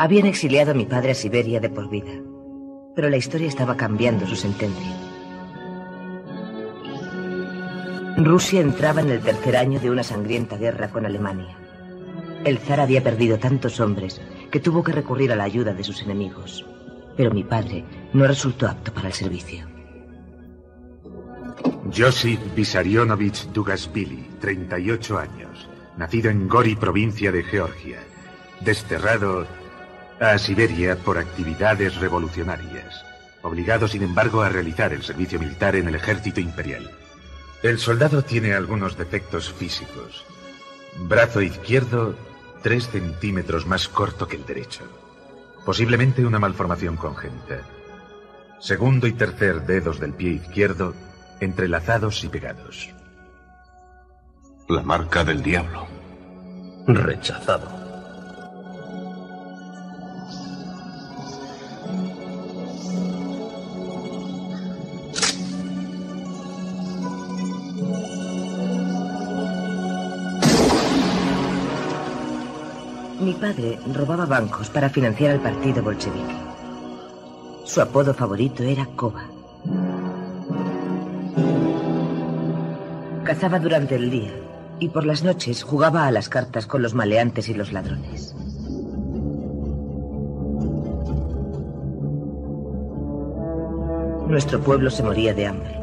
Habían exiliado a mi padre a Siberia de por vida, pero la historia estaba cambiando su sentencia. Rusia entraba en el tercer año de una sangrienta guerra con Alemania. El zar había perdido tantos hombres que tuvo que recurrir a la ayuda de sus enemigos. Pero mi padre no resultó apto para el servicio. Josip Vissarionovich Dugasvili, 38 años, nacido en Gori, provincia de Georgia, desterrado a Siberia por actividades revolucionarias, obligado sin embargo a realizar el servicio militar en el ejército imperial. El soldado tiene algunos defectos físicos. Brazo izquierdo, tres centímetros más corto que el derecho. Posiblemente una malformación congénita. Segundo y tercer dedos del pie izquierdo entrelazados y pegados. La marca del diablo. Rechazado. Mi padre robaba bancos para financiar al partido bolchevique. Su apodo favorito era Koba. Cazaba durante el día y por las noches jugaba a las cartas con los maleantes y los ladrones. Nuestro pueblo se moría de hambre.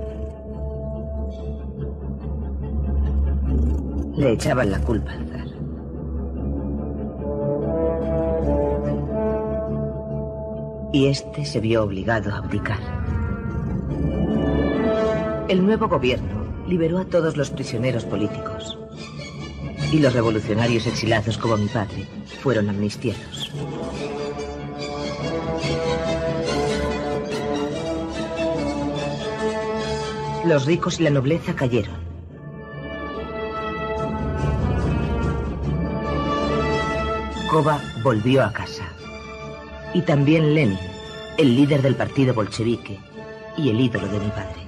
Le echaban la culpa. Y este se vio obligado a abdicar. El nuevo gobierno liberó a todos los prisioneros políticos. Y los revolucionarios exilados como mi padre fueron amnistiados. Los ricos y la nobleza cayeron. Koba volvió a casa. Y también Lenin, el líder del partido bolchevique y el ídolo de mi padre.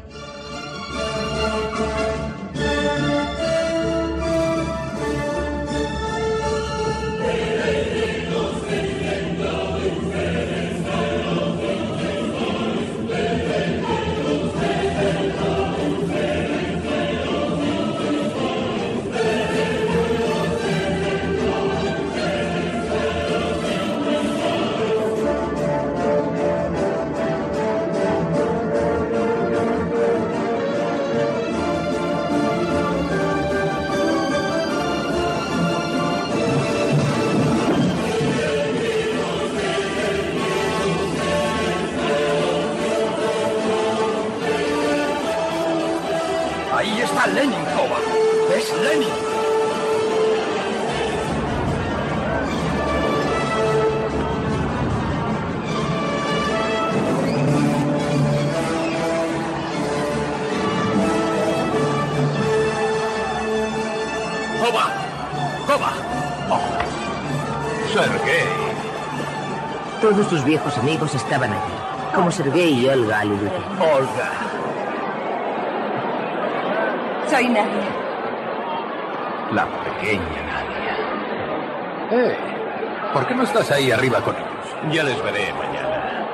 Tus viejos amigos estaban allí, como Sergei y Olga Aliluti. Olga. Soy Nadia. La pequeña Nadia. Eh, ¿por qué no estás ahí arriba con ellos? Ya les veré mañana.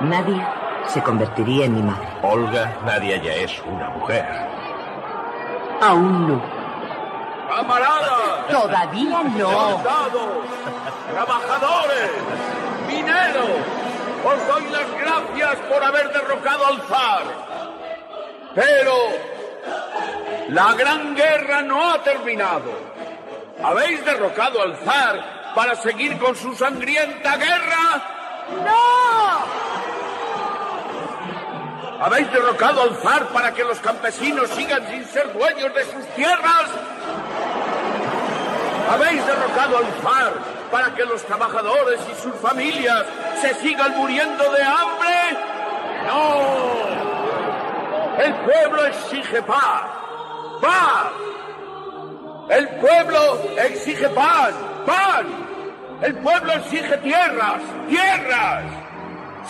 Nadia se convertiría en mi madre. Olga, Nadia ya es una mujer. Aún no. ¡Camaradas! Todavía no. ¡Soldados! ¡Trabajadores! ¡Mineros! Os doy las gracias por haber derrocado al zar. Pero la gran guerra no ha terminado. ¿Habéis derrocado al zar para seguir con su sangrienta guerra? ¡No! ¿Habéis derrocado al zar para que los campesinos sigan sin ser dueños de sus tierras? ¿Habéis derrocado al zar para que los trabajadores y sus familias se sigan muriendo de hambre? ¡No! El pueblo exige paz. ¡Paz! El pueblo exige pan. ¡Pan! El pueblo exige tierras. ¡Tierras!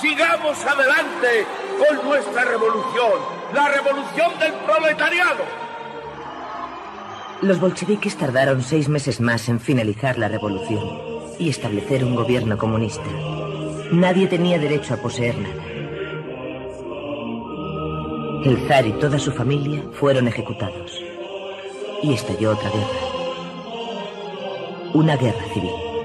Sigamos adelante con nuestra revolución. La revolución del proletariado. Los bolcheviques tardaron seis meses más en finalizar la revolución. y establecer un gobierno comunista. Nadie tenía derecho a poseer nada. El zar y toda su familia fueron ejecutados. Y estalló otra guerra. Una guerra civil.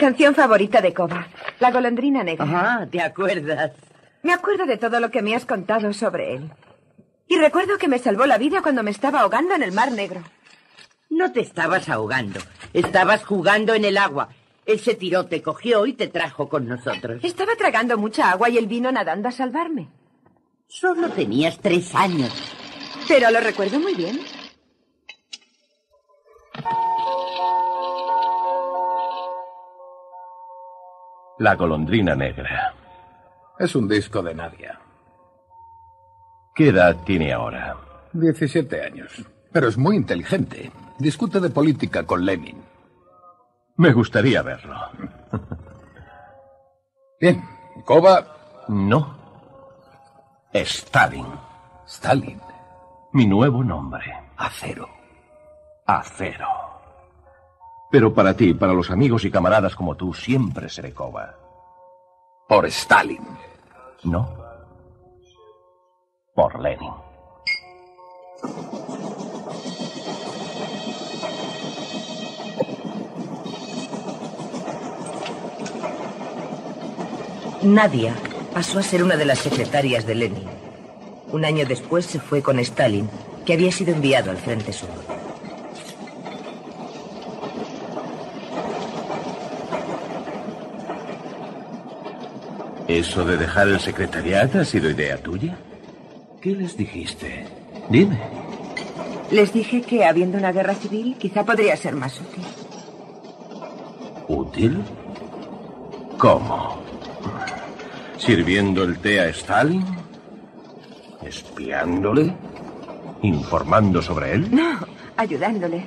Canción favorita de Koba, La golondrina negra. Ah, ¿te acuerdas? Me acuerdo de todo lo que me has contado sobre él. Y recuerdo que me salvó la vida cuando me estaba ahogando en el Mar Negro. No te estabas ahogando. Estabas jugando en el agua. Él se tiró, te cogió y te trajo con nosotros. Estaba tragando mucha agua y él vino nadando a salvarme. Solo tenías tres años. Pero lo recuerdo muy bien. La golondrina negra. Es un disco de Nadia. ¿Qué edad tiene ahora? 17 años. Pero es muy inteligente. Discute de política con Lenin. Me gustaría verlo. Bien. Koba. No. Stalin. Stalin. Mi nuevo nombre. Acero. Acero. Pero para ti, para los amigos y camaradas como tú, siempre seré Koba. Por Stalin. No. Por Lenin. Nadia pasó a ser una de las secretarias de Lenin. Un año después se fue con Stalin, que había sido enviado al Frente Sur. ¿Eso de dejar el secretariado ha sido idea tuya? ¿Qué les dijiste? Dime. Les dije que habiendo una guerra civil quizá podría ser más útil. ¿Útil? ¿Cómo? ¿Sirviendo el té a Stalin? ¿Espiándole? ¿Informando sobre él? No, ayudándole.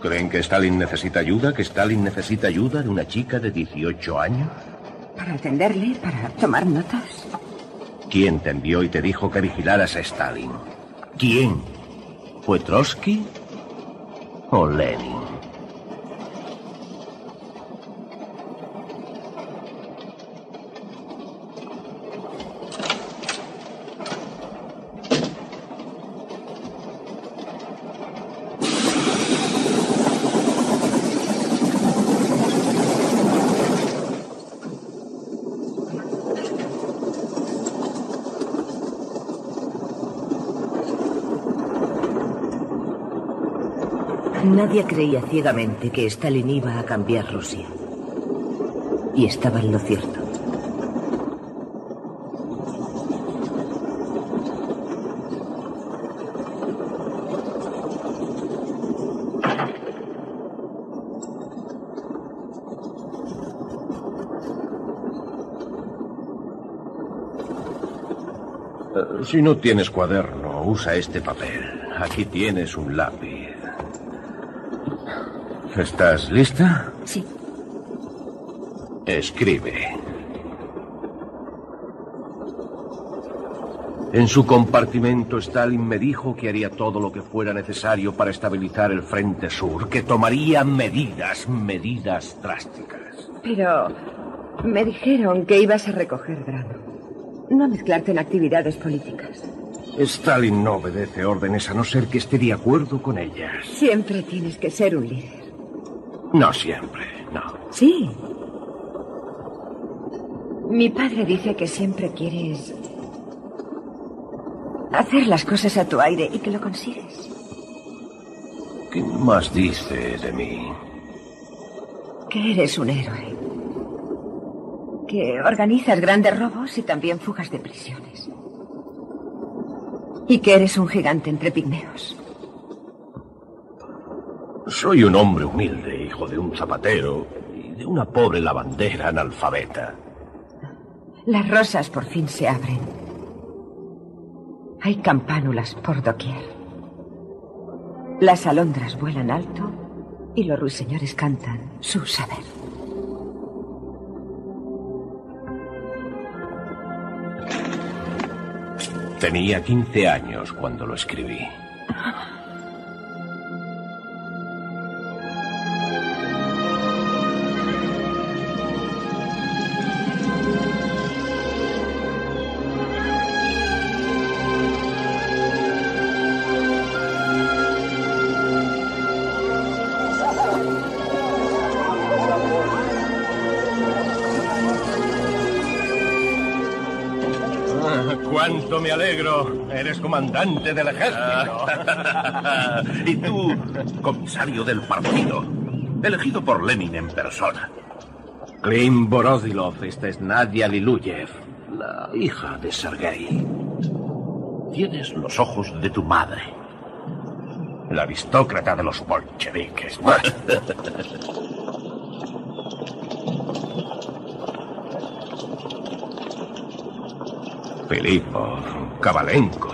¿Creen que Stalin necesita ayuda? ¿Que Stalin necesita ayuda de una chica de 18 años? Para atenderle, para tomar notas. ¿Quién te envió y te dijo que vigilaras a Stalin? ¿Quién? ¿Fue Trotsky o Lenin? Nadia creía ciegamente que Stalin iba a cambiar Rusia. Y estaba en lo cierto. Eh, Si no tienes cuaderno, usa este papel. Aquí tienes un lápiz. ¿Estás lista? Sí. Escribe. En su compartimento, Stalin me dijo que haría todo lo que fuera necesario para estabilizar el Frente Sur, que tomaría medidas, medidas drásticas. Pero me dijeron que ibas a recoger grano. No a mezclarte en actividades políticas. Stalin no obedece órdenes a no ser que esté de acuerdo con ellas. Siempre tienes que ser un líder. No siempre, no. Sí. Mi padre dice que siempre quieres hacer las cosas a tu aire y que lo consigues. ¿Qué más dice de mí? Que eres un héroe. Que organizas grandes robos y también fugas de prisiones. Y que eres un gigante entre pigmeos. Soy un hombre humilde, hijo de un zapatero y de una pobre lavandera analfabeta. Las rosas por fin se abren. Hay campánulas por doquier. Las alondras vuelan alto y los ruiseñores cantan su saber. Tenía 15 años cuando lo escribí. Alegro. Eres comandante del ejército. y tú, comisario del partido, elegido por Lenin en persona. Klim Borodilov, esta es Nadia Liluyev, la hija de Sergei. Tienes los ojos de tu madre. La aristócrata de los bolcheviques. Filipo, Kabalenko,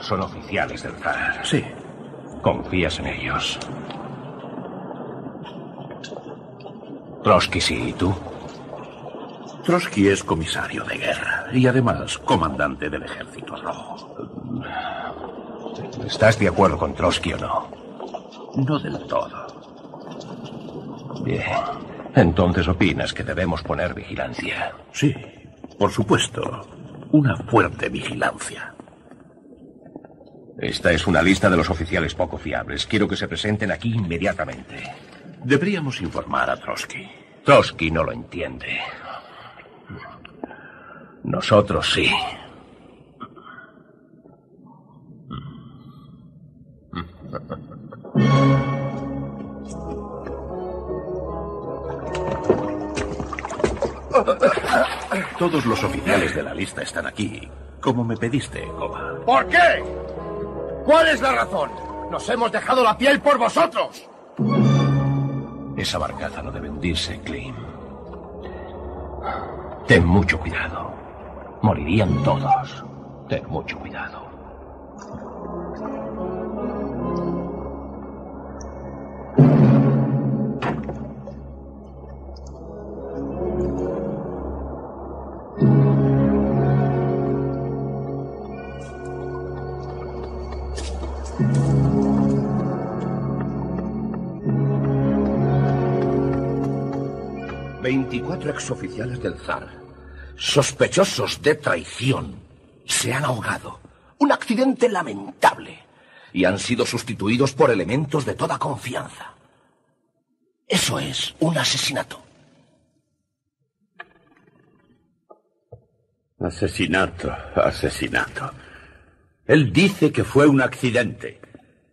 son oficiales del zar. Sí. Confías en ellos. Trotsky sí, ¿y tú? Trotsky es comisario de guerra y además comandante del ejército rojo. ¿Estás de acuerdo con Trotsky o no? No del todo. Bien. Entonces opinas que debemos poner vigilancia. Sí, por supuesto. Una fuerte vigilancia. Esta es una lista de los oficiales poco fiables. Quiero que se presenten aquí inmediatamente. Deberíamos informar a Trotsky. Trotsky no lo entiende. Nosotros sí. Todos los oficiales de la lista están aquí, como me pediste, Koba. ¿Por qué? ¿Cuál es la razón? Nos hemos dejado la piel por vosotros. Esa barcaza no debe hundirse, Klim. Ten mucho cuidado. Morirían todos. Ten mucho cuidado. Veinticuatro exoficiales del zar, sospechosos de traición, se han ahogado. Un accidente lamentable. Y han sido sustituidos por elementos de toda confianza. Eso es un asesinato. Asesinato, asesinato. Él dice que fue un accidente.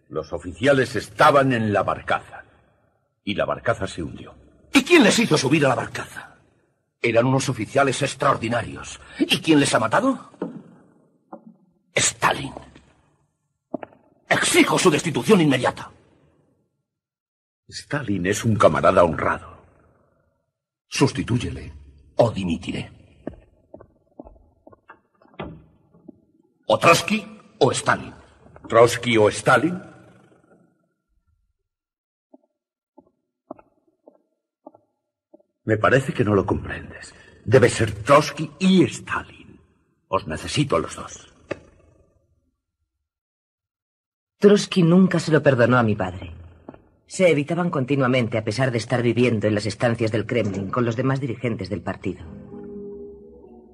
Los oficiales estaban en la barcaza. Y la barcaza se hundió. ¿Y quién les hizo subir a la barcaza? Eran unos oficiales extraordinarios. ¿Y quién les ha matado? Stalin. Exijo su destitución inmediata. Stalin es un camarada honrado. Sustitúyele o dimitiré. O Trotsky o Stalin. Trotsky o Stalin. Me parece que no lo comprendes. Debe ser Trotsky y Stalin. Os necesito a los dos. Trotsky nunca se lo perdonó a mi padre. Se evitaban continuamente a pesar de estar viviendo en las estancias del Kremlin con los demás dirigentes del partido.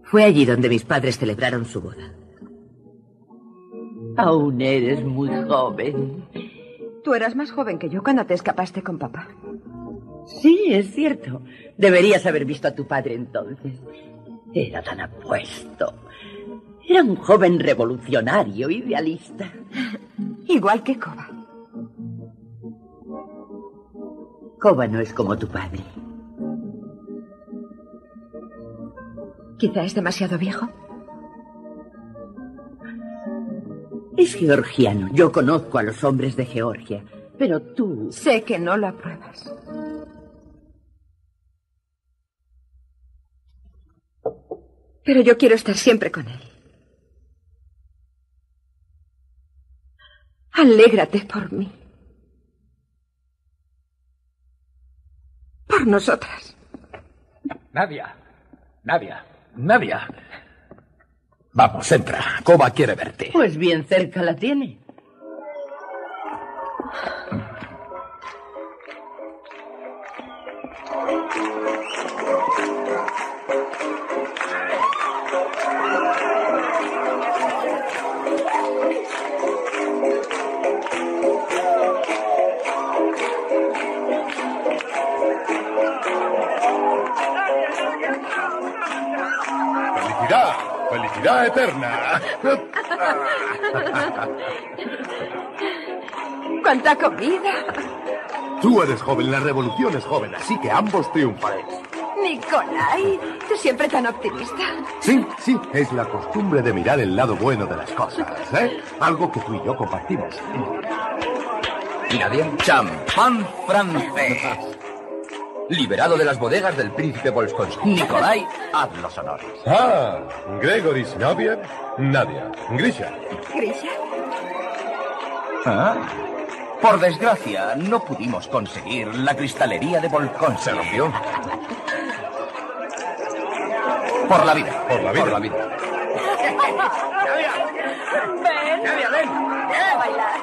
Fue allí donde mis padres celebraron su boda. Aún eres muy joven. Tú eras más joven que yo cuando te escapaste con papá. Sí, es cierto. Deberías haber visto a tu padre entonces. Era tan apuesto. Era un joven revolucionario, idealista. Igual que Koba. Koba no es como tu padre. Quizá es demasiado viejo. Es georgiano. Yo conozco a los hombres de Georgia. Pero tú... Sé que no lo apruebas. Pero yo quiero estar siempre con él. Alégrate por mí. Por nosotras. Nadia, Nadia, Nadia. Vamos, entra. Coba quiere verte. Pues bien cerca la tiene. ¡Felicidad! ¡Felicidad eterna! ¡Cuánta comida! Tú eres joven, la revolución es joven, así que ambos triunfaréis. Nicolai, tú siempre tan optimista. Sí, sí, es la costumbre de mirar el lado bueno de las cosas, ¿eh? Algo que tú y yo compartimos. Nadia, champán francés. Liberado de las bodegas del príncipe Volskonsky. Nicolai, haz los honores. Ah, Gregory Zinoviev, Nadia, Grisha. Grisha, Ah. Por desgracia, no pudimos conseguir la cristalería de Volcón. Se rompió. Por la vida. Por la vida. Por la vida. ven. Nadia, ven. A bailar.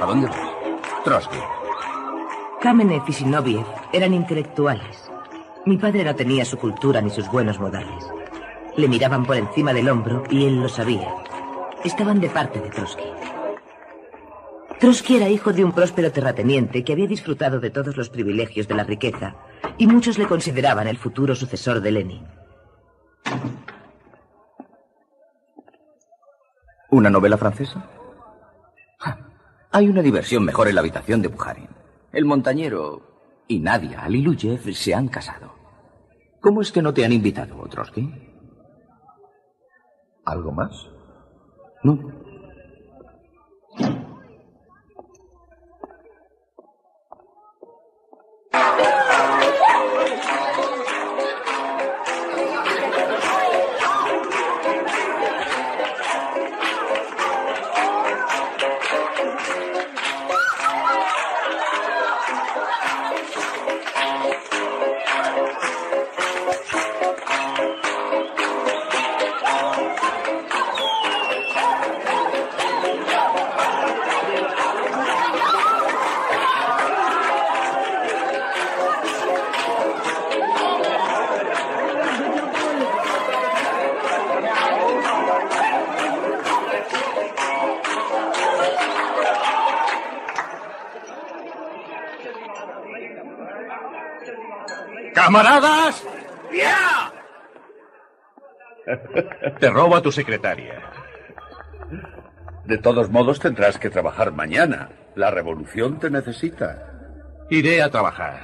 ¿A dónde vas? Trotsky. Kamenev y Sinoviev eran intelectuales. Mi padre no tenía su cultura ni sus buenos modales. Le miraban por encima del hombro y él lo sabía. Estaban de parte de Trotsky. Trotsky era hijo de un próspero terrateniente que había disfrutado de todos los privilegios de la riqueza y muchos le consideraban el futuro sucesor de Lenin. ¿Una novela francesa? Ja, Hay una diversión mejor en la habitación de Bukharin. El montañero y Nadia Aliluyev se han casado. ¿Cómo es que no te han invitado, Trotsky? ¿Algo más? No. ¡Camaradas! Te roba tu secretaria. De todos modos tendrás que trabajar mañana. La revolución te necesita. Iré a trabajar,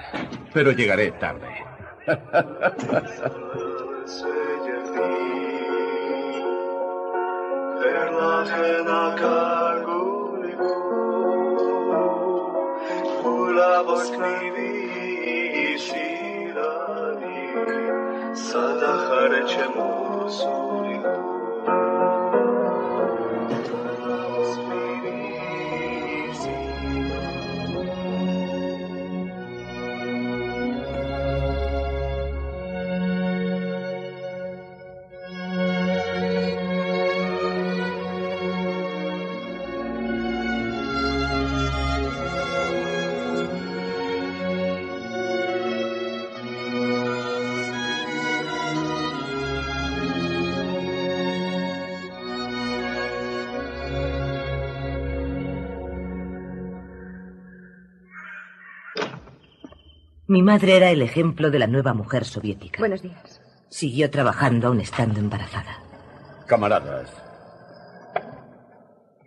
pero llegaré tarde. لبی صدق خرچ موسو Mi madre era el ejemplo de la nueva mujer soviética. Buenos días. Siguió trabajando aún estando embarazada. Camaradas,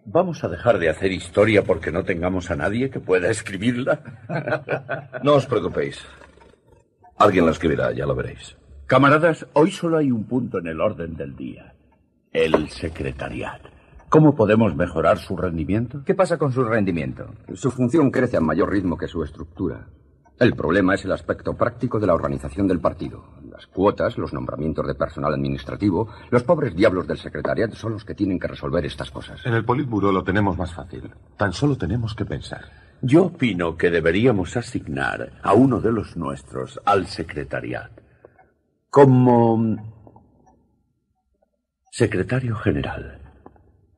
¿vamos a dejar de hacer historia porque no tengamos a nadie que pueda escribirla? No os preocupéis. Alguien la escribirá, ya lo veréis. Camaradas, hoy solo hay un punto en el orden del día. El secretariat. ¿Cómo podemos mejorar su rendimiento? ¿Qué pasa con su rendimiento? Su función crece a mayor ritmo que su estructura. El problema es el aspecto práctico de la organización del partido. Las cuotas, los nombramientos de personal administrativo, los pobres diablos del secretariado son los que tienen que resolver estas cosas. En el Politburo lo tenemos más fácil. Tan solo tenemos que pensar. Yo opino que deberíamos asignar a uno de los nuestros al secretariado como secretario general.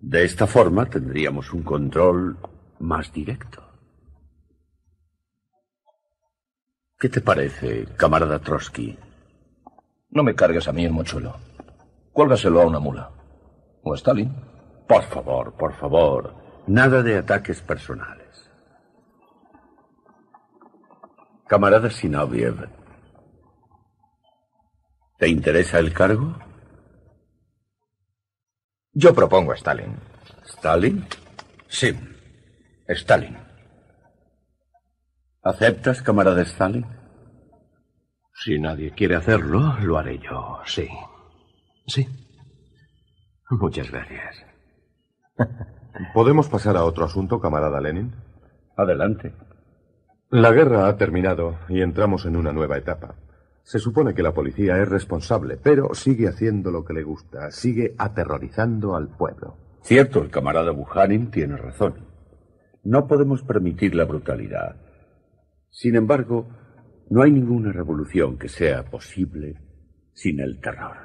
De esta forma tendríamos un control más directo. ¿Qué te parece, camarada Trotsky? No me cargues a mí el mochuelo. Cuélgaselo a una mula. O a Stalin. Por favor, por favor. Nada de ataques personales. Camarada Sinoviev, ¿te interesa el cargo? Yo propongo a Stalin. ¿Stalin? Sí, Stalin. ¿Aceptas, camarada Stalin? Si nadie quiere hacerlo, lo haré yo, sí. Sí. Muchas gracias. ¿Podemos pasar a otro asunto, camarada Lenin? Adelante. La guerra ha terminado y entramos en una nueva etapa. Se supone que la policía es responsable, pero sigue haciendo lo que le gusta, sigue aterrorizando al pueblo. Cierto, el camarada Bujarin tiene razón. No podemos permitir la brutalidad. Sin embargo, no hay ninguna revolución que sea posible sin el terror.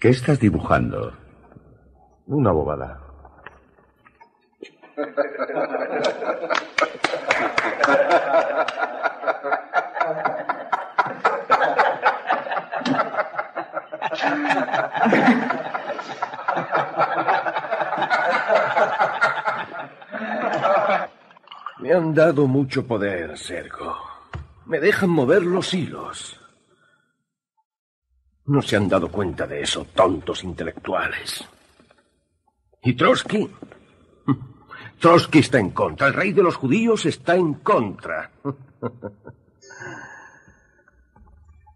¿Qué estás dibujando? Una bobada. Me han dado mucho poder, Sergo. Me dejan mover los hilos. No se han dado cuenta de eso, tontos intelectuales. ¿Y Trotsky? Trotsky está en contra. El rey de los judíos está en contra.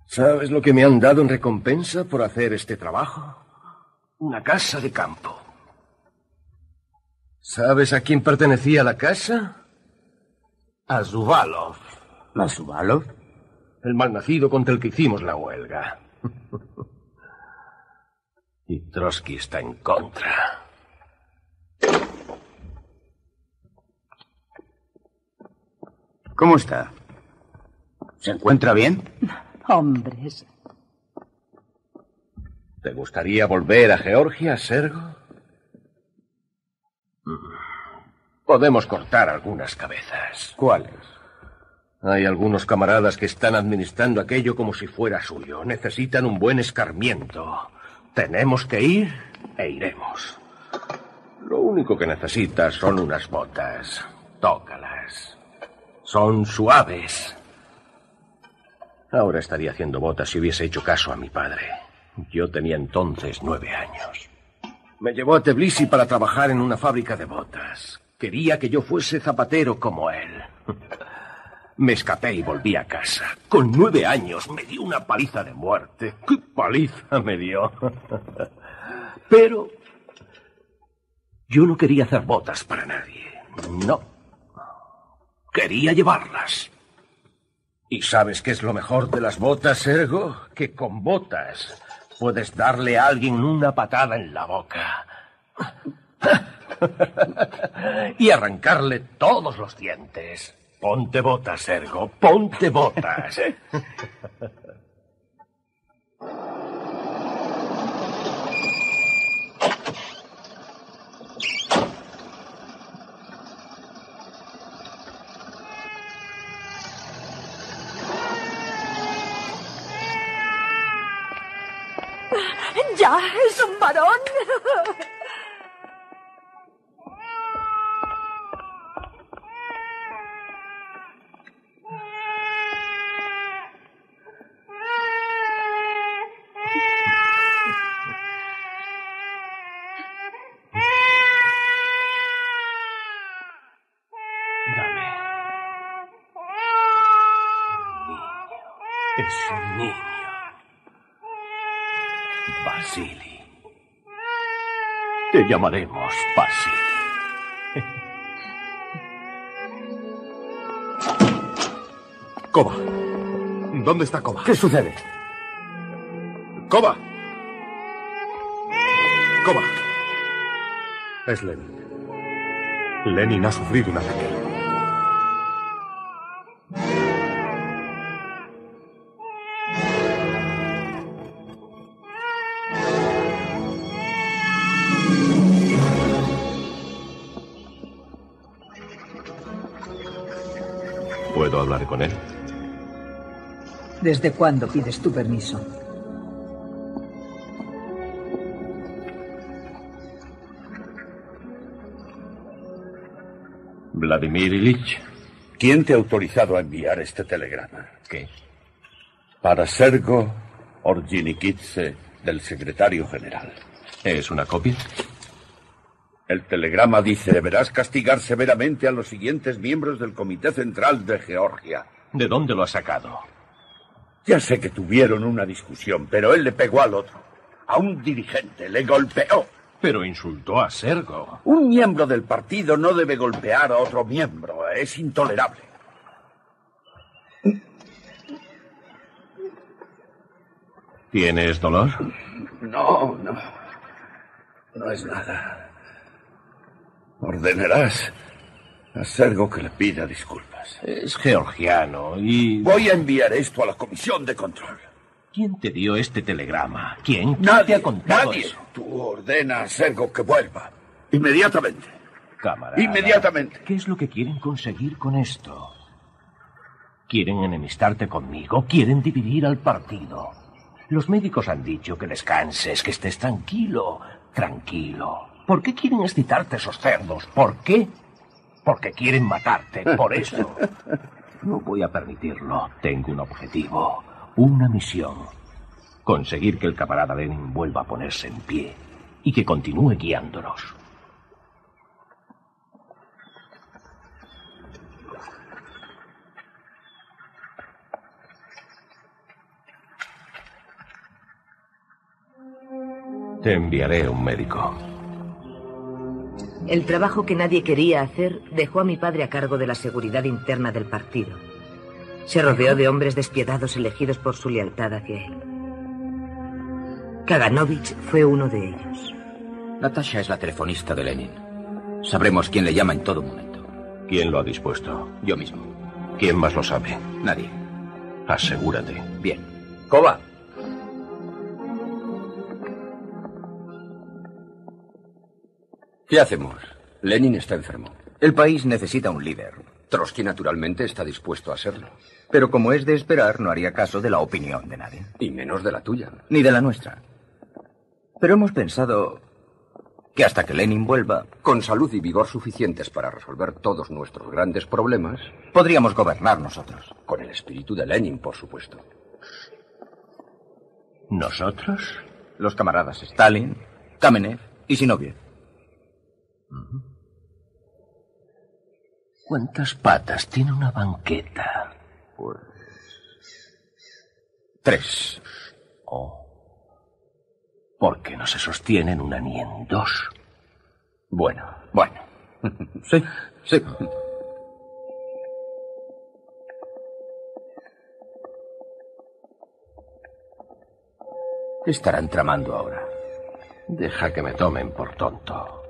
¿Sabes lo que me han dado en recompensa por hacer este trabajo? Una casa de campo. ¿Sabes a quién pertenecía la casa? A Zuvalov. ¿A Zuvalov? El malnacido contra el que hicimos la huelga. y Trotsky está en contra. ¿Cómo está? ¿Se encuentra bien? Hombres. ¿Te gustaría volver a Georgia, Sergo? Podemos cortar algunas cabezas. ¿Cuáles? Hay algunos camaradas que están administrando aquello como si fuera suyo. Necesitan un buen escarmiento. Tenemos que ir e iremos. Lo único que necesitas son unas botas. Tócalas. Son suaves. Ahora estaría haciendo botas si hubiese hecho caso a mi padre. Yo tenía entonces nueve años. Me llevó a Tbilisi para trabajar en una fábrica de botas. Quería que yo fuese zapatero como él. Me escapé y volví a casa. Con nueve años me dio una paliza de muerte. ¡Qué paliza me dio! Pero yo no quería hacer botas para nadie. No. Quería llevarlas. ¿Y sabes qué es lo mejor de las botas, Ergo? Que con botas puedes darle a alguien una patada en la boca. y arrancarle todos los dientes. Ponte botas, Sergo. Ponte botas. ¡Ya! ¡Es un varón! Es un niño. Basili. Te llamaremos Basili. Coba. ¿Dónde está Coba? ¿Qué sucede? Coba. Coba. Es Lenin. Lenin ha sufrido un ataque. ¿Desde cuándo pides tu permiso? Vladimir Ilich. ¿Quién te ha autorizado a enviar este telegrama? ¿Qué? Para Sergo Orginikidze, del secretario general. ¿Es una copia? El telegrama dice, deberás castigar severamente a los siguientes miembros del Comité Central de Georgia. ¿De dónde lo ha sacado? Ya sé que tuvieron una discusión, pero él le pegó al otro. A un dirigente, le golpeó. Pero insultó a Sergo. Un miembro del partido no debe golpear a otro miembro. Es intolerable. ¿Tienes dolor? No, no. No es nada. Ordenarás a Sergo que le pida disculpas. Es georgiano y... Voy a enviar esto a la comisión de control. ¿Quién te dio este telegrama? ¿Quién? ¿Quién Nadie, te ha contado nadie. eso? Tú ordena a Sergo que vuelva. Inmediatamente. Camarada. Inmediatamente. ¿Qué es lo que quieren conseguir con esto? ¿Quieren enemistarte conmigo? ¿Quieren dividir al partido? Los médicos han dicho que descanses, que estés tranquilo, tranquilo. ¿Por qué quieren excitarte esos cerdos? ¿Por qué? Porque quieren matarte, por eso. No voy a permitirlo. Tengo un objetivo, una misión. Conseguir que el camarada Lenin vuelva a ponerse en pie y que continúe guiándonos. Te enviaré un médico. El trabajo que nadie quería hacer dejó a mi padre a cargo de la seguridad interna del partido. Se rodeó de hombres despiadados elegidos por su lealtad hacia él. Kaganovich fue uno de ellos. Natasha es la telefonista de Lenin. Sabremos quién le llama en todo momento. ¿Quién lo ha dispuesto? Yo mismo. ¿Quién más lo sabe? Nadie. Asegúrate. Bien. Coba. ¿Qué hacemos? Lenin está enfermo. El país necesita un líder. Trotsky, naturalmente, está dispuesto a serlo. Pero como es de esperar, no haría caso de la opinión de nadie. Y menos de la tuya. Ni de la nuestra. Pero hemos pensado que hasta que Lenin vuelva, Con salud y vigor suficientes para resolver todos nuestros grandes problemas, podríamos gobernar nosotros. con el espíritu de Lenin, por supuesto. ¿Nosotros? Los camaradas Stalin, Kamenev y Sinoviev. ¿Cuántas patas tiene una banqueta? Pues. Tres. Oh. ¿Por qué no se sostiene en una ni en dos? Bueno, bueno. Sí, sí. ¿Qué estarán tramando ahora? Deja que me tomen por tonto.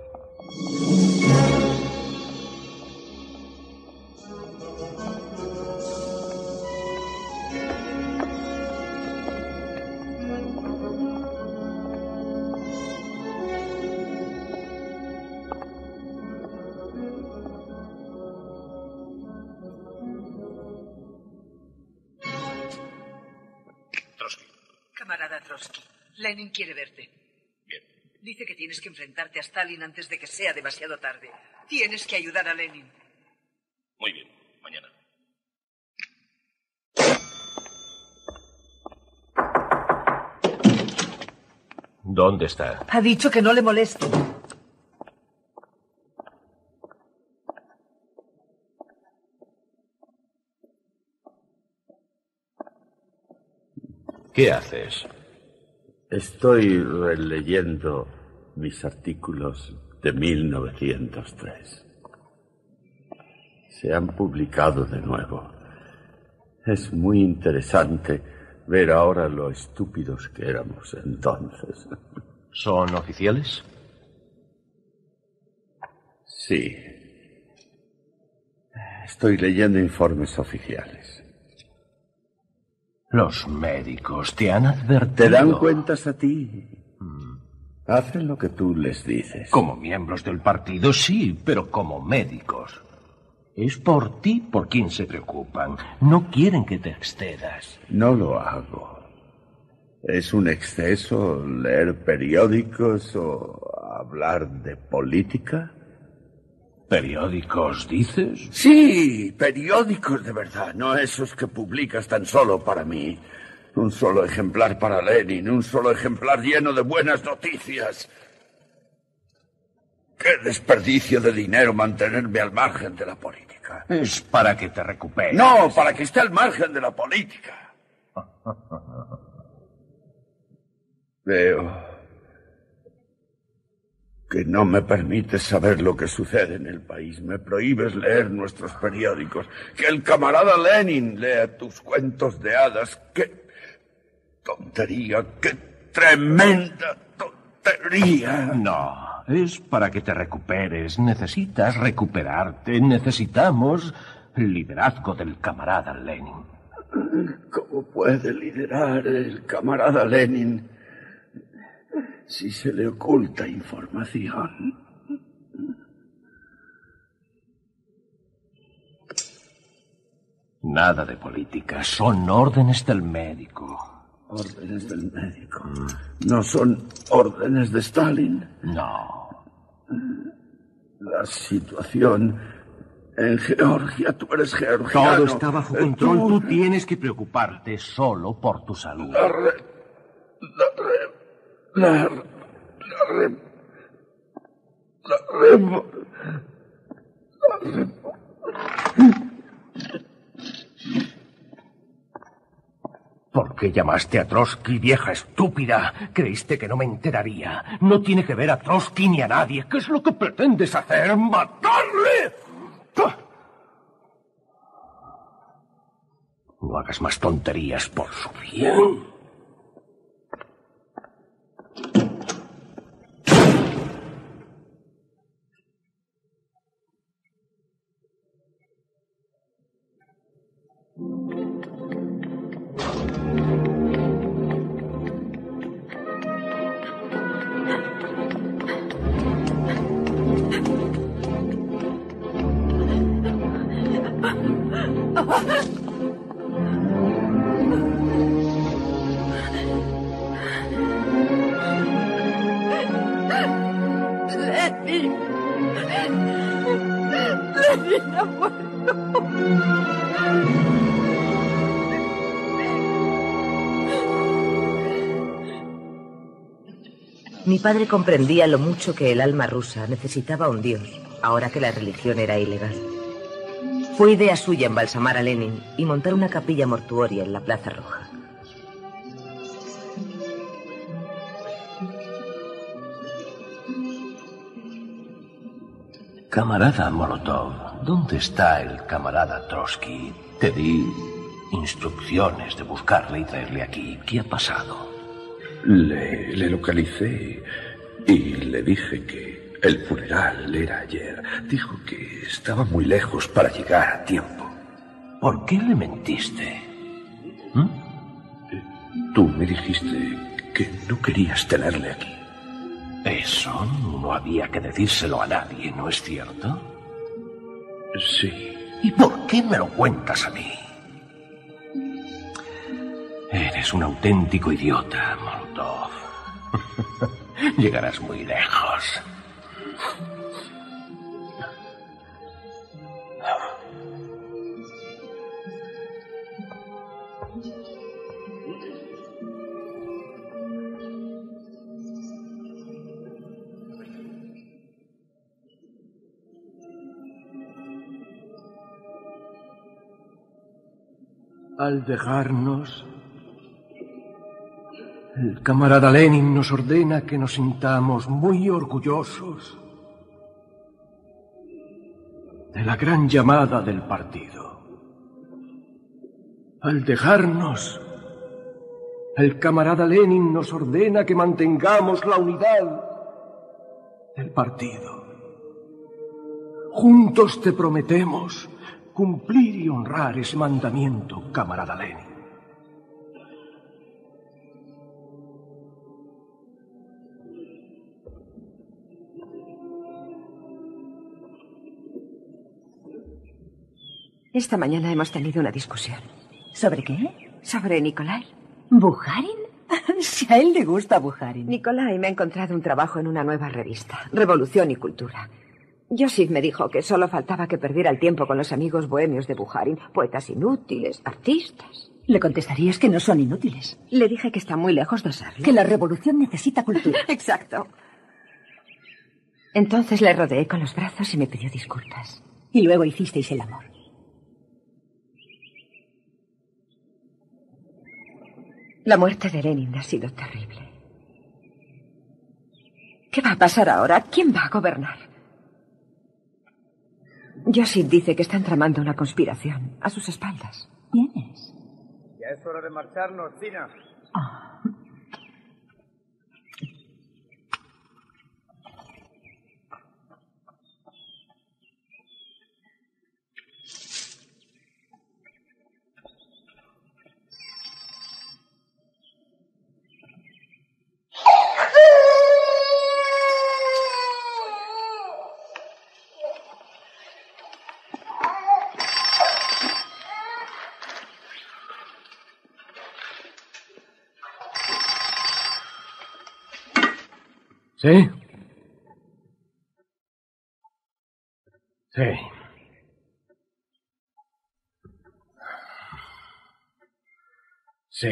Camarada Trotsky, Lenin quiere verte. Dice que tienes que enfrentarte a Stalin antes de que sea demasiado tarde. Tienes que ayudar a Lenin. Muy bien. Mañana. ¿Dónde está? Ha dicho que no le moleste. ¿Qué haces? Estoy releyendo mis artículos de 1903. Se han publicado de nuevo. Es muy interesante ver ahora lo estúpidos que éramos entonces. ¿Son oficiales? Sí. Estoy leyendo informes oficiales. Los médicos te han advertido. ¿Te dan cuentas a ti? Hacen lo que tú les dices. Como miembros del partido, sí, pero como médicos. Es por ti por quien se preocupan. No quieren que te excedas. No lo hago. ¿Es un exceso leer periódicos o hablar de política? ¿Periódicos, dices? Sí, periódicos de verdad, no esos que publicas tan solo para mí. Un solo ejemplar para Lenin, un solo ejemplar lleno de buenas noticias. Qué desperdicio de dinero mantenerme al margen de la política. Es para que te recuperes. No, para que esté al margen de la política. Veo que no me permites saber lo que sucede en el país. Me prohíbes leer nuestros periódicos. Que el camarada Lenin lea tus cuentos de hadas. ¡Qué tontería! ¡Qué tremenda tontería! No. Es para que te recuperes. Necesitas recuperarte. Necesitamos el liderazgo del camarada Lenin. ¿Cómo puede liderar el camarada Lenin si se le oculta información? Nada de política. Son órdenes del médico. Órdenes del médico. ¿No son órdenes de Stalin? No. La situación en Georgia, tú eres georgiano. Todo está bajo control. Tú... tú tienes que preocuparte solo por tu salud. La re... La re... La... La re... La re... La. ¿Por qué llamaste a Trotsky, vieja estúpida? Creíste que no me enteraría. No tiene que ver a Trotsky ni a nadie. ¿Qué es lo que pretendes hacer? ¡Matarle! No hagas más tonterías por su bien. Mi padre comprendía lo mucho que el alma rusa necesitaba un dios, ahora que la religión era ilegal. Fue idea suya embalsamar a Lenin y montar una capilla mortuoria en la Plaza Roja. Camarada Molotov, ¿dónde está el camarada Trotsky? Te di instrucciones de buscarle y traerle aquí. ¿Qué ha pasado? Le, le localicé y le dije que el funeral era ayer. Dijo que estaba muy lejos para llegar a tiempo. ¿Por qué le mentiste? ¿Mm? Tú me dijiste que no querías tenerle aquí. Eso no había que decírselo a nadie, ¿no es cierto? Sí. ¿Y por qué me lo cuentas a mí? Eres un auténtico idiota, Molotov. Llegarás muy lejos. Al dejarnos, el camarada Lenin nos ordena que nos sintamos muy orgullosos de la gran llamada del partido. Al dejarnos, el camarada Lenin nos ordena que mantengamos la unidad del partido. Juntos te prometemos cumplir y honrar ese mandamiento, camarada Lenin. Esta mañana hemos tenido una discusión. ¿Sobre qué? Sobre Nikolai. ¿Bujarin? si a él le gusta Bujarin. Nikolai me ha encontrado un trabajo en una nueva revista, Revolución y Cultura. Joseph me dijo que solo faltaba que perdiera el tiempo con los amigos bohemios de Bujarin, poetas inútiles, artistas. Le contestarías que no son inútiles. Le dije que está muy lejos de serlo. Que la revolución necesita cultura. Exacto. Entonces le rodeé con los brazos y me pidió disculpas. Y luego hicisteis el amor. La muerte de Lenin ha sido terrible. ¿Qué va a pasar ahora? ¿Quién va a gobernar? Josip dice que están tramando una conspiración a sus espaldas. ¿Quién es? Ya es hora de marcharnos, Tina. ¿Sí? Sí. Sí.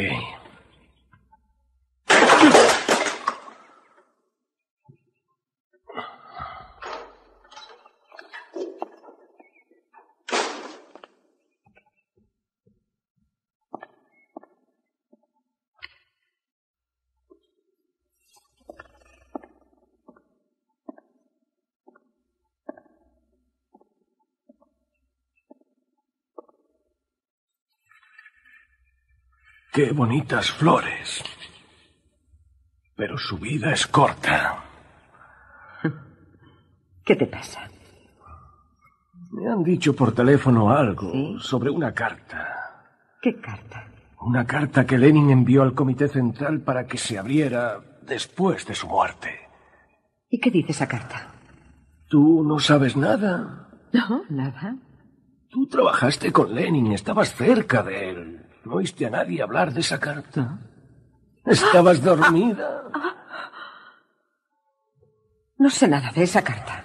Qué bonitas flores. Pero su vida es corta. ¿Qué te pasa? Me han dicho por teléfono algo sobre una carta. ¿Qué carta? Una carta que Lenin envió al Comité Central para que se abriera después de su muerte. ¿Y qué dice esa carta? ¿Tú no sabes nada? No, nada. Tú trabajaste con Lenin, estabas cerca de él. ¿No oíste a nadie hablar de esa carta? ¿Estabas dormida? No sé nada de esa carta.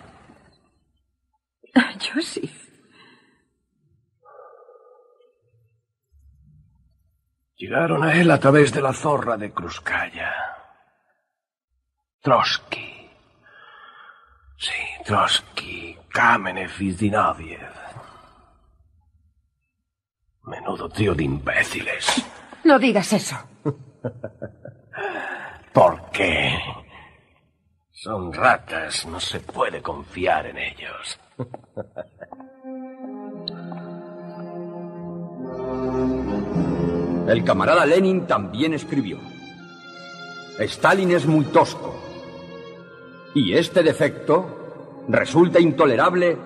Joseph. Llegaron a él a través de la zorra de Kruzkaya. Trotsky. Sí, Trotsky, Kamenev y Zinoviev. Menudo tío de imbéciles. No digas eso. ¿Por qué? Son ratas, no se puede confiar en ellos. El camarada Lenin también escribió. Stalin es muy tosco. Y este defecto resulta intolerable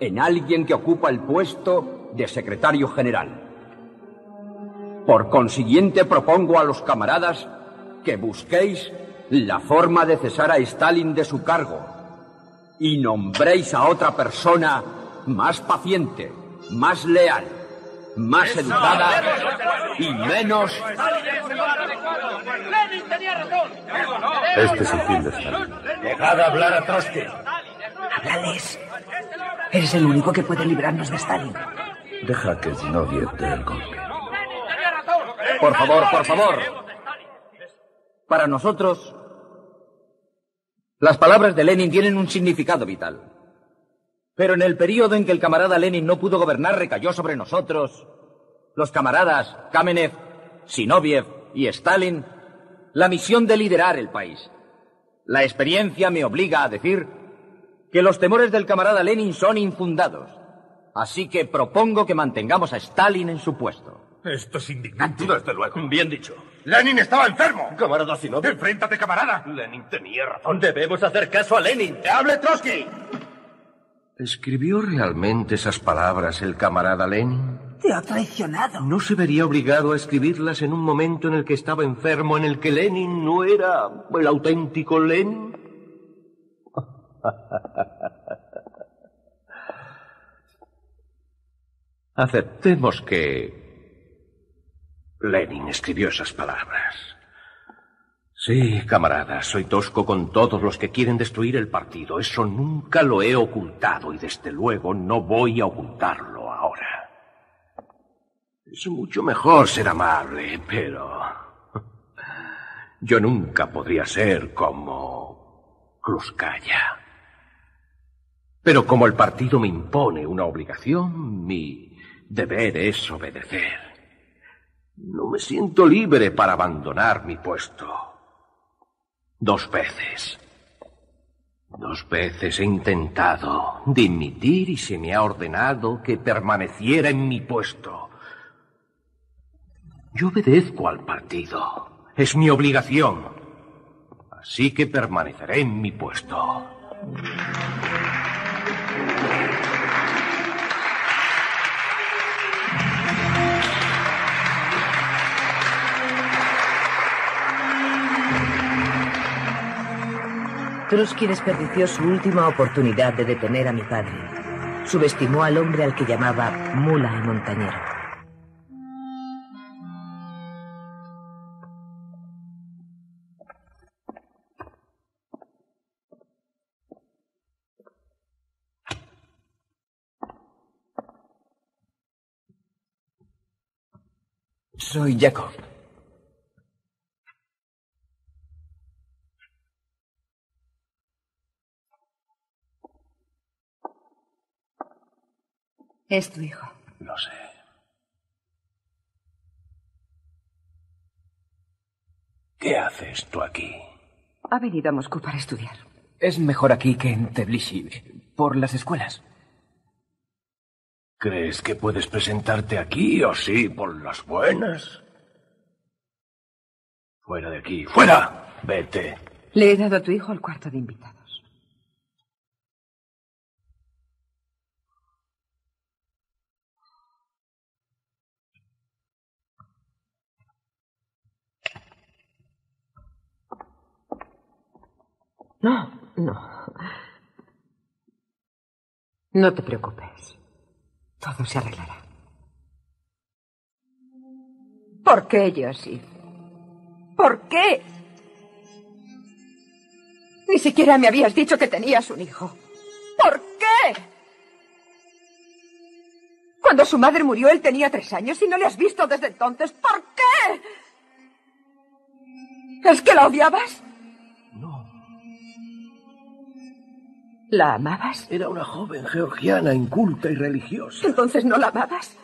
en alguien que ocupa el puesto de secretario general. Por consiguiente propongo a los camaradas que busquéis la forma de cesar a Stalin de su cargo y nombréis a otra persona más paciente, más leal, más educada y menos... Este es el fin de Stalin. Dejad hablar a Trotsky. Háblales. Eres el único que puede librarnos de Stalin. Deja que Zinoviev dé el golpe. Por favor, por favor. Para nosotros, las palabras de Lenin tienen un significado vital. Pero en el periodo en que el camarada Lenin no pudo gobernar recayó sobre nosotros, los camaradas Kamenev, Sinoviev y Stalin, la misión de liderar el país. La experiencia me obliga a decir que los temores del camarada Lenin son infundados. Así que propongo que mantengamos a Stalin en su puesto. Esto es indignante. Desde luego. Bien dicho. Lenin estaba enfermo. Camarada Zinoviev. Enfréntate, camarada. Lenin tenía razón. Debemos hacer caso a Lenin. ¡Que hable Trotsky! ¿Escribió realmente esas palabras el camarada Lenin? Te ha traicionado. ¿No se vería obligado a escribirlas en un momento en el que estaba enfermo, en el que Lenin no era el auténtico Lenin? Aceptemos que Lenin escribió esas palabras. Sí, camarada, soy tosco con todos los que quieren destruir el partido. Eso nunca lo he ocultado y desde luego no voy a ocultarlo ahora. Es mucho mejor ser amable, pero... Yo nunca podría ser como Kluskaya. Pero como el partido me impone una obligación, mi deber es obedecer. No me siento libre para abandonar mi puesto. Dos veces. Dos veces he intentado dimitir y se me ha ordenado que permaneciera en mi puesto. Yo obedezco al partido. Es mi obligación. Así que permaneceré en mi puesto. Trotsky desperdició su última oportunidad de detener a mi padre. Subestimó al hombre al que llamaba mula y montañero. Soy Jacob. Es tu hijo. Lo sé. ¿Qué haces tú aquí? Ha venido a Moscú para estudiar. Es mejor aquí que en Tbilisi, por las escuelas. ¿Crees que puedes presentarte aquí o sí por las buenas? Fuera de aquí, fuera. Vete. Le he dado a tu hijo el cuarto de invitados. No, no. No te preocupes. Todo se arreglará. ¿Por qué, Josie? ¿Por qué? Ni siquiera me habías dicho que tenías un hijo. ¿Por qué? Cuando su madre murió, él tenía tres años y no le has visto desde entonces. ¿Por qué? ¿Es que la odiabas? ¿La amabas? Era una joven georgiana, inculta y religiosa. ¿Entonces no la amabas?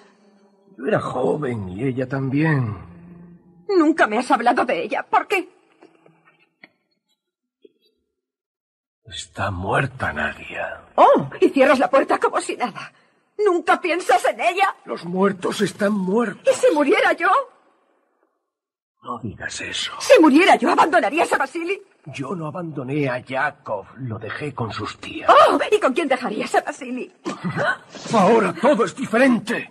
Yo era joven y ella también. Nunca me has hablado de ella. ¿Por qué? Está muerta, Nadia. Oh, y cierras la puerta como si nada. ¿Nunca piensas en ella? Los muertos están muertos. ¿Y si muriera yo? No digas eso. Si muriera yo, ¿abandonarías a Vasily? Yo no abandoné a Yakov, lo dejé con sus tías. Oh, ¿y con quién dejarías a Vasily? Ahora todo es diferente.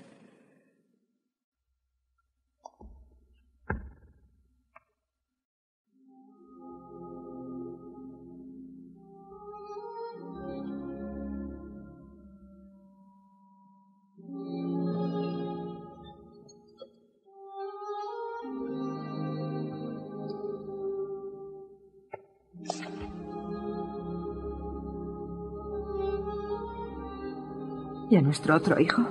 ¿Y a nuestro otro hijo?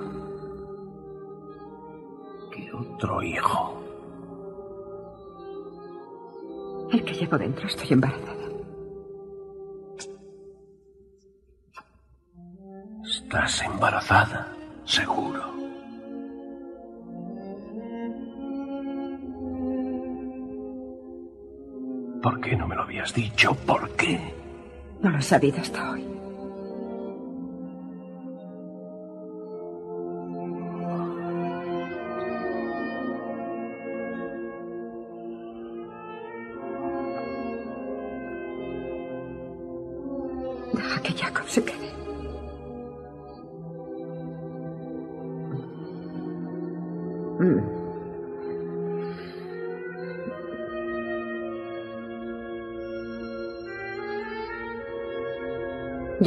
¿Qué otro hijo? El que llevo dentro. Estoy embarazada. Estás embarazada, seguro. ¿Por qué no me lo habías dicho? ¿Por qué? No lo he sabido hasta hoy.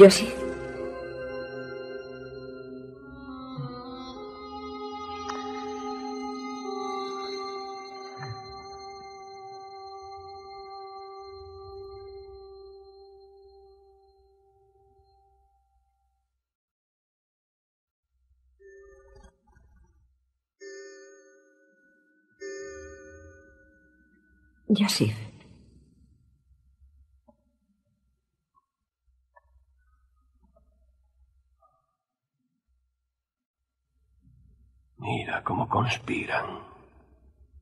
Yo sí. Yasif. Mira cómo conspiran.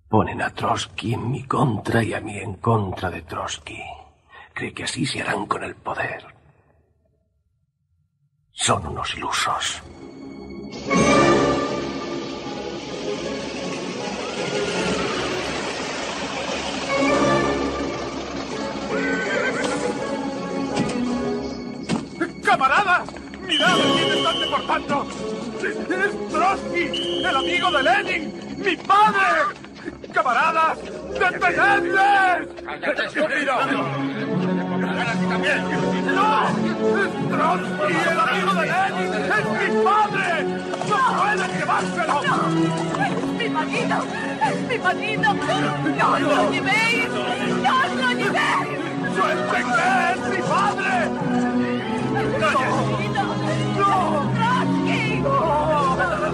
Ponen a Trotsky en mi contra y a mí en contra de Trotsky. Cree que así se harán con el poder. Son unos ilusos. ¡Camaradas! ¡Mirad a quién están deportando! ¡Es Trotsky, el amigo de Lenin! ¡Mi padre! ¡Camaradas! ¡Detenedles! ¡Cállate, estúpido! ¡No! ¡Es Trotsky, el amigo de Lenin! ¡Es mi padre! ¡No pueden llevárselo! ¡Es mi marido! ¡Es mi marido! ¡No os lo llevéis! ¡No os lo llevéis! ¡Suelten que es mi padre! En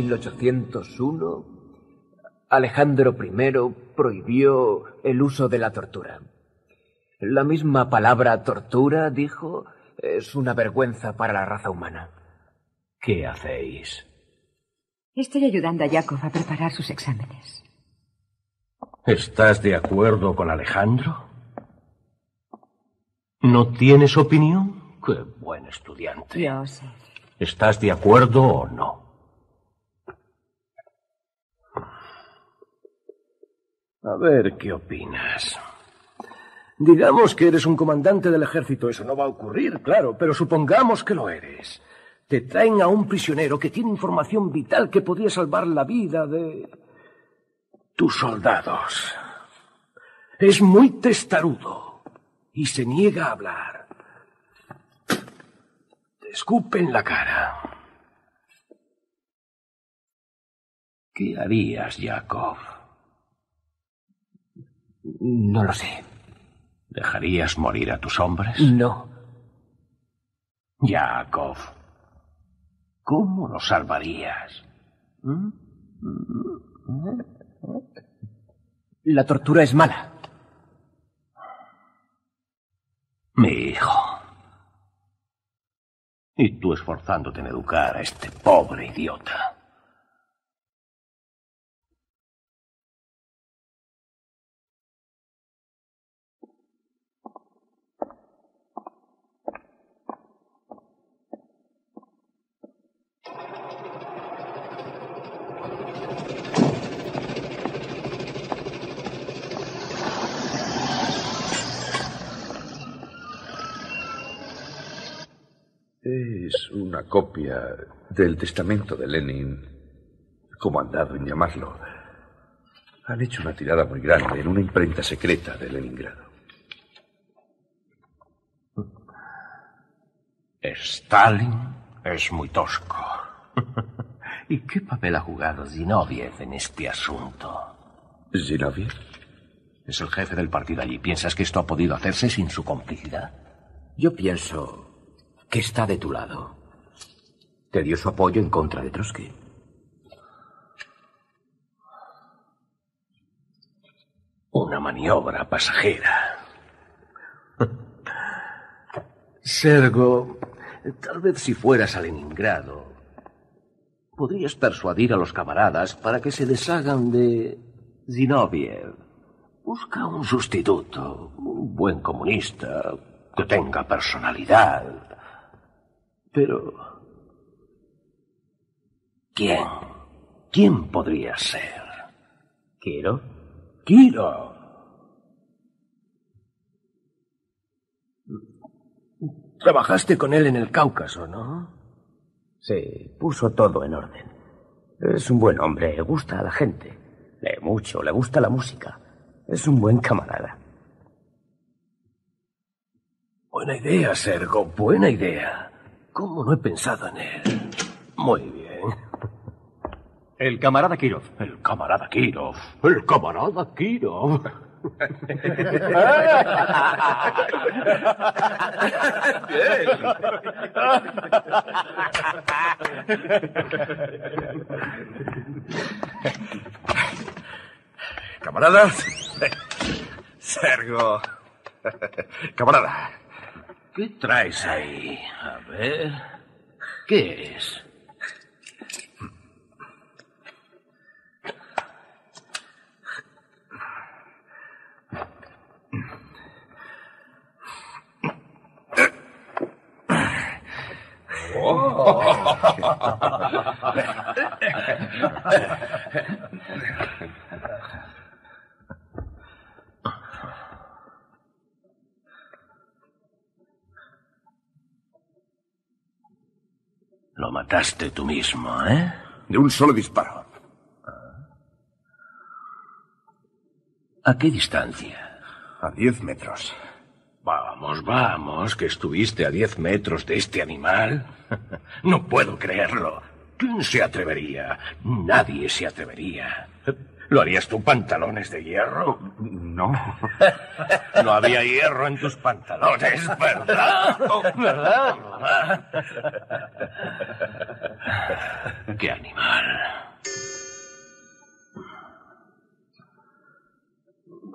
1801, Alejandro I prohibió el uso de la tortura. La misma palabra tortura, dijo, es una vergüenza para la raza humana. ¿Qué hacéis? Estoy ayudando a Jacob a preparar sus exámenes. ¿Estás de acuerdo con Alejandro? ¿No tienes opinión? Qué buen estudiante. Yo sé. ¿Estás de acuerdo o no? A ver, ¿qué opinas? Digamos que eres un comandante del ejército. Eso no va a ocurrir, claro, pero supongamos que lo eres. Te traen a un prisionero que tiene información vital que podría salvar la vida de tus soldados. Es muy testarudo y se niega a hablar. Te escupe en la cara. ¿Qué harías, Jacob? No lo sé. ¿Dejarías morir a tus hombres? No. Jacob, ¿cómo lo salvarías? ¿Mm? La tortura es mala. Mi hijo. Y tú esforzándote en educar a este pobre idiota. Es una copia del testamento de Lenin, como han dado en llamarlo. Han hecho una tirada muy grande en una imprenta secreta de Leningrado. Stalin es muy tosco. ¿Y qué papel ha jugado Zinoviev en este asunto? ¿Zinoviev? Es el jefe del partido allí. ¿Piensas que esto ha podido hacerse sin su complicidad? Yo pienso que está de tu lado. Te dio su apoyo en contra de Trotsky. Una maniobra pasajera. Sergo, tal vez si fueras a Leningrado, podrías persuadir a los camaradas para que se deshagan de Zinoviev. Busca un sustituto, un buen comunista, que tenga personalidad. Pero... ¿Quién? ¿Quién podría ser? ¿Quiero? Kiro. Trabajaste con él en el Cáucaso, ¿no? Sí, puso todo en orden. Es un buen hombre, le gusta a la gente. Lee mucho, le gusta la música. Es un buen camarada. Buena idea, Sergo, buena idea. ¿Cómo no he pensado en él? Muy bien. El camarada Kirov. El camarada Kirov. El camarada Kirov. Camaradas. Sergo. Camarada. ¿Qué traes ahí? A ver. ¿Qué es? Lo mataste tú mismo, ¿eh? De un solo disparo. ¿A qué distancia? A diez metros. Vamos, vamos, que estuviste a diez metros de este animal. No puedo creerlo. ¿Quién se atrevería? Nadie se atrevería. ¿Lo harías tú pantalones de hierro? No. No había hierro en tus pantalones, ¿verdad? ¿Verdad?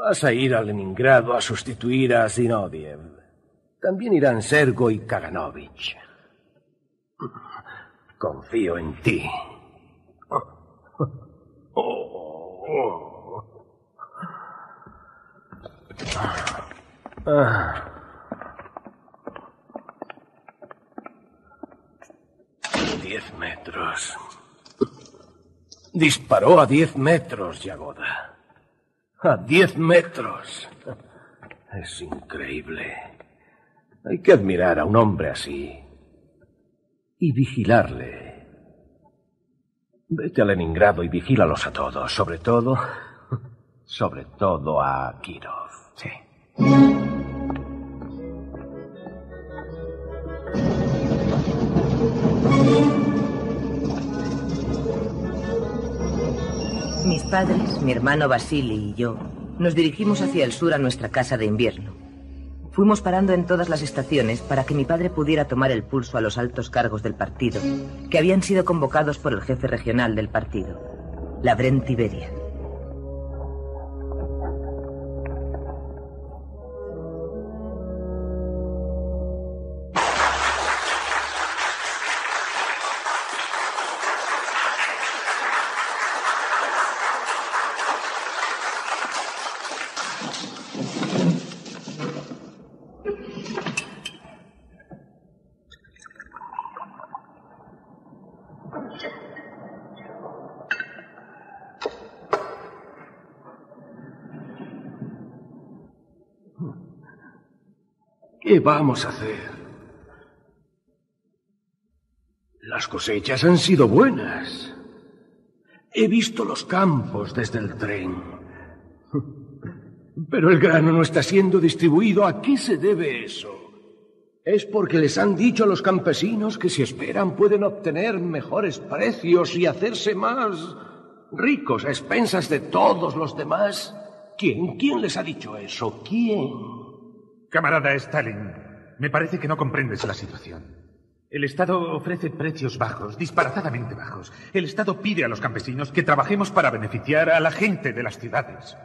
Vas a ir a Leningrado a sustituir a Zinoviev. También irán Sergo y Kaganovich. Confío en ti. Diez metros. Disparó a diez metros, Yagoda. A diez metros. Es increíble. Hay que admirar a un hombre así. Y vigilarle. Vete a Leningrado y vigílalos a todos. Sobre todo. Sobre todo a Kirov. Sí. Padres, mi hermano Vasily y yo nos dirigimos hacia el sur a nuestra casa de invierno. Fuimos parando en todas las estaciones para que mi padre pudiera tomar el pulso a los altos cargos del partido, que habían sido convocados por el jefe regional del partido, la Brent vamos a hacer? Las cosechas han sido buenas. He visto los campos desde el tren. Pero el grano no está siendo distribuido. ¿A qué se debe eso? Es porque les han dicho a los campesinos que si esperan pueden obtener mejores precios y hacerse más ricos a expensas de todos los demás. ¿Quién? ¿Quién les ha dicho eso? ¿Quién? Camarada Stalin, me parece que no comprendes la situación. El Estado ofrece precios bajos, disparatadamente bajos. El Estado pide a los campesinos que trabajemos para beneficiar a la gente de las ciudades.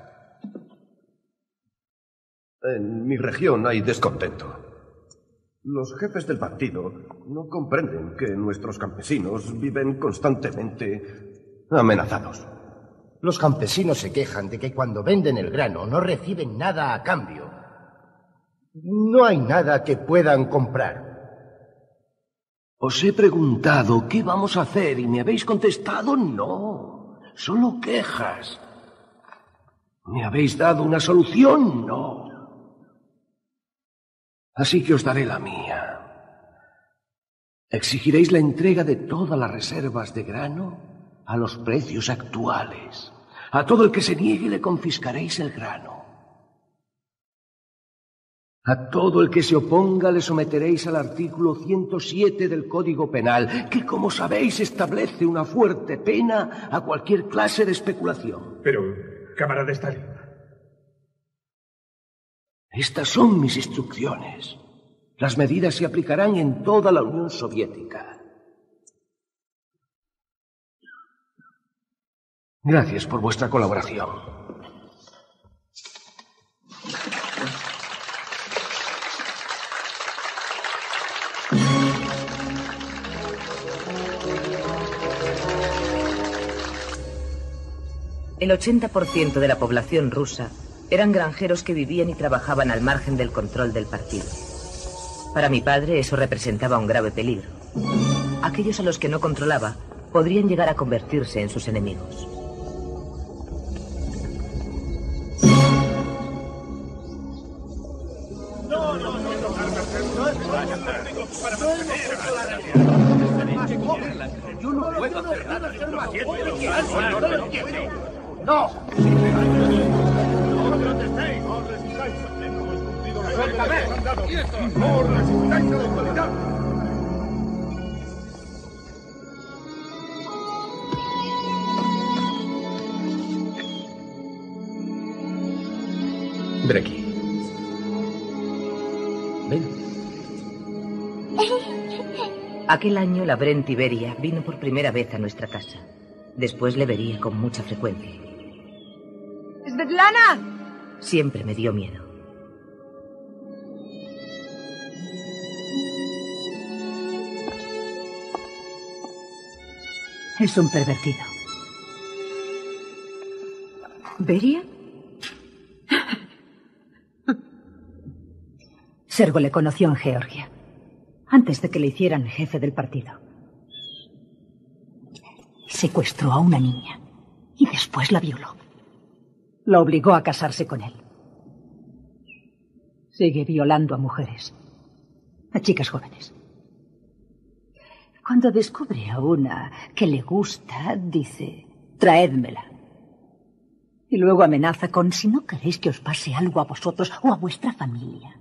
En mi región hay descontento. Los jefes del partido no comprenden que nuestros campesinos viven constantemente amenazados. Los campesinos se quejan de que cuando venden el grano no reciben nada a cambio. No hay nada que puedan comprar. Os he preguntado qué vamos a hacer y me habéis contestado no. Solo quejas. ¿Me habéis dado una solución? No. Así que os daré la mía. Exigiréis la entrega de todas las reservas de grano a los precios actuales. A todo el que se niegue le confiscaréis el grano. A todo el que se oponga le someteréis al artículo 107 del Código Penal, que como sabéis establece una fuerte pena a cualquier clase de especulación. Pero, camarada Stalin. Estas son mis instrucciones. Las medidas se aplicarán en toda la Unión Soviética. Gracias por vuestra colaboración. El 80% de la población rusa eran granjeros que vivían y trabajaban al margen del control del partido. Para mi padre eso representaba un grave peligro. Aquellos a los que no controlaba podrían llegar a convertirse en sus enemigos. Yo no puedo hacer nada. ¡No! ¡No resistáis a la autoridad! Ven. Aquel año la Brent Iberia vino por primera vez a nuestra casa. Después le vería con mucha frecuencia. ¡Svetlana! Siempre me dio miedo. Es un pervertido. ¿Beria? Sergo le conoció en Georgia, antes de que le hicieran jefe del partido. Secuestró a una niña y después la violó. La obligó a casarse con él. Sigue violando a mujeres, a chicas jóvenes. Cuando descubre a una que le gusta, dice, traédmela. Y luego amenaza con, si no queréis que os pase algo a vosotros o a vuestra familia.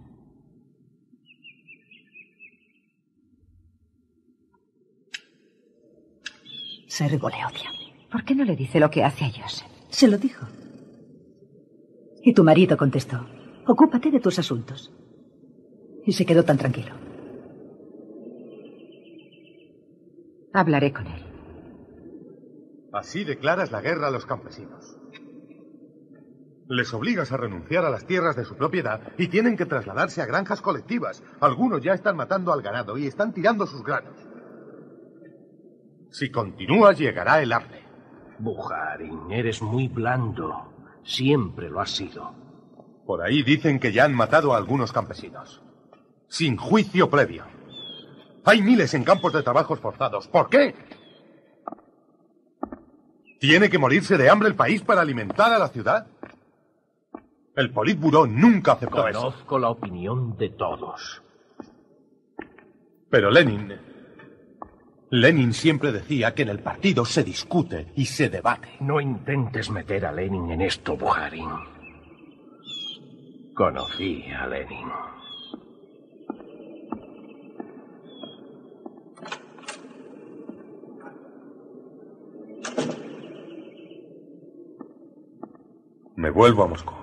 Sergo le odia. ¿Por qué no le dice lo que hace a Joseph? Se lo dijo. Y tu marido contestó, ocúpate de tus asuntos. Y se quedó tan tranquilo. Hablaré con él. Así declaras la guerra a los campesinos. Les obligas a renunciar a las tierras de su propiedad y tienen que trasladarse a granjas colectivas. Algunos ya están matando al ganado y están tirando sus granos. Si continúas, llegará el hambre. Bujarin, eres muy blando. Siempre lo has sido. Por ahí dicen que ya han matado a algunos campesinos. Sin juicio previo. Hay miles en campos de trabajos forzados. ¿Por qué? ¿Tiene que morirse de hambre el país para alimentar a la ciudad? El Politburó nunca aceptó eso. Conozco la opinión de todos. Pero Lenin... Lenin siempre decía que en el partido se discute y se debate. No intentes meter a Lenin en esto, Bujarin. Conocí a Lenin. Me vuelvo a Moscú.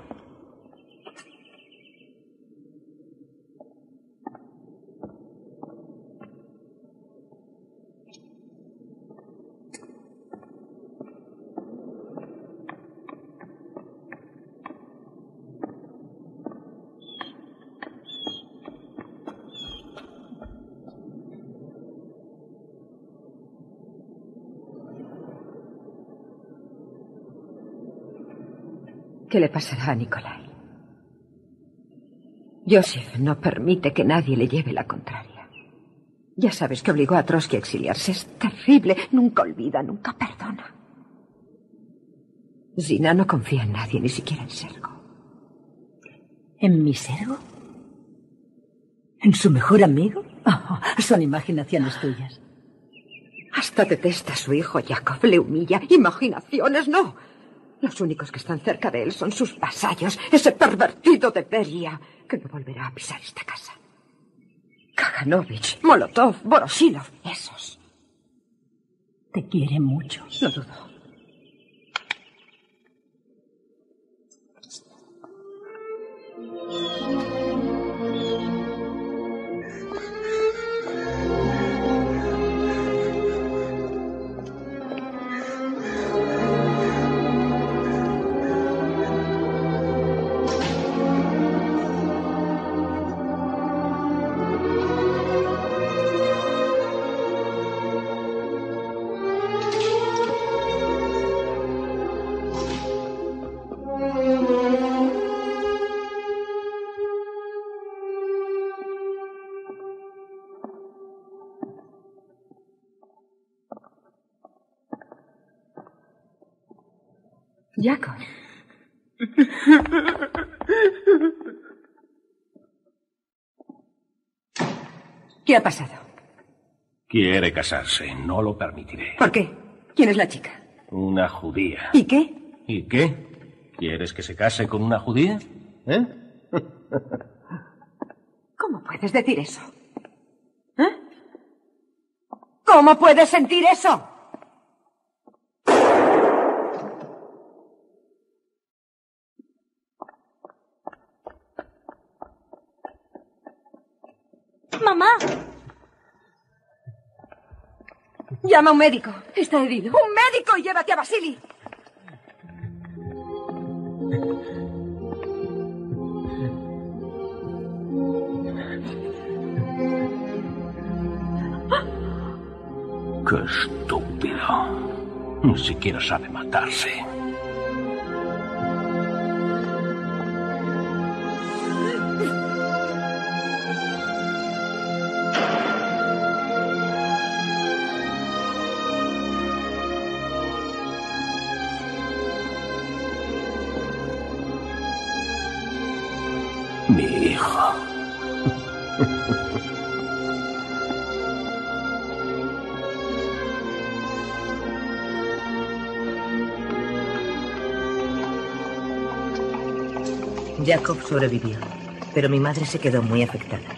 ¿Qué le pasará a Nikolai? Joseph no permite que nadie le lleve la contraria. Ya sabes que obligó a Trotsky a exiliarse. Es terrible. Nunca olvida, nunca perdona. Zina no confía en nadie, ni siquiera en Sergo. ¿En mi Sergo? ¿En su mejor amigo? Oh, son imaginaciones tuyas. Hasta detesta a su hijo Jacob. Le humilla. Imaginaciones, no. Los únicos que están cerca de él son sus vasallos. Ese pervertido de Beria, que no volverá a pisar esta casa. Kaganovich, Molotov, Borosilov, esos. Te quiere mucho. No dudo. Jacob. ¿Qué ha pasado? Quiere casarse. No lo permitiré. ¿Por qué? ¿Quién es la chica? Una judía. ¿Y qué? ¿Y qué? ¿Quieres que se case con una judía? ¿Eh? ¿Cómo puedes decir eso? ¿Eh? ¿Cómo puedes sentir eso? Mamá, Llama a un médico. está herido. ¡Un médico y llévate a Basili! ¡Qué estúpido! Ni siquiera sabe matarse. Jacob sobrevivió, pero mi madre se quedó muy afectada.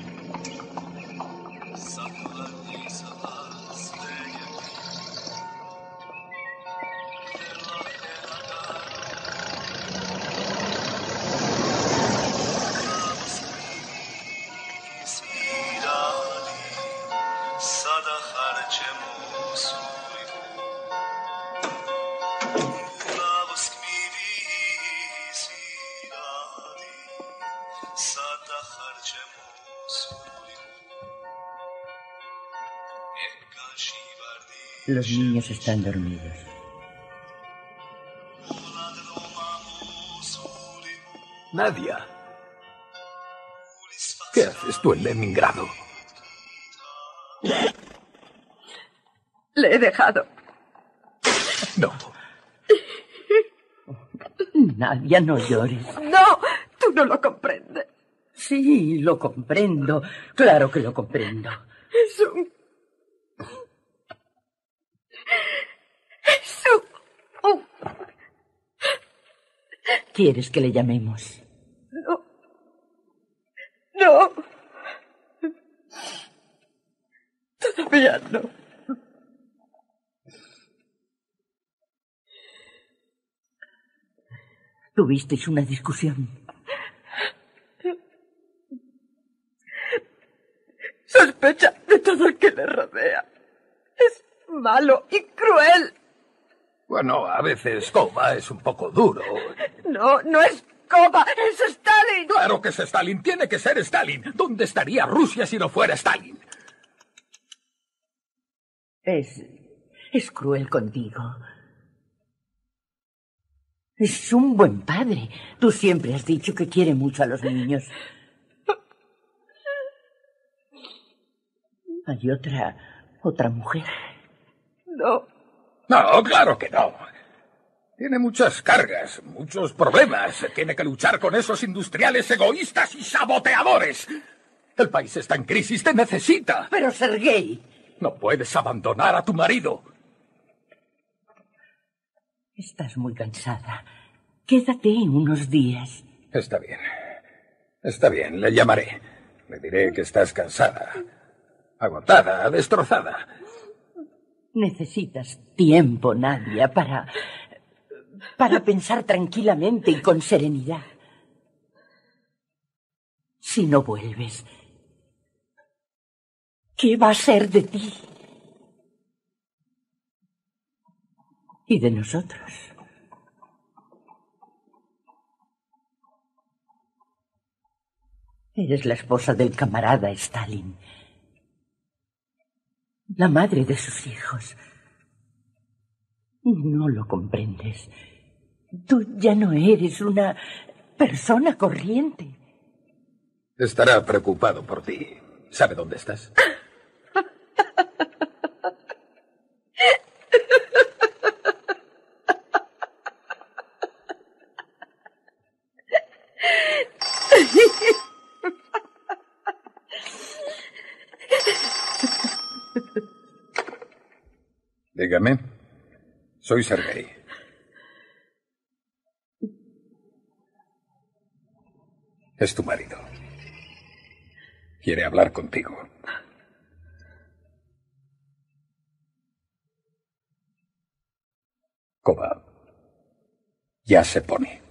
Los niños están dormidos. Nadia. ¿Qué haces tú en Leningrado? Le he dejado. No. Nadia, no llores. No, tú no lo comprendes. Sí, lo comprendo. Claro que lo comprendo. Es un... Es un... un- ¿Quieres que le llamemos? No. No. Todavía no. Tuvisteis una discusión. Sospecha de todo el que le rodea. Es malo y cruel. Bueno, a veces Koba es un poco duro. No, no es Koba, es Stalin. Claro que es Stalin, tiene que ser Stalin. ¿Dónde estaría Rusia si no fuera Stalin? Es. es cruel contigo. Es un buen padre. Tú siempre has dicho que quiere mucho a los niños. Hay otra. otra mujer. No. No, claro que no. Tiene muchas cargas, muchos problemas. Tiene que luchar con esos industriales egoístas y saboteadores. El país está en crisis, te necesita. Pero, Sergei. No puedes abandonar a tu marido. Estás muy cansada. Quédate unos días. Está bien. Está bien, le llamaré. Le diré que estás cansada, agotada, destrozada. Necesitas tiempo, Nadia, para. Para pensar tranquilamente y con serenidad. Si no vuelves, ¿qué va a ser de ti? Y de nosotros. Eres la esposa del camarada Stalin. La madre de sus hijos. No lo comprendes. Tú ya no eres una persona corriente. Estará preocupado por ti. ¿Sabe dónde estás? Dígame. Soy Sergei. Es tu marido. Quiere hablar contigo. Coba. Ya se pone.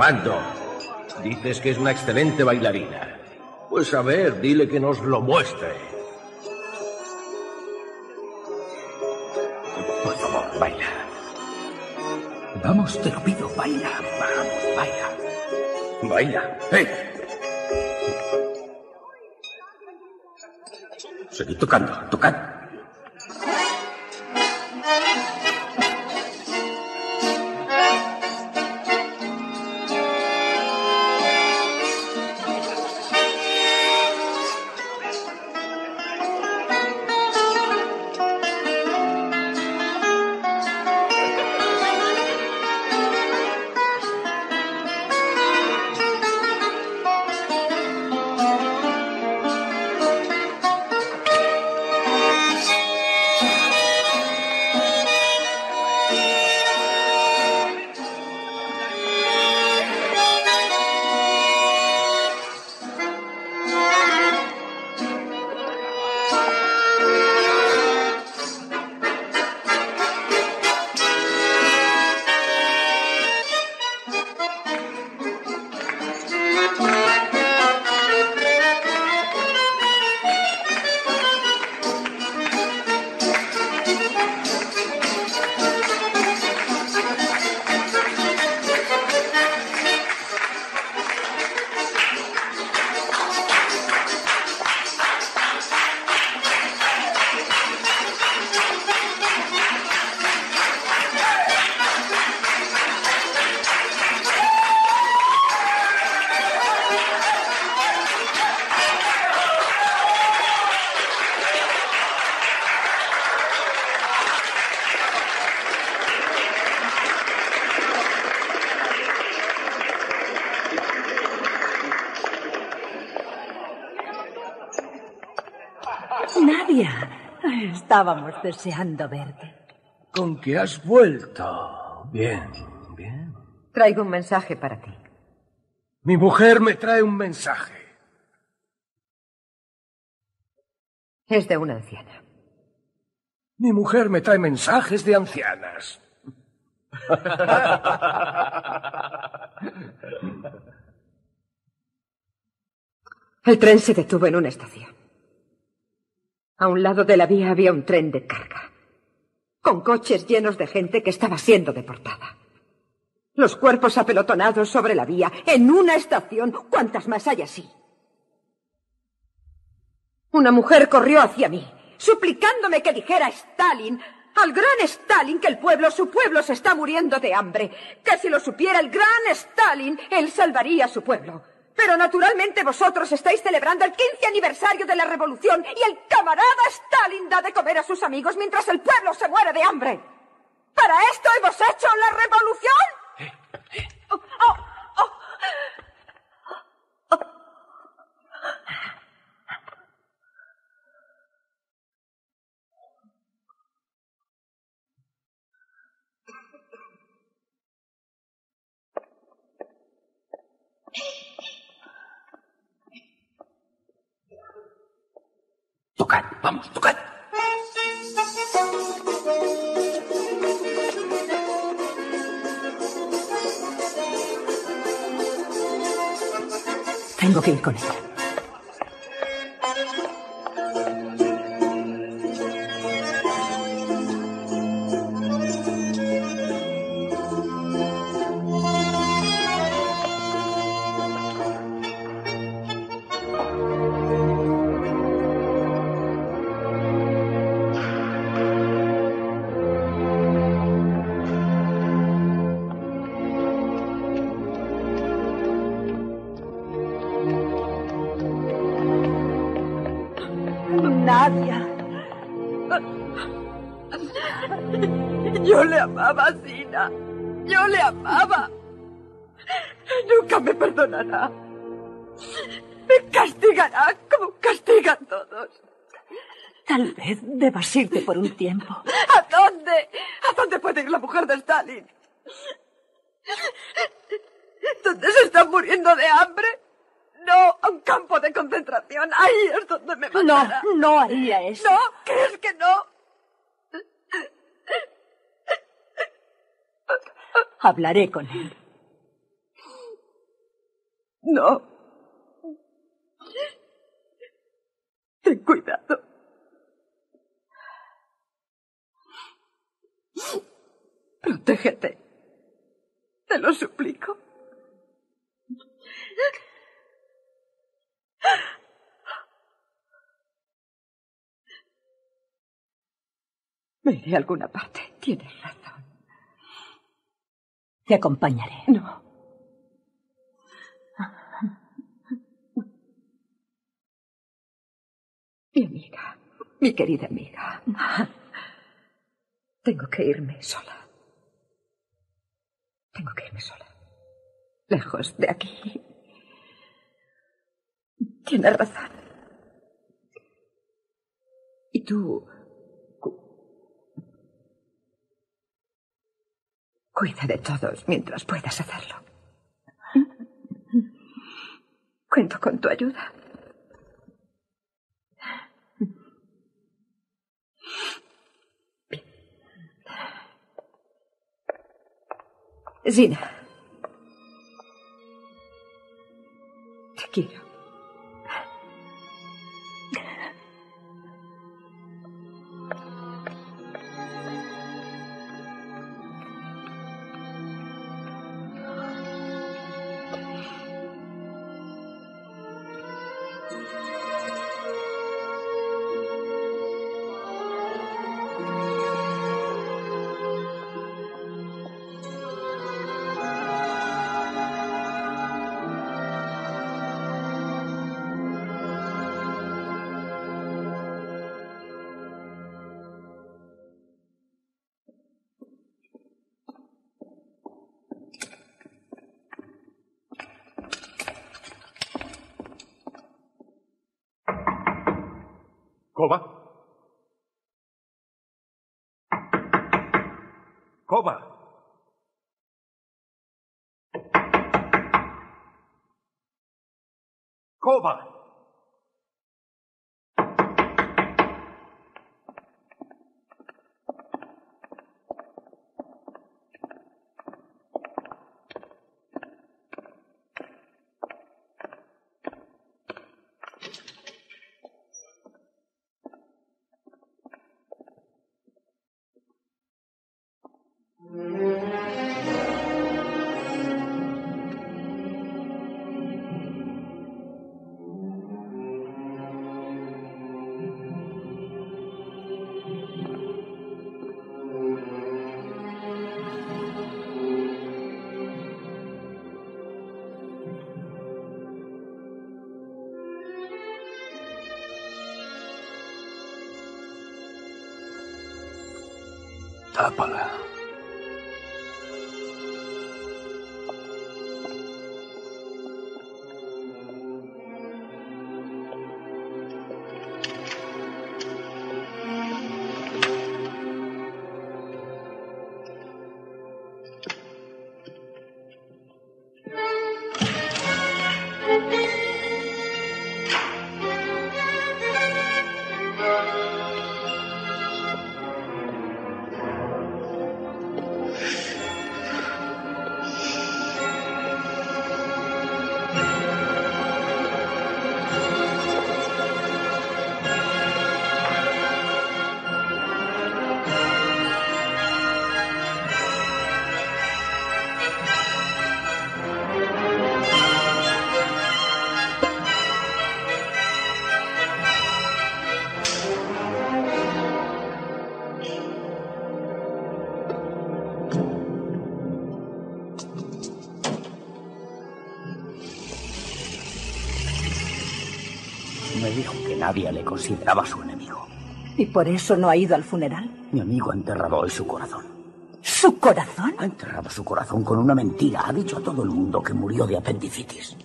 Estorbando. Dices que es una excelente bailarina. Pues a ver, dile que nos lo muestre. favor, baila. Vamos, te lo pido, baila. Vamos, baila. Baila. ¡Eh! Seguid tocando, tocad. Estábamos deseando verte. Con que has vuelto. Bien, bien. Traigo un mensaje para ti. Mi mujer me trae un mensaje. Es de una anciana. Mi mujer me trae mensajes de ancianas. El tren se detuvo en una estación. A un lado de la vía había un tren de carga, con coches llenos de gente que estaba siendo deportada. Los cuerpos apelotonados sobre la vía, en una estación, cuantas más hay así. Una mujer corrió hacia mí, suplicándome que dijera a Stalin, al gran Stalin, que el pueblo, su pueblo, se está muriendo de hambre. Que si lo supiera el gran Stalin, él salvaría a su pueblo. Pero naturalmente vosotros estáis celebrando el 15 aniversario de la revolución y el camarada Stalin da de comer a sus amigos mientras el pueblo se muere de hambre. ¿Para esto hemos hecho la revolución? Oh, oh, oh. Tocad, vamos, tocad. Tengo que ir con ella. Debas irte por un tiempo. ¿A dónde? ¿A dónde puede ir la mujer de Stalin? ¿Dónde se están muriendo de hambre? No, a un campo de concentración. Ahí es donde me No, matará. no haría eso. ¿No? ¿Crees que no? Hablaré con él. No. Ten cuidado. Protégete. Te lo suplico. Me iré a alguna parte. Tienes razón. Te acompañaré. No. Mi amiga, mi querida amiga. Tengo que irme sola. Tengo que irme sola. Lejos de aquí. Tienes razón. Y tú... Cuida de todos mientras puedas hacerlo. Cuento con tu ayuda. Zina. Te quiero. Apple. Consideraba su enemigo. ¿Y por eso no ha ido al funeral? Mi amigo ha enterrado hoy su corazón. ¿Su corazón? Ha enterrado su corazón con una mentira. Ha dicho a todo el mundo que murió de apendicitis.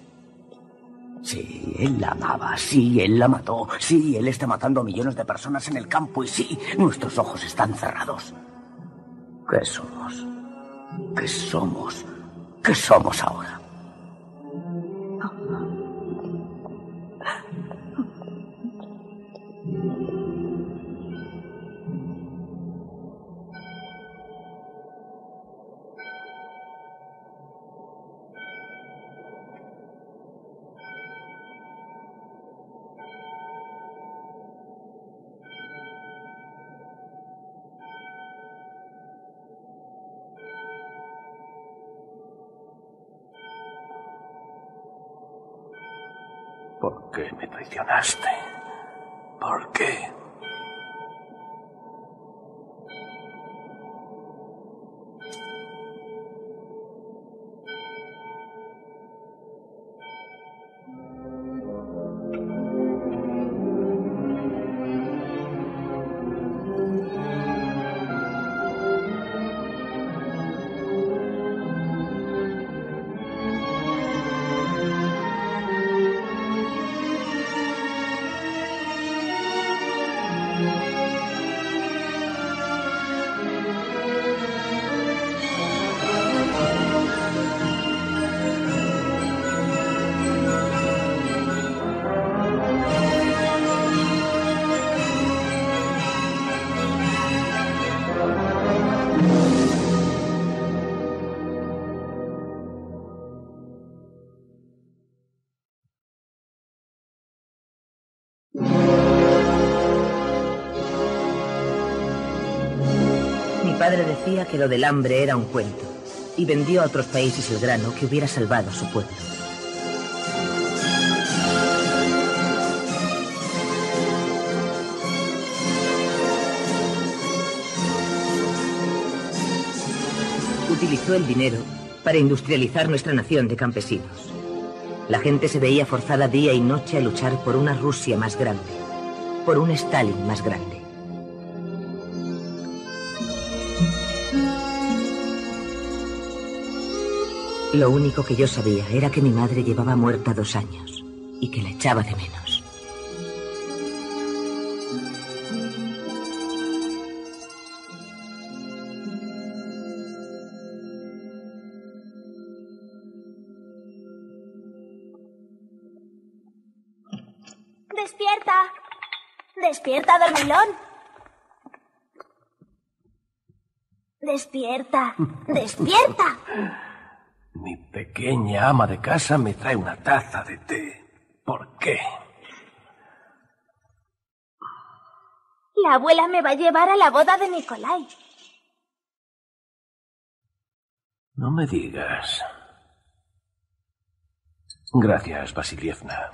Sí, él la amaba. Sí, él la mató. Sí, él está matando a millones de personas en el campo. Y sí, nuestros ojos están cerrados. ¿Qué somos? ¿Qué somos? ¿Qué somos ahora? Me lo del hambre era un cuento y vendió a otros países el grano que hubiera salvado a su pueblo. Utilizó el dinero para industrializar nuestra nación de campesinos. La gente se veía forzada día y noche a luchar por una Rusia más grande, por un Stalin más grande. Lo único que yo sabía era que mi madre llevaba muerta dos años y que la echaba de menos. Despierta. Despierta, dormilón. Despierta. Despierta. Mi pequeña ama de casa me trae una taza de té. ¿Por qué? La abuela me va a llevar a la boda de Nikolai. No me digas. Gracias, Vasilievna.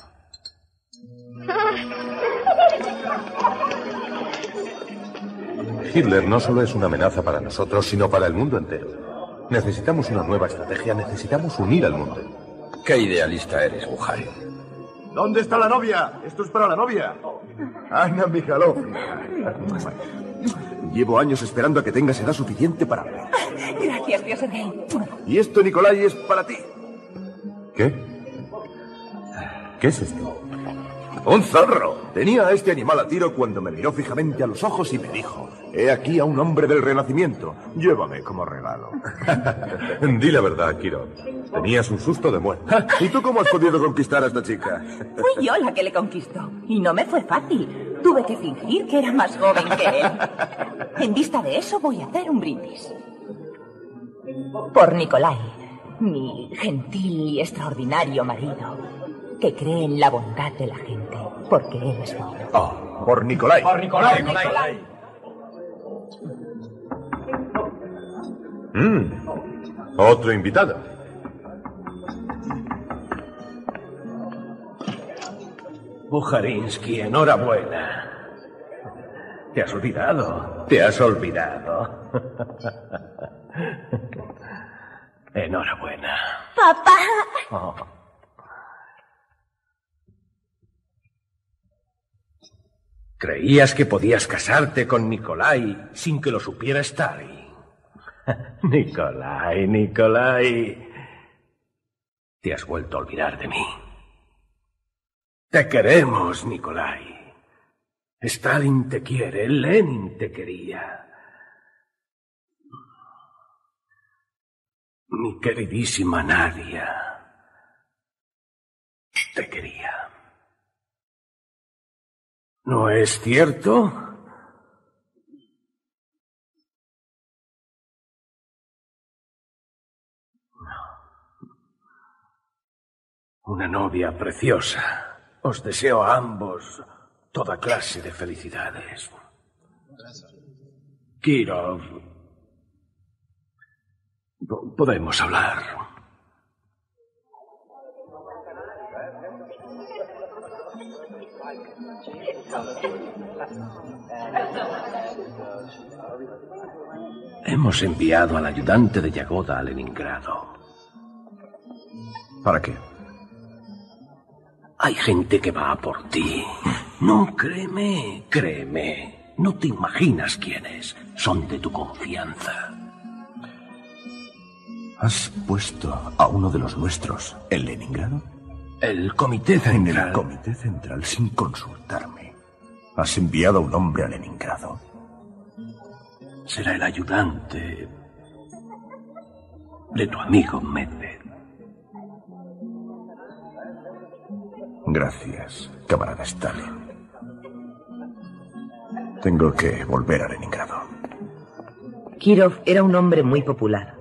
Hitler no solo es una amenaza para nosotros, sino para el mundo entero. Necesitamos una nueva estrategia, necesitamos unir al mundo. Qué idealista eres, Bujarin. ¿Dónde está la novia? Esto es para la novia. Ana Mijalovna. Llevo años esperando a que tengas edad suficiente para hablar. Gracias, Dios de él. Y esto, Nicolai, es para ti. ¿Qué? ¿Qué es esto? Un zorro. Tenía a este animal a tiro cuando me miró fijamente a los ojos y me dijo, he aquí a un hombre del Renacimiento. Llévame como regalo. Di la verdad, Kiro. Tenías un susto de muerte. ¿Y tú cómo has podido conquistar a esta chica? Fui yo la que le conquistó. Y no me fue fácil. Tuve que fingir que era más joven que él. En vista de eso voy a hacer un brindis. Por Nicolai, mi gentil y extraordinario marido, que cree en la bondad de la gente, porque él es bueno. Oh, por Nicolai. Por Nicolai. Por Nicolai. Mm, Otro invitado. Bujarinsky, enhorabuena. Te has olvidado. Te has olvidado. enhorabuena. Papá. Oh. Creías que podías casarte con Nikolai sin que lo supiera Stalin. Nikolai, Nikolai. Te has vuelto a olvidar de mí. Te queremos, Nikolai. Stalin te quiere, Lenin te quería. Mi queridísima Nadia te quería. ¿No es cierto? Una novia preciosa. Os deseo a ambos toda clase de felicidades. Kirov. po- Podemos hablar. Hemos enviado al ayudante de Yagoda a Leningrado. ¿Para qué? Hay gente que va por ti. No, créeme, créeme. No te imaginas quiénes. Son de tu confianza. ¿Has puesto a uno de los nuestros en Leningrado? El Comité Central. En el Comité Central sin consultarme. ¿Has enviado a un hombre a Leningrado? Será el ayudante de tu amigo Medved. Gracias, camarada Stalin. Tengo que volver a Leningrado. Kirov era un hombre muy popular.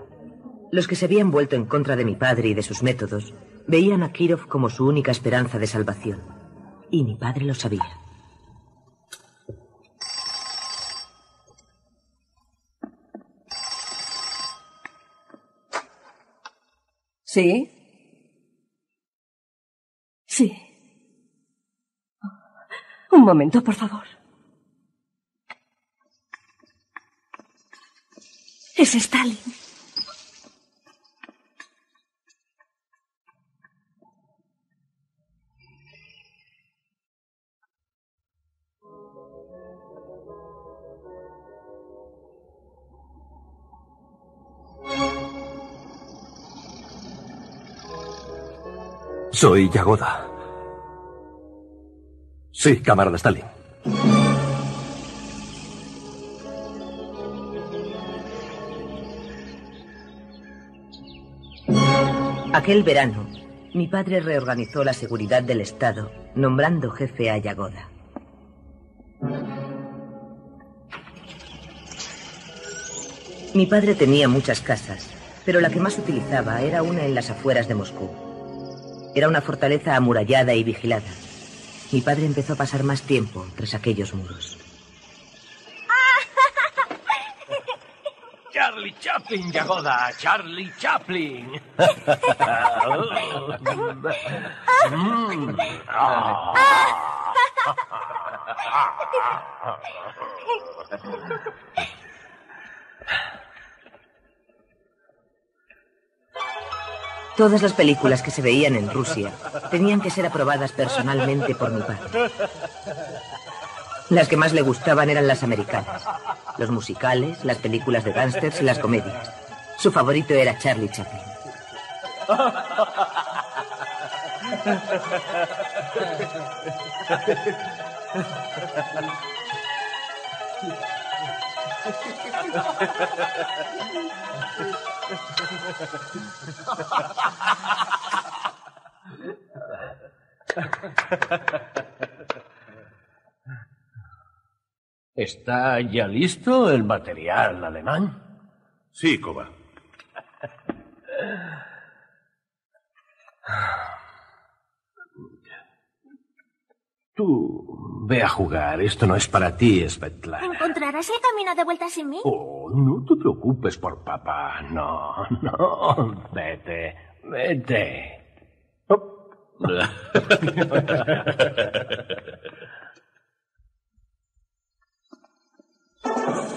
Los que se habían vuelto en contra de mi padre y de sus métodos veían a Kirov como su única esperanza de salvación. Y mi padre lo sabía. ¿Sí? Sí. Un momento, por favor. Es Stalin. Soy Yagoda. Sí, camarada Stalin. Aquel verano, mi padre reorganizó la seguridad del Estado, nombrando jefe a Yagoda. Mi padre tenía muchas casas, pero la que más utilizaba era una en las afueras de Moscú. Era una fortaleza amurallada y vigilada. Mi padre empezó a pasar más tiempo tras aquellos muros. Charlie Chaplin, Yagoda, Charlie Chaplin. Todas las películas que se veían en Rusia tenían que ser aprobadas personalmente por mi padre. Las que más le gustaban eran las americanas, los musicales, las películas de gángsters y las comedias. Su favorito era Charlie Chaplin. ¿Está ya listo el material alemán? Sí, Koba. Tú ve a jugar. Esto no es para ti, Svetlana. ¿Encontrarás el camino de vuelta sin mí? Oh, no te preocupes por papá. No, no. Vete, vete.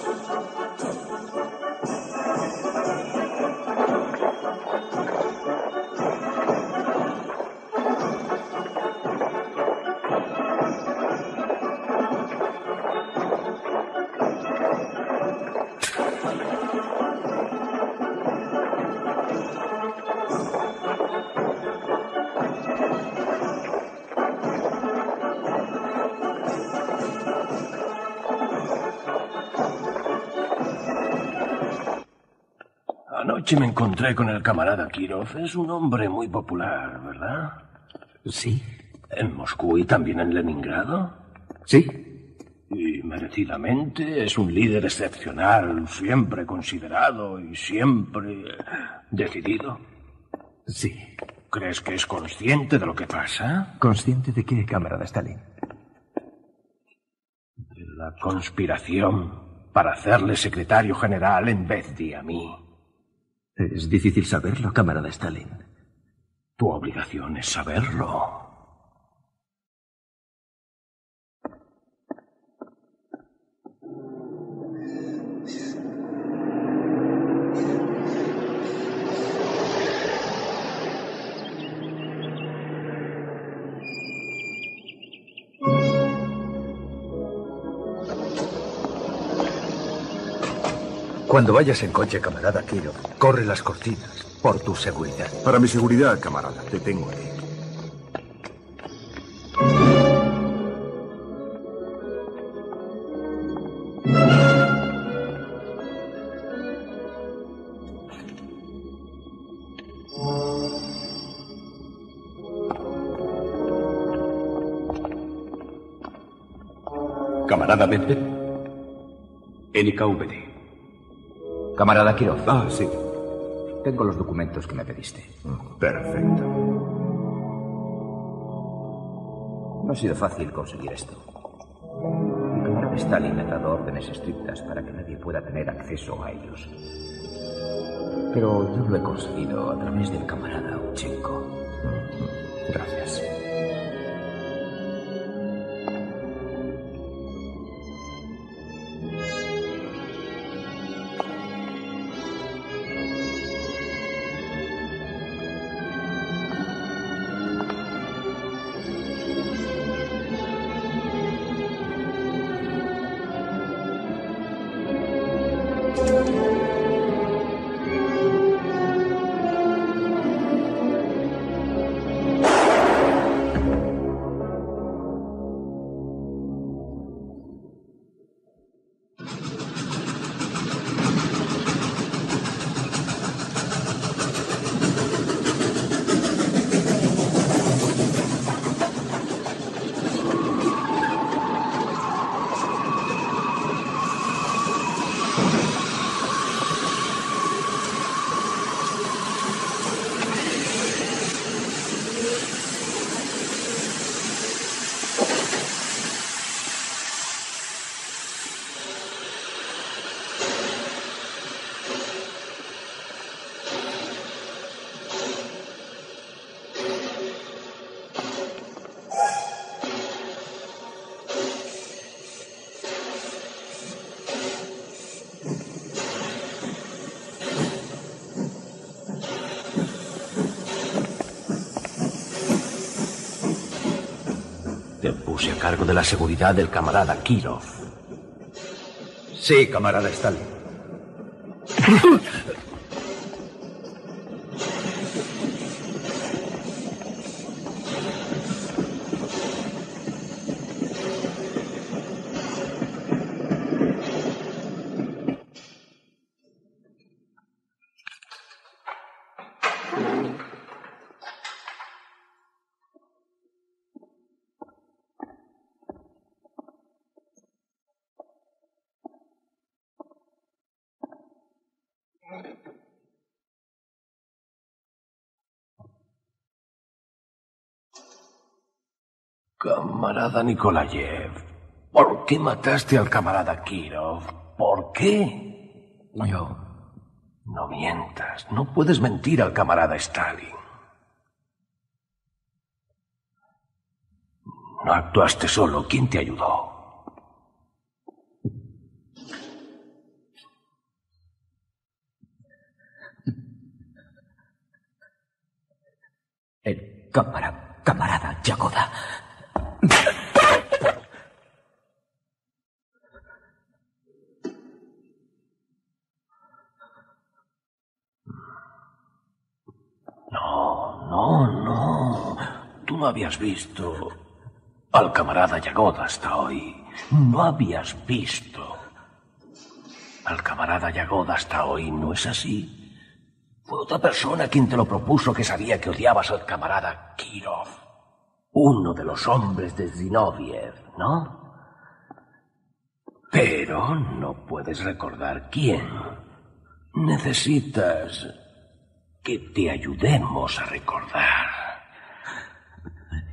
Anoche me encontré con el camarada Kirov. Es un hombre muy popular, ¿verdad? Sí. ¿En Moscú y también en Leningrado? Sí. Y merecidamente es un líder excepcional, siempre considerado y siempre decidido. Sí. ¿Crees que es consciente de lo que pasa? ¿Consciente de qué, camarada Stalin? De la conspiración para hacerle secretario general en vez de a mí. Es difícil saberlo, camarada Stalin. Tu obligación es saberlo. Cuando vayas en coche, camarada Kiro, corre las cortinas, por tu seguridad. Para mi seguridad, camarada, te tengo a ti. Camarada Medved. NKVD. Camarada Kirov. Ah, sí. Tengo los documentos que me pediste. Perfecto. No ha sido fácil conseguir esto. El camarada Stalin ha dado órdenes estrictas para que nadie pueda tener acceso a ellos. Pero yo lo he conseguido a través del camarada Uchenko. Gracias. Puse a cargo de la seguridad del camarada Kirov. Sí, camarada Stalin. Camarada Nikolayev, ¿por qué mataste al camarada Kirov? ¿Por qué? Yo. No mientas, no puedes mentir al camarada Stalin. No actuaste solo, ¿quién te ayudó? El cámara, camarada Yagoda. No, no, no. Tú no habías visto al camarada Yagoda hasta hoy. No habías visto al camarada Yagoda hasta hoy, ¿no es así? Fue otra persona quien te lo propuso que sabía que odiabas al camarada Kirov. Uno de los hombres de Zinoviev, ¿no? Pero no puedes recordar quién. Necesitas que te ayudemos a recordar.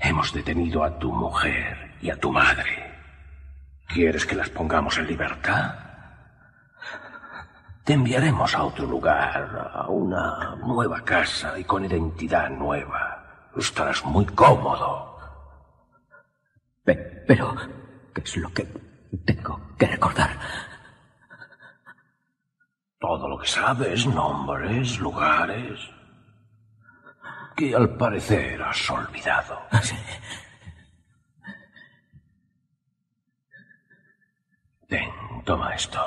Hemos detenido a tu mujer y a tu madre. ¿Quieres que las pongamos en libertad? Te enviaremos a otro lugar, a una nueva casa y con identidad nueva. Estarás muy cómodo. Pe- pero, ¿qué es lo que tengo que recordar? Todo lo que sabes, nombres, lugares, que al parecer has olvidado. Ah, Ten, toma esto.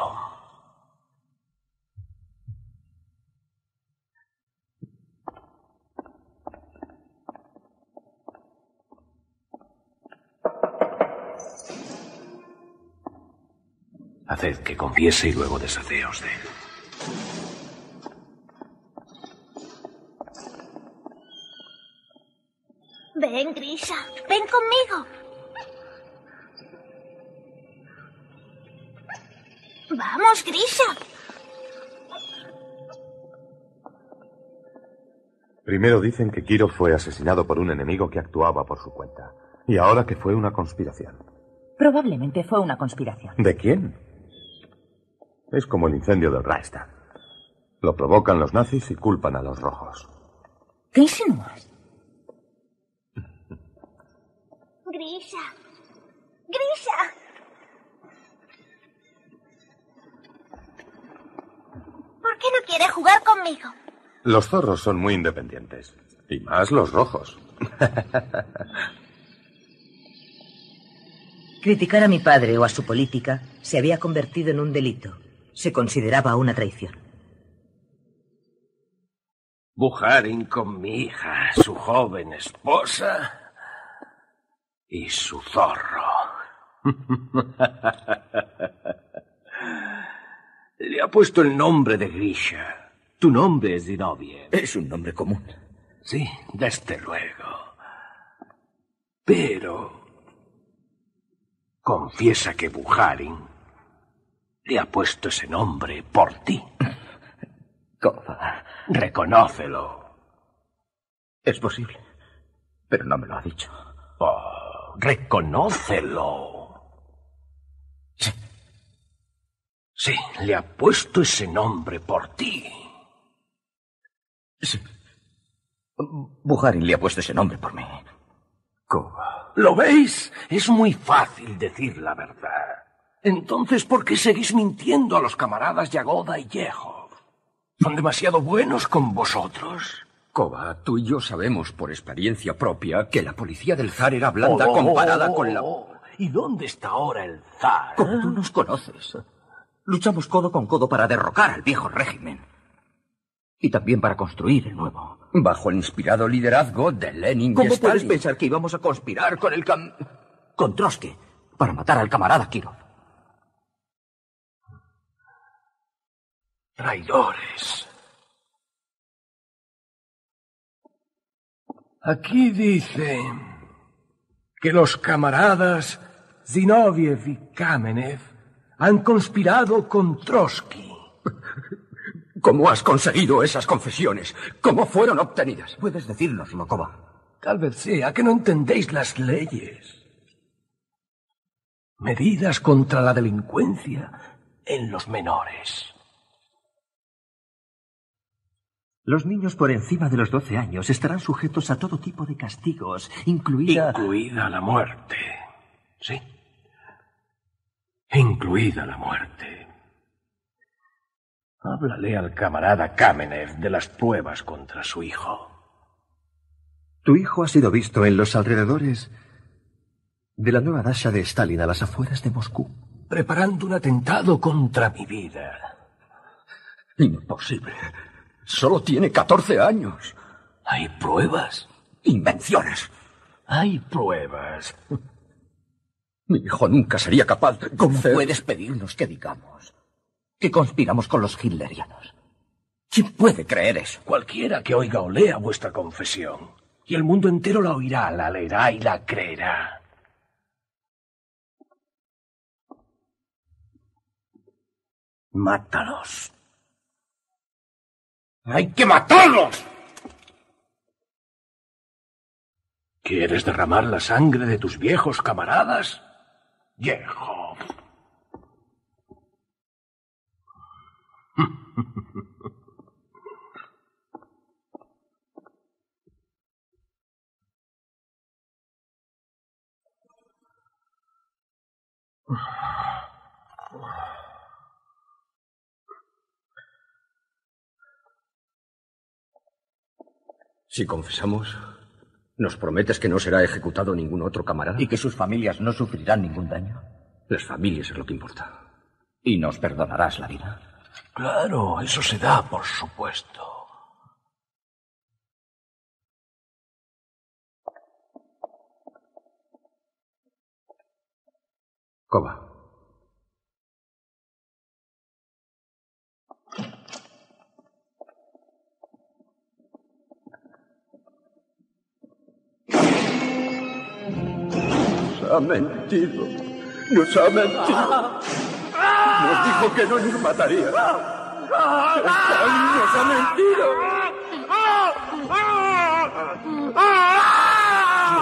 Haced que confiese y luego deshaceos de él. Ven, Grisha, ven conmigo. Vamos, Grisha. Primero dicen que Kiro fue asesinado por un enemigo que actuaba por su cuenta. Y ahora que fue una conspiración. Probablemente fue una conspiración. ¿De quién? Es como el incendio del Reichstag. Lo provocan los nazis y culpan a los rojos. ¿Qué insinúas? Grisha. Grisha. ¿Por qué no quiere jugar conmigo? Los zorros son muy independientes. Y más los rojos. Criticar a mi padre o a su política se había convertido en un delito. Se consideraba una traición. Bujarin con mi hija, su joven esposa y su zorro. Le ha puesto el nombre de Grisha. Tu nombre es Zinoviev. Es un nombre común. Sí, desde luego. Pero confiesa que Bujarin le ha puesto ese nombre por ti. Kova. Reconócelo. Es posible. Pero no me lo ha dicho. Oh, reconócelo. Sí. Sí, le ha puesto ese nombre por ti. Sí. Bujarin le ha puesto ese nombre por mí. Kova. ¿Lo veis? Es muy fácil decir la verdad. Entonces, ¿por qué seguís mintiendo a los camaradas Yagoda y Yehov? ¿Son demasiado buenos con vosotros? Kova, tú y yo sabemos por experiencia propia que la policía del zar era blanda Oh, comparada oh, con la... ¿Y dónde está ahora el zar? Como tú nos conoces. Luchamos codo con codo para derrocar al viejo régimen. Y también para construir el nuevo. Bajo el inspirado liderazgo de Lenin y ¿Cómo puedes Stalin. pensar que íbamos a conspirar con el cam... con Trotsky para matar al camarada Kirov? Traidores. Aquí dice que los camaradas Zinoviev y Kamenev han conspirado con Trotsky. ¿Cómo has conseguido esas confesiones? ¿Cómo fueron obtenidas? Puedes decírnoslo, Kova. Tal vez sea que no entendéis las leyes. Medidas contra la delincuencia en los menores. Los niños por encima de los 12 años estarán sujetos a todo tipo de castigos, incluida... Incluida la muerte. Sí. Incluida la muerte. Háblale al camarada Kamenev de las pruebas contra su hijo. Tu hijo ha sido visto en los alrededores de la nueva Dasha de Stalin a las afueras de Moscú. Preparando un atentado contra mi vida. Imposible. Solo tiene 14 años. ¿Hay pruebas? Invenciones. Hay pruebas. Mi hijo nunca sería capaz de... ¿Cómo hacer- puedes pedirnos que digamos que conspiramos con los hitlerianos? ¿Quién puede creer eso? Cualquiera que oiga o lea vuestra confesión. Y el mundo entero la oirá, la leerá y la creerá. Mátalos. ¡Hay que matarlos! ¿Quieres derramar la sangre de tus viejos camaradas? Viejo. Si confesamos, ¿nos prometes que no será ejecutado ningún otro camarada? Y que sus familias no sufrirán ningún daño. Las familias es lo que importa. Y nos perdonarás la vida. Claro, eso se da, por supuesto. Kova. Ha mentido. Nos ha mentido. Nos dijo que no nos mataría. Nos ha mentido.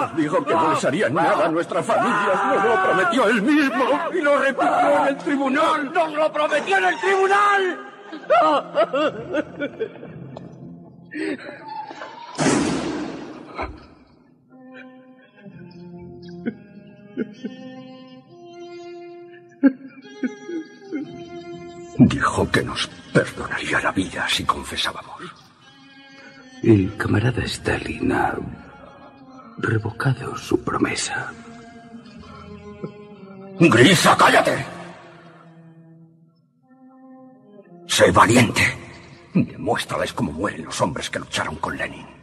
Nos dijo que no les haría nada a nuestra familia. Nos lo prometió él mismo y lo repitió en el tribunal. ¡Nos lo prometió en el tribunal! Dijo que nos perdonaría la vida si confesábamos. El camarada Stalin ha revocado su promesa. Grisa, cállate. Sé valiente. Demuéstrales cómo mueren los hombres que lucharon con Lenin.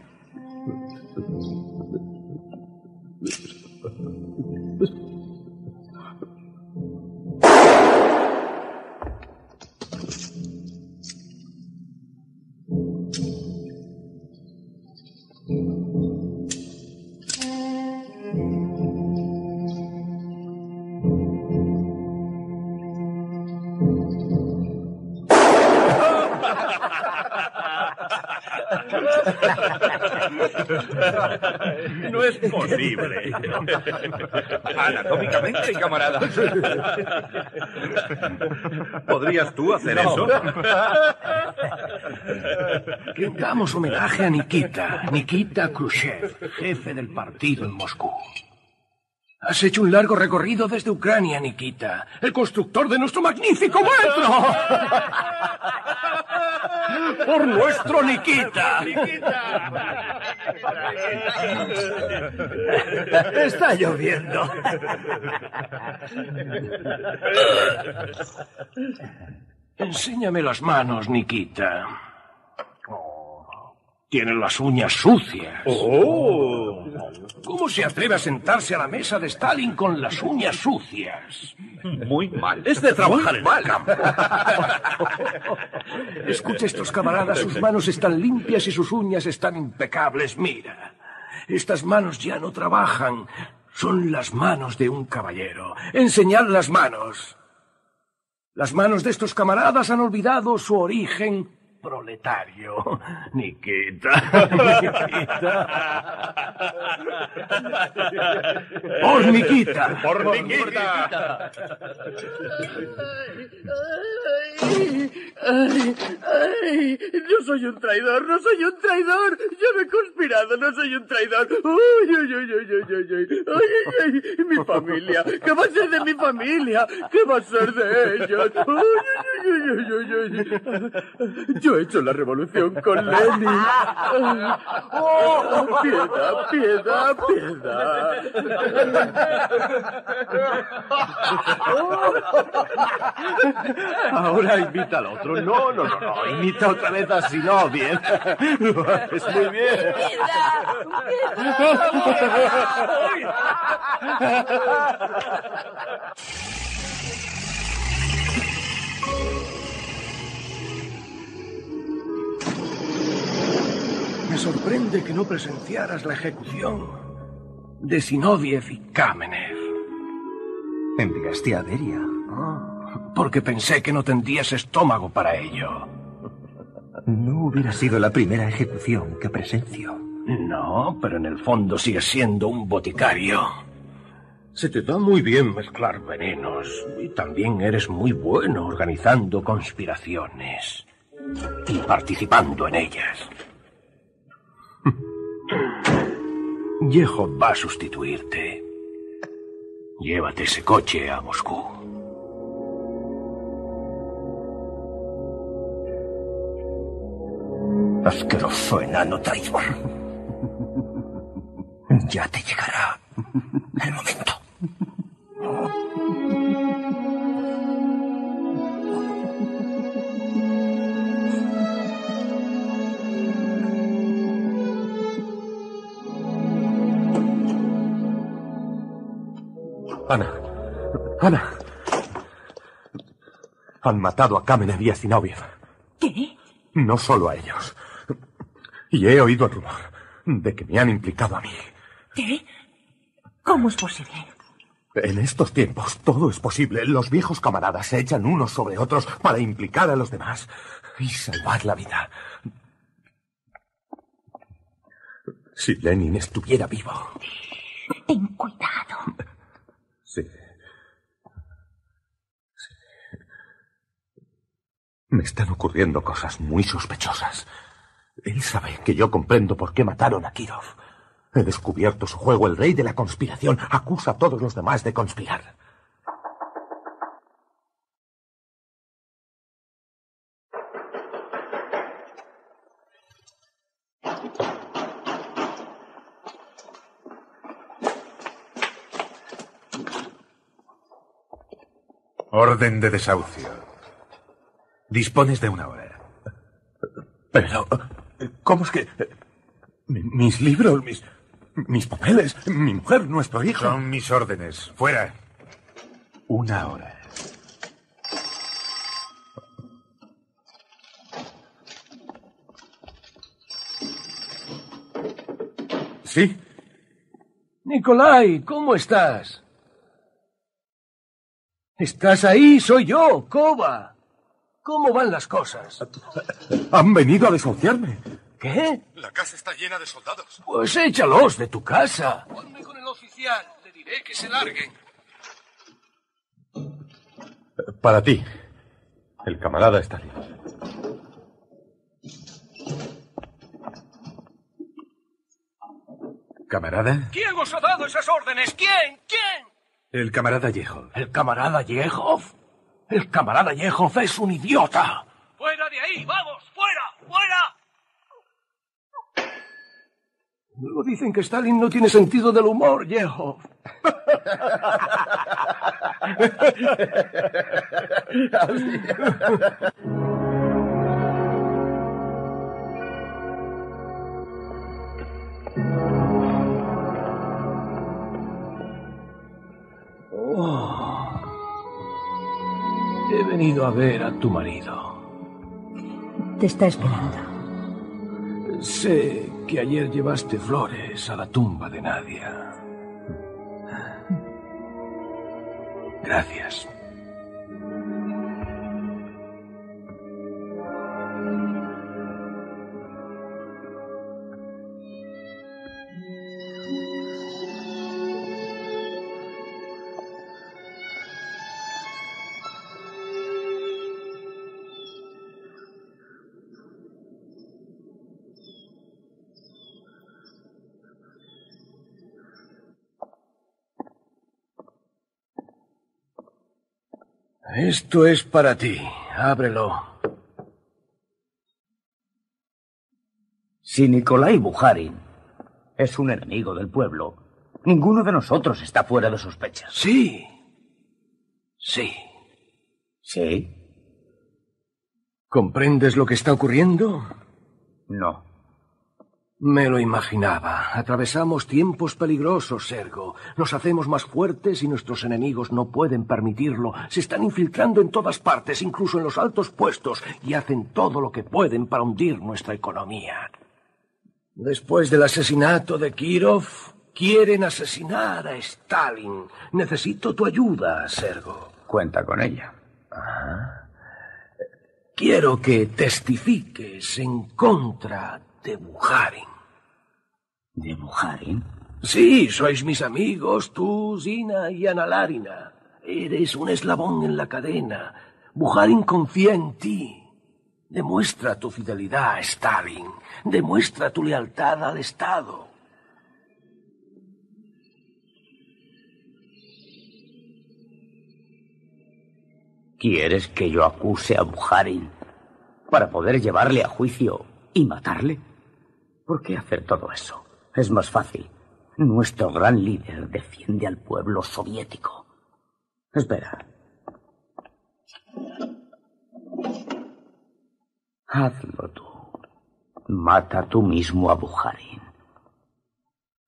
No es posible. Anatómicamente, camarada. ¿Podrías tú hacer eso? Rendamos homenaje a Nikita, Nikita Khrushchev, jefe del partido en Moscú. Has hecho un largo recorrido desde Ucrania, Nikita, el constructor de nuestro magnífico metro. Por nuestro Nikita. Está lloviendo. Enséñame las manos, Nikita. Tiene las uñas sucias. Oh. ¿Cómo se atreve a sentarse a la mesa de Stalin con las uñas sucias? Muy mal. Es de trabajar en el campo. Escucha estos camaradas, sus manos están limpias y sus uñas están impecables. Mira, estas manos ya no trabajan. Son las manos de un caballero. Enseñad las manos. Las manos de estos camaradas han olvidado su origen proletario. Niquita. Niquita. Por Niquita. Por Ay, ay, ay. Yo soy un traidor, no soy un traidor. Yo no he conspirado, no soy un traidor. Ay, ay, ay. Mi familia. ¿Qué va a ser de mi familia? ¿Qué va a ser de ellos? Yo yo he hecho la revolución con Lenin. Oh, piedad, piedad, piedad. Ahora invita al otro. No, no, no, no. Imita otra vez así, no, bien. Lo haces muy bien. Me sorprende que no presenciaras la ejecución de Sinoviev y Kamenev. Enviaste a Beria. Porque pensé que no tendrías estómago para ello. No hubiera sido la primera ejecución que presencio. No, pero en el fondo sigues siendo un boticario. Se te da muy bien mezclar venenos y también eres muy bueno organizando conspiraciones y participando en ellas. Yehov va a sustituirte. Llévate ese coche a Moscú. Asqueroso enano traidor. Ya te llegará el momento. Ana. Ana. Han matado a Kamenev y a Zinoviev. ¿Qué? No solo a ellos. Y he oído el rumor de que me han implicado a mí. ¿Qué? ¿Cómo es posible? En estos tiempos todo es posible. Los viejos camaradas se echan unos sobre otros para implicar a los demás y salvar la vida. Si Lenin estuviera vivo. Ten cuidado. Sí. Sí. Me están ocurriendo cosas muy sospechosas. Él sabe que yo comprendo por qué mataron a Kirov. He descubierto su juego. El rey de la conspiración acusa a todos los demás de conspirar. Orden de desahucio. Dispones de una hora. Pero, ¿cómo es que... mi- mis libros, mis... mis papeles, mi mujer, nuestro hijo... Son mis órdenes. Fuera. Una hora. Sí. Nicolai, ¿cómo estás? ¿Estás ahí? Soy yo, Koba. ¿Cómo van las cosas? Han venido a desahuciarme. ¿Qué? La casa está llena de soldados. Pues échalos de tu casa. Ponme con el oficial. Le diré que se larguen. Para ti, el camarada Stalin. ¿Camarada? ¿Quién os ha dado esas órdenes? ¿Quién? ¿Quién? El camarada Yejov. ¿El camarada Yejov? El camarada Yejov es un idiota. ¡Fuera de ahí! ¡Vamos! ¡Fuera! ¡Fuera! Luego dicen que Stalin no tiene sentido del humor, Yejov. Oh. He venido a ver a tu marido. Te está esperando. Sé que ayer llevaste flores a la tumba de Nadia. Gracias. Esto es para ti. Ábrelo. Si Nikolai Bujarin es un enemigo del pueblo, ninguno de nosotros está fuera de sospechas. Sí. Sí. ¿Sí? ¿Comprendes lo que está ocurriendo? No. Me lo imaginaba. Atravesamos tiempos peligrosos, Sergo. Nos hacemos más fuertes y nuestros enemigos no pueden permitirlo. Se están infiltrando en todas partes, incluso en los altos puestos, y hacen todo lo que pueden para hundir nuestra economía. Después del asesinato de Kirov, quieren asesinar a Stalin. Necesito tu ayuda, Sergo. Cuenta con ella. Quiero que testifiques en contra de Bujarin. ¿De Bujarin? Sí, sois mis amigos, tú, Zina y Analarina. Eres un eslabón en la cadena. Bujarin confía en ti. Demuestra tu fidelidad a Stalin. Demuestra tu lealtad al Estado. ¿Quieres que yo acuse a Bujarin para poder llevarle a juicio y matarle? ¿Por qué hacer todo eso? Es más fácil. Nuestro gran líder defiende al pueblo soviético. Espera. Hazlo tú. Mata tú mismo a Bujarin.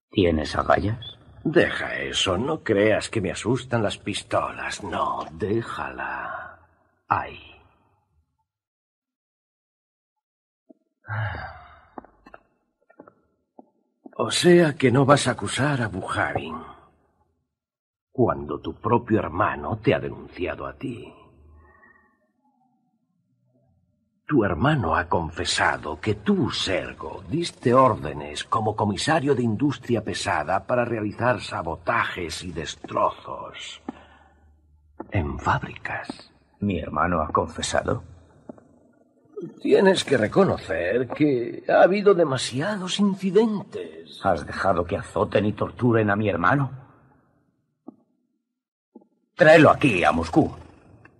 ¿Tienes agallas? Deja eso, no creas que me asustan las pistolas. No, déjala. Ahí. O sea que no vas a acusar a Bujarin. cuando tu propio hermano te ha denunciado a ti. Tu hermano ha confesado que tú, Sergo, diste órdenes como comisario de industria pesada para realizar sabotajes y destrozos en fábricas. ¿Mi hermano ha confesado? Tienes que reconocer que ha habido demasiados incidentes. ¿Has dejado que azoten y torturen a mi hermano? Tráelo aquí, a Moscú.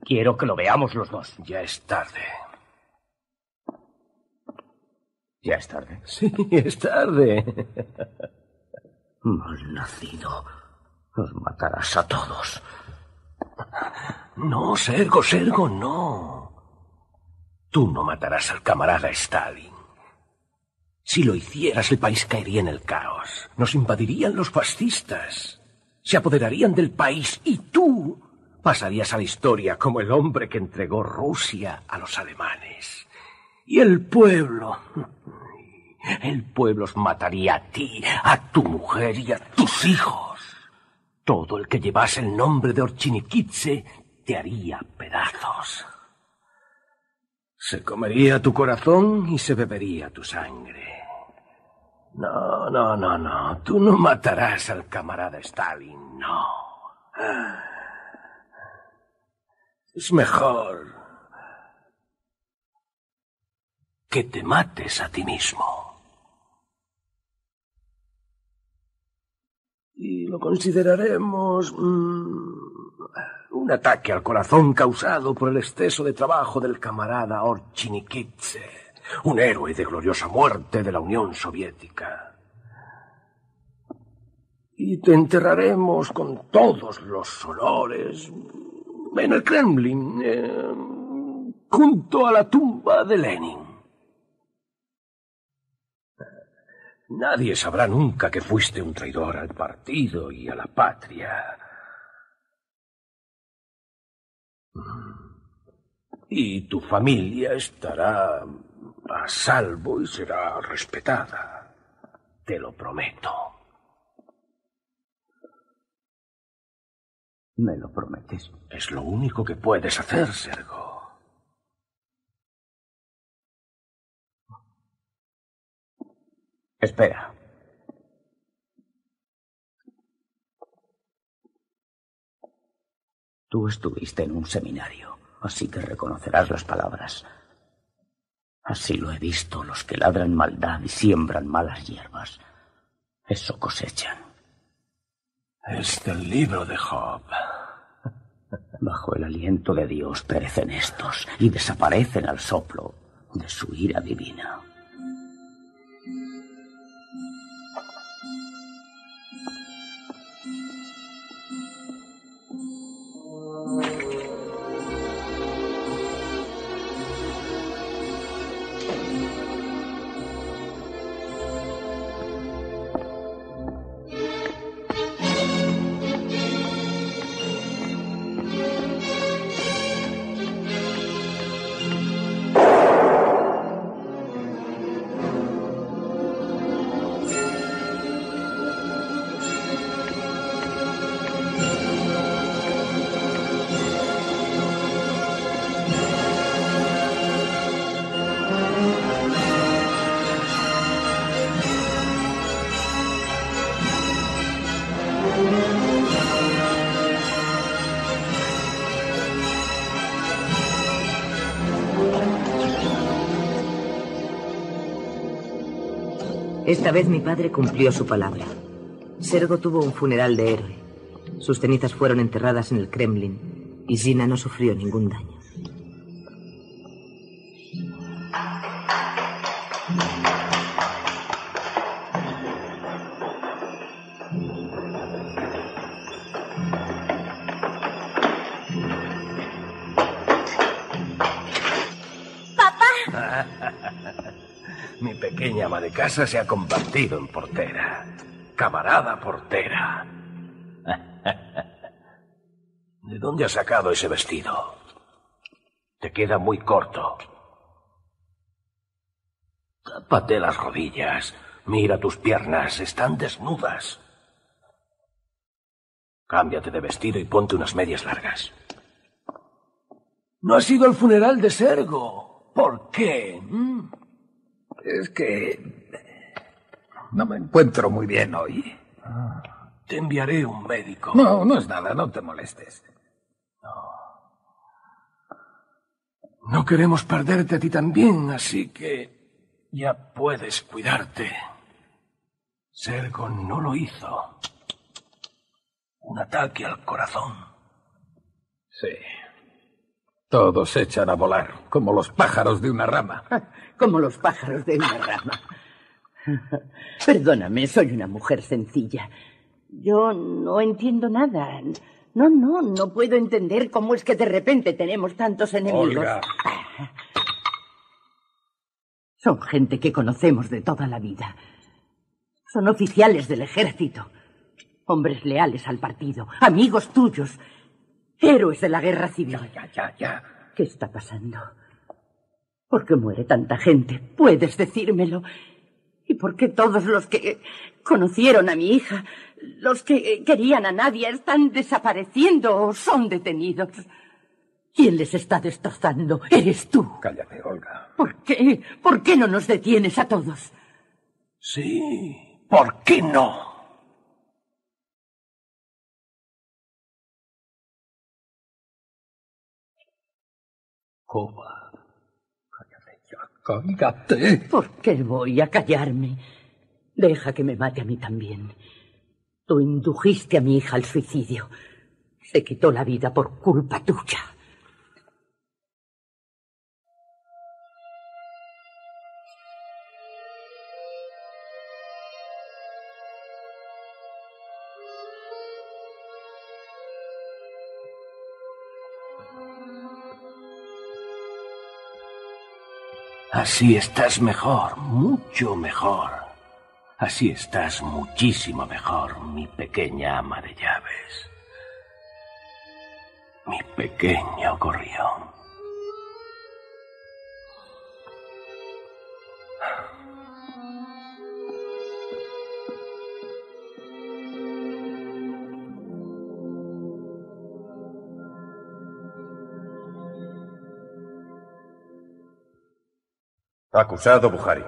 Quiero que lo veamos los dos. Ya es tarde. ¿Ya es tarde? Sí, es tarde. Malnacido. Los matarás a todos. No, Sergo, Sergo, no. Tú no matarás al camarada Stalin. Si lo hicieras, el país caería en el caos. Nos invadirían los fascistas. Se apoderarían del país y tú pasarías a la historia como el hombre que entregó Rusia a los alemanes. Y el pueblo. El pueblo os mataría a ti, a tu mujer y a tus hijos. Todo el que llevase el nombre de Orchinikitze te haría pedazos. Se comería tu corazón y se bebería tu sangre. No, no, no, no. Tú no matarás al camarada Stalin, no. Es mejor que te mates a ti mismo. Y lo consideraremos mm, un ataque al corazón causado por el exceso de trabajo del camarada Orchinikidze, un héroe de gloriosa muerte de la Unión Soviética. Y te enterraremos con todos los honores en el Kremlin, eh, junto a la tumba de Lenin. Nadie sabrá nunca que fuiste un traidor al partido y a la patria. Y tu familia estará a salvo y será respetada. Te lo prometo. ¿Me lo prometes? Es lo único que puedes hacer, Sergo. Espera. Tú estuviste en un seminario, así que reconocerás las palabras. Así lo he visto, los que ladran maldad y siembran malas hierbas. Eso cosechan. Es del libro de Job. Bajo el aliento de Dios perecen estos y desaparecen al soplo de su ira divina. Esta vez mi padre cumplió su palabra. Sergo tuvo un funeral de héroe. Sus cenizas fueron enterradas en el Kremlin y Zina no sufrió ningún daño. Casa se ha convertido en portera. Camarada portera. ¿De dónde has sacado ese vestido? Te queda muy corto. Tápate las rodillas. Mira tus piernas, están desnudas. Cámbiate de vestido y ponte unas medias largas. No has ido al funeral de Sergo. ¿Por qué? ¿Mm? Es que... No me encuentro muy bien hoy. Te enviaré un médico. No, no es nada, no te molestes. No queremos perderte a ti también, así que ya puedes cuidarte. Sergo no lo hizo. Un ataque al corazón. Sí. Todos echan a volar, como los pájaros de una rama. Como los pájaros de una rama. Perdóname, soy una mujer sencilla. Yo no entiendo nada. No, no, no puedo entender cómo es que de repente tenemos tantos enemigos. Olga. Son gente que conocemos de toda la vida. Son oficiales del ejército. Hombres leales al partido. Amigos tuyos. Héroes de la guerra civil. Ya, ya, ya. ¿Qué está pasando? ¿Por qué muere tanta gente? Puedes decírmelo. ¿Y por qué todos los que conocieron a mi hija, los que querían a Nadia, están desapareciendo o son detenidos? ¿Quién les está destrozando? Eres tú. Cállate, Olga. ¿Por qué? ¿Por qué no nos detienes a todos? Sí, ¿por qué no? ¿Por qué voy a callarme? Deja que me mate a mí también. Tú indujiste a mi hija al suicidio. Se quitó la vida por culpa tuya. Así estás mejor, mucho mejor. Así estás muchísimo mejor, mi pequeña ama de llaves. Mi pequeño gorrión. Acusado Buhari.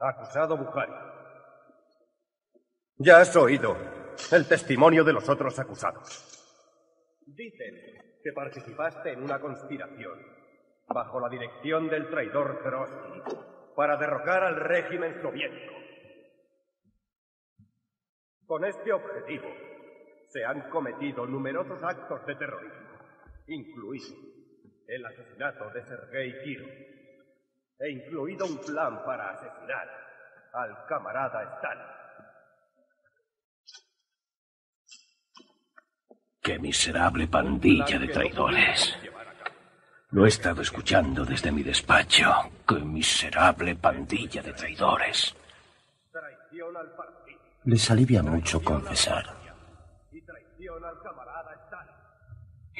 Acusado Buhari. Ya has oído el testimonio de los otros acusados. Dicen que participaste en una conspiración bajo la dirección del traidor Trotsky para derrocar al régimen soviético. Con este objetivo se han cometido numerosos actos de terrorismo, incluido el asesinato de Sergei Kirov e incluido un plan para asesinar al camarada Stalin. Qué miserable pandilla de traidores. Lo he estado escuchando desde mi despacho. Qué miserable pandilla de traidores. Les alivia mucho confesar.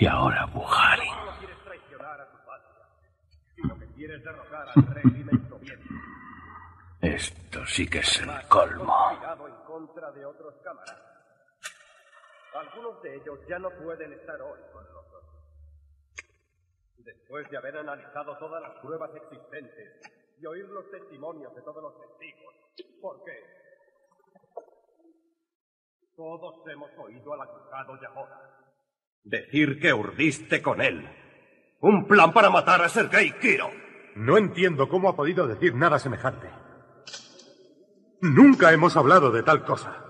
y ahora soviético. Esto sí que es el colmo. Algunos de ellos ya no pueden estar hoy con nosotros. Después de haber analizado todas las pruebas existentes y oír los testimonios de todos los testigos. ¿Por qué? Todos hemos oído al acusado Yamora. Decir que urdiste con él. Un plan para matar a Sergei Kirov. No entiendo cómo ha podido decir nada semejante. Nunca hemos hablado de tal cosa.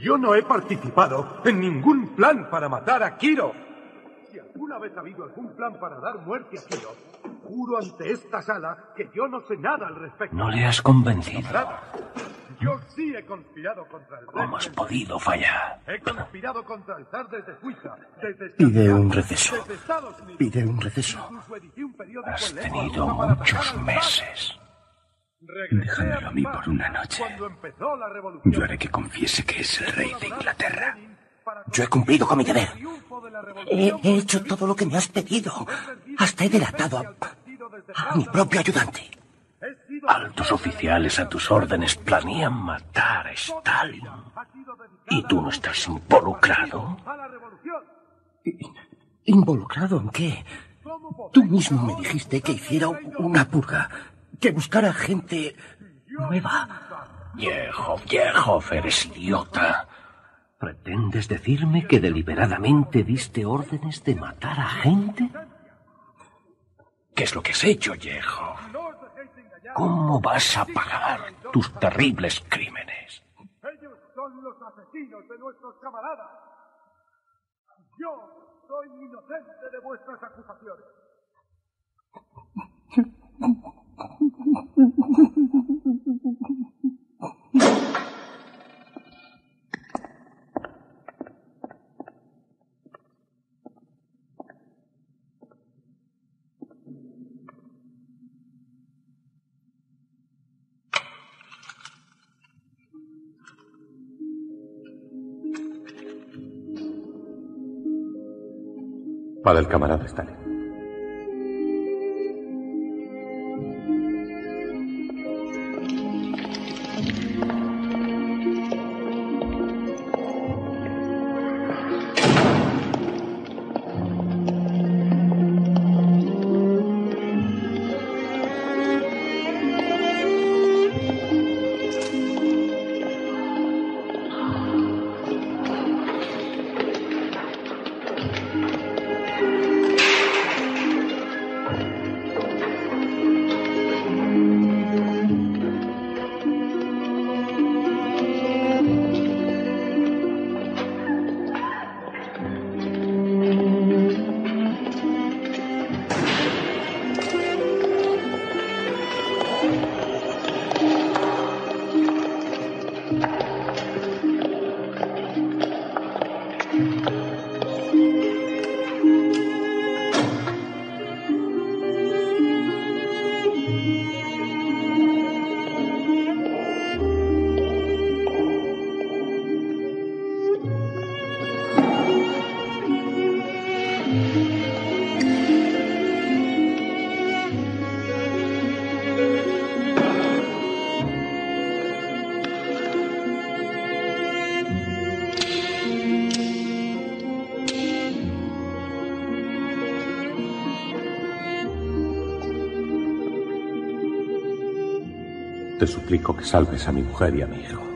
Yo no he participado en ningún plan para matar a Kiro. Si alguna vez ha habido algún plan para dar muerte a Kiro, juro ante esta sala que yo no sé nada al respecto. No le has convencido. Yo sí he conspirado contra el ¿Cómo has podido fallar? He conspirado contra el zar desde Suiza, desde Pide un receso. desde Estados Unidos. Pide un receso. Has tenido muchos meses. Déjamelo a mí por una noche. Yo haré que confiese que es el rey de Inglaterra. Yo he cumplido con mi deber. He, he hecho todo lo que me has pedido. Hasta he delatado a, a mi propio ayudante. Altos oficiales a tus órdenes planean matar a Stalin. ¿Y tú no estás involucrado? ¿Involucrado en qué? Tú mismo me dijiste que hiciera una purga, que buscara gente nueva. Yehov, Yehov, eres idiota. ¿Pretendes decirme que deliberadamente diste órdenes de matar a gente? ¿Qué es lo que has hecho, Yehov? ¿Cómo vas a pagar tus terribles crímenes? Ellos son los asesinos de nuestros camaradas. Yo soy inocente de vuestras acusaciones. Para el camarada Stalin. Te suplico que salves a mi mujer y a mi hijo.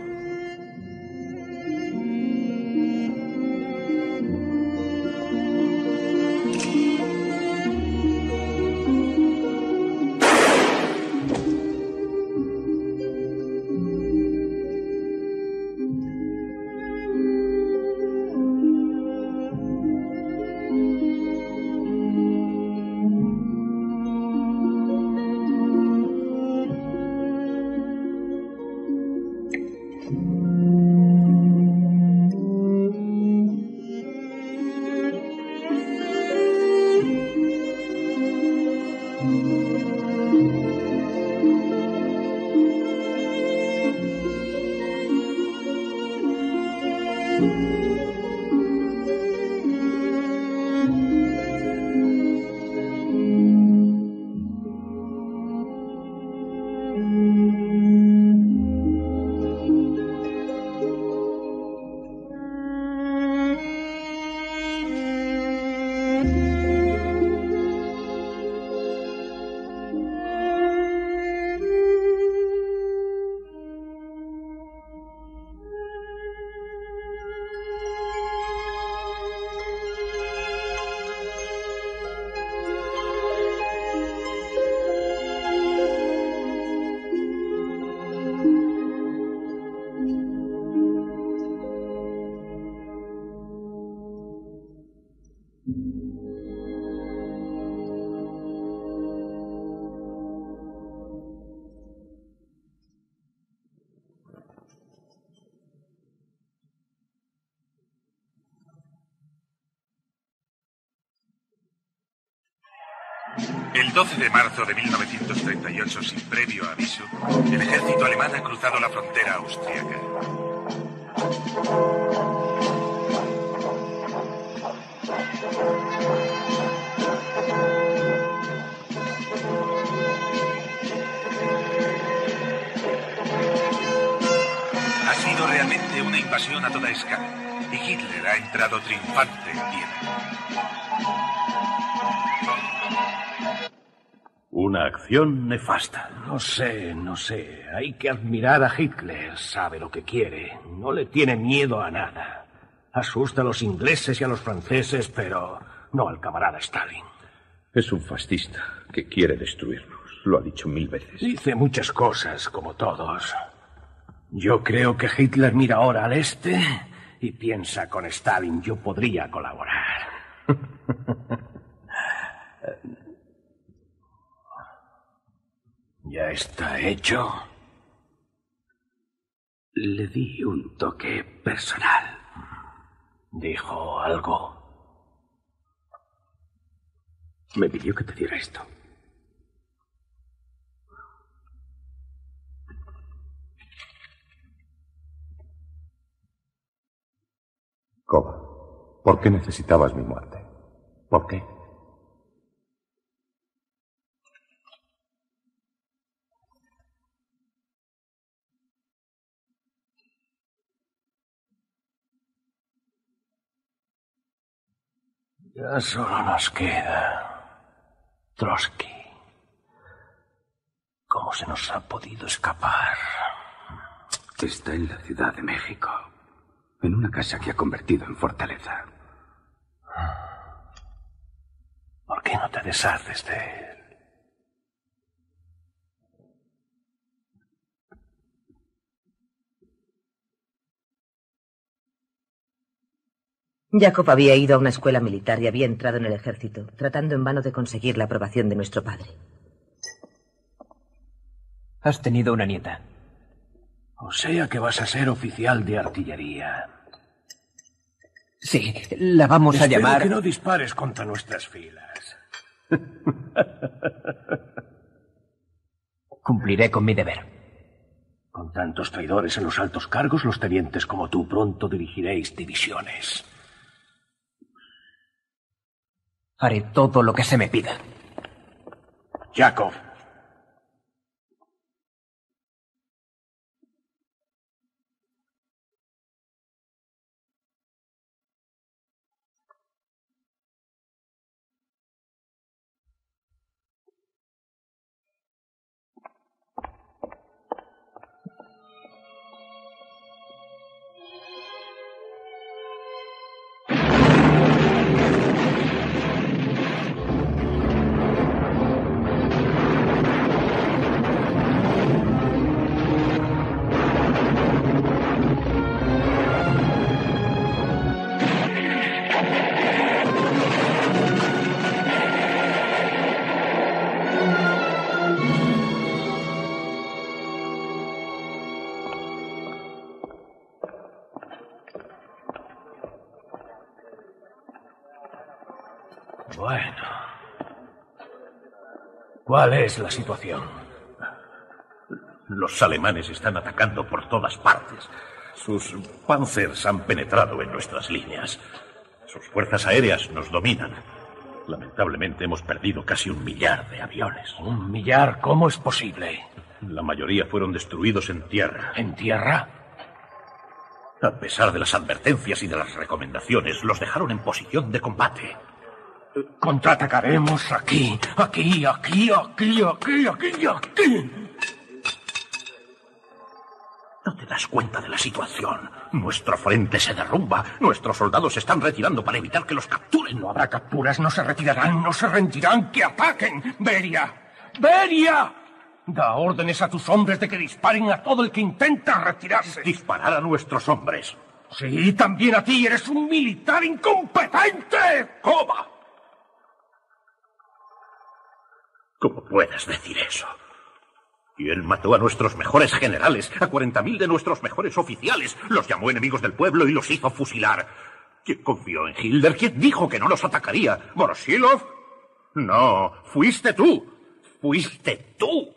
12 de marzo de 1938, sin previo aviso, el ejército alemán ha cruzado la frontera austriaca. Ha sido realmente una invasión a toda escala y Hitler ha entrado triunfante en Viena. Una acción nefasta. No sé, no sé. Hay que admirar a Hitler. Sabe lo que quiere. No le tiene miedo a nada. Asusta a los ingleses y a los franceses, pero no al camarada Stalin. Es un fascista que quiere destruirnos. Lo ha dicho mil veces. Dice muchas cosas, como todos. Yo creo que Hitler mira ahora al este y piensa con Stalin yo podría colaborar. ¿Ya está hecho? Le di un toque personal. ¿Dijo algo? Me pidió que te diera esto. ¿Cómo? ¿Por qué necesitabas mi muerte? ¿Por qué? Ya solo nos queda Trotsky. ¿Cómo se nos ha podido escapar? Está en la Ciudad de México, en una casa que ha convertido en fortaleza. ¿Por qué no te deshaces de él? Jacob había ido a una escuela militar y había entrado en el ejército, tratando en vano de conseguir la aprobación de nuestro padre. Has tenido una nieta. O sea que vas a ser oficial de artillería. Sí, la vamos a Espero llamar. que no dispares contra nuestras filas. Cumpliré con mi deber. Con tantos traidores en los altos cargos, los tenientes como tú pronto dirigiréis divisiones. Haré todo lo que se me pida. Jacob. ¿Cuál es la situación? Los alemanes están atacando por todas partes. Sus panzers han penetrado en nuestras líneas. Sus fuerzas aéreas nos dominan. Lamentablemente hemos perdido casi un millar de aviones. ¿Un millar? ¿Cómo es posible? La mayoría fueron destruidos en tierra. ¿En tierra? A pesar de las advertencias y de las recomendaciones, los dejaron en posición de combate. Contraatacaremos aquí, aquí, aquí, aquí, aquí, aquí aquí. ¿No te das cuenta de la situación? Nuestro frente se derrumba. Nuestros soldados se están retirando para evitar que los capturen. No habrá capturas, no se retirarán, no se rendirán, que ataquen. Beria, Beria. Da órdenes a tus hombres de que disparen a todo el que intenta retirarse. Disparar a nuestros hombres. Sí, también a ti. Eres un militar incompetente. ¡Coma! ¿Cómo puedes decir eso? Y él mató a nuestros mejores generales, a 40.000 de nuestros mejores oficiales, los llamó enemigos del pueblo y los hizo fusilar. ¿Quién confió en Hilder? ¿Quién dijo que no los atacaría? ¿Morsilov? No, fuiste tú. Fuiste tú.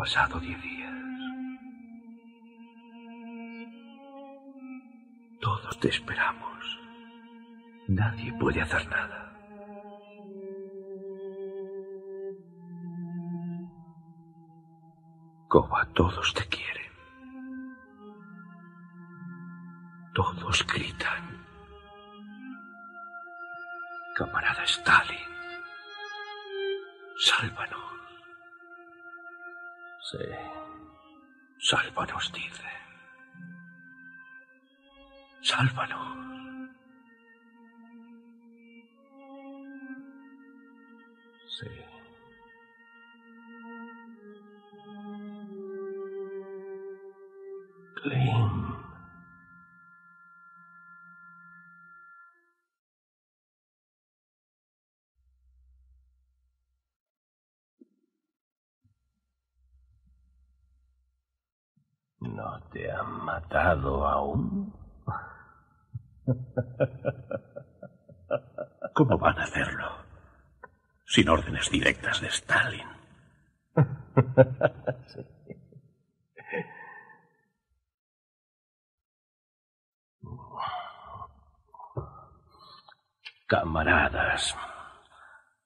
Pasado diez días. Todos te esperamos. Nadie puede hacer nada. Coba, todos te quieren. Todos gritan. Camarada Stalin, aún? ¿Cómo van a hacerlo? Sin órdenes directas de Stalin. Camaradas,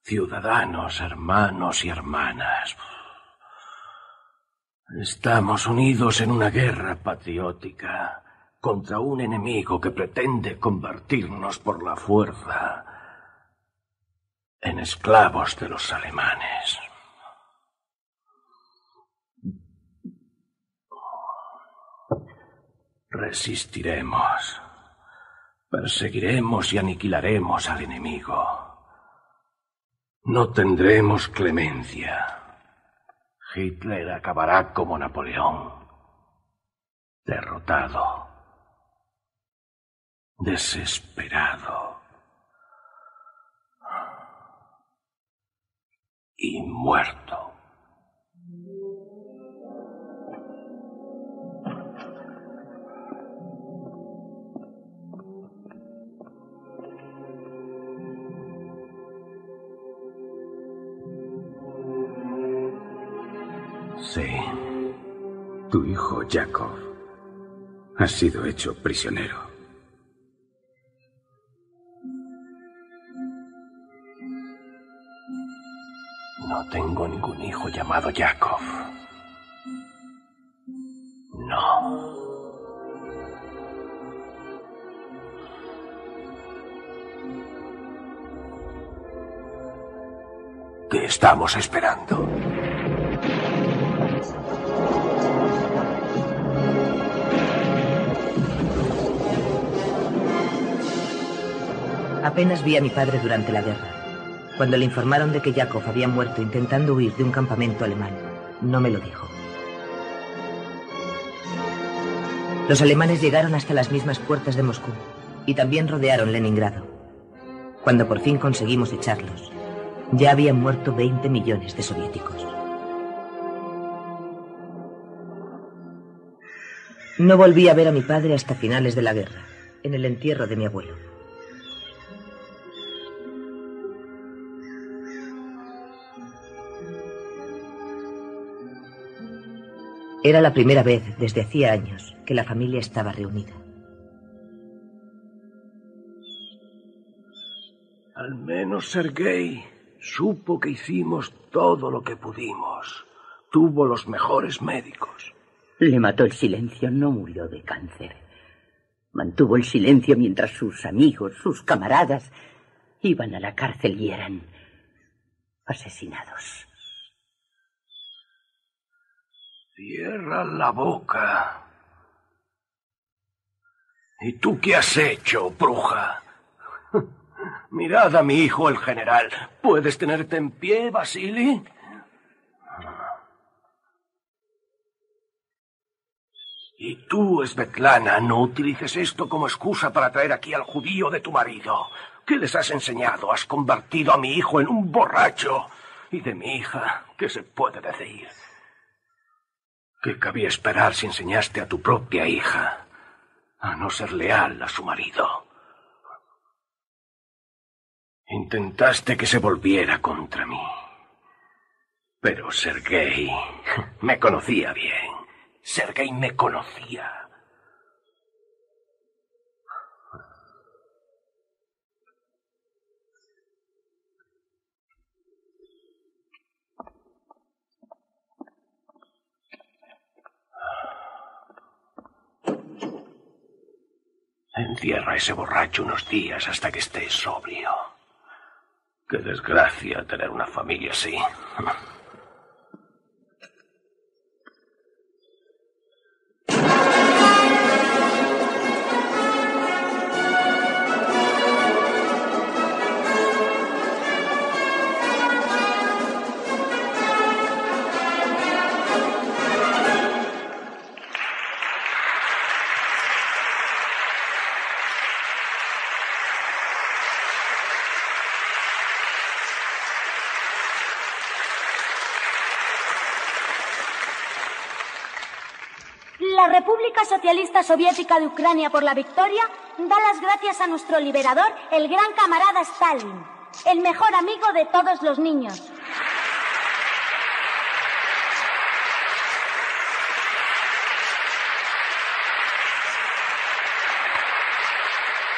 ciudadanos, hermanos y hermanas, estamos unidos en una guerra patriótica contra un enemigo que pretende convertirnos por la fuerza en esclavos de los alemanes. Resistiremos. Perseguiremos y aniquilaremos al enemigo. No tendremos clemencia. Hitler acabará como Napoleón. Derrotado. Desesperado. Y muerto. Hijo Jacob ha sido hecho prisionero. No tengo ningún hijo llamado Yakov. No. ¿Qué estamos esperando? Apenas vi a mi padre durante la guerra. Cuando le informaron de que Yakov había muerto intentando huir de un campamento alemán, no me lo dijo. Los alemanes llegaron hasta las mismas puertas de Moscú y también rodearon Leningrado. Cuando por fin conseguimos echarlos, ya habían muerto 20 millones de soviéticos. No volví a ver a mi padre hasta finales de la guerra, en el entierro de mi abuelo. Era la primera vez desde hacía años que la familia estaba reunida. Al menos Sergei supo que hicimos todo lo que pudimos. Tuvo los mejores médicos. Le mató el silencio, no murió de cáncer. Mantuvo el silencio mientras sus amigos, sus camaradas, iban a la cárcel y eran asesinados. Cierra la boca. ¿Y tú qué has hecho, bruja? Mirad a mi hijo el general. ¿Puedes tenerte en pie, Basili? Y tú, Svetlana, no utilices esto como excusa para traer aquí al judío de tu marido. ¿Qué les has enseñado? Has convertido a mi hijo en un borracho. Y de mi hija, ¿qué se puede decir? ¿Qué cabía esperar si enseñaste a tu propia hija a no ser leal a su marido? Intentaste que se volviera contra mí. Pero Sergei me conocía bien. Sergei me conocía. Encierra a ese borracho unos días hasta que esté sobrio. Qué desgracia tener una familia así. Socialista Soviética de Ucrania por la victoria da las gracias a nuestro liberador, el gran camarada Stalin, el mejor amigo de todos los niños.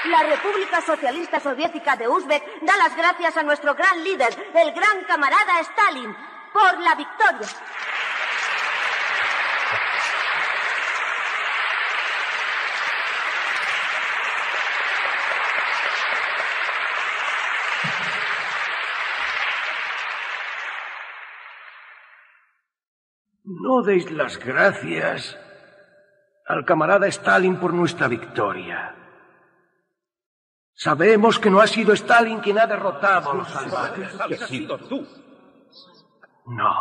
La República Socialista Soviética de Uzbek da las gracias a nuestro gran líder, el gran camarada Stalin, por la victoria. No deis las gracias al camarada Stalin por nuestra victoria. Sabemos que no ha sido Stalin quien ha derrotado a los salvajes. Has sido tú. No.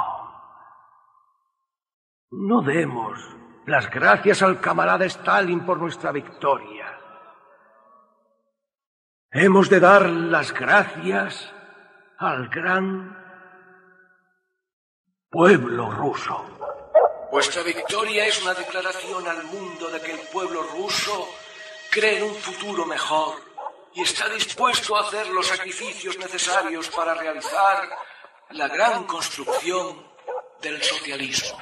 No demos las gracias al camarada Stalin por nuestra victoria. Hemos de dar las gracias al gran pueblo ruso. Vuestra victoria es una declaración al mundo de que el pueblo ruso cree en un futuro mejor y está dispuesto a hacer los sacrificios necesarios para realizar la gran construcción del socialismo.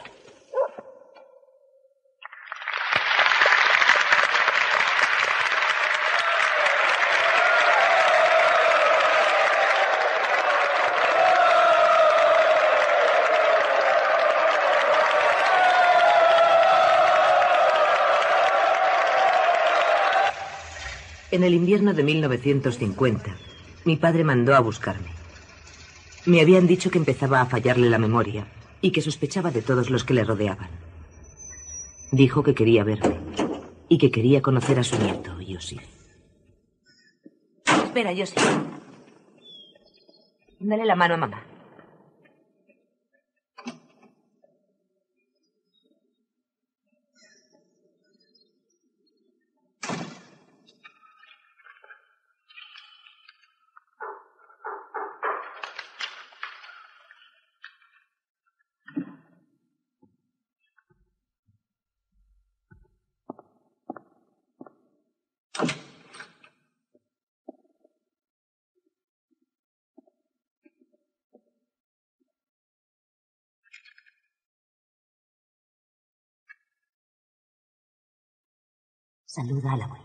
En el invierno de 1950, mi padre mandó a buscarme. Me habían dicho que empezaba a fallarle la memoria y que sospechaba de todos los que le rodeaban. Dijo que quería verme y que quería conocer a su nieto, Yosif. Espera, Yosif. Dale la mano a mamá. Saluda al abuelo.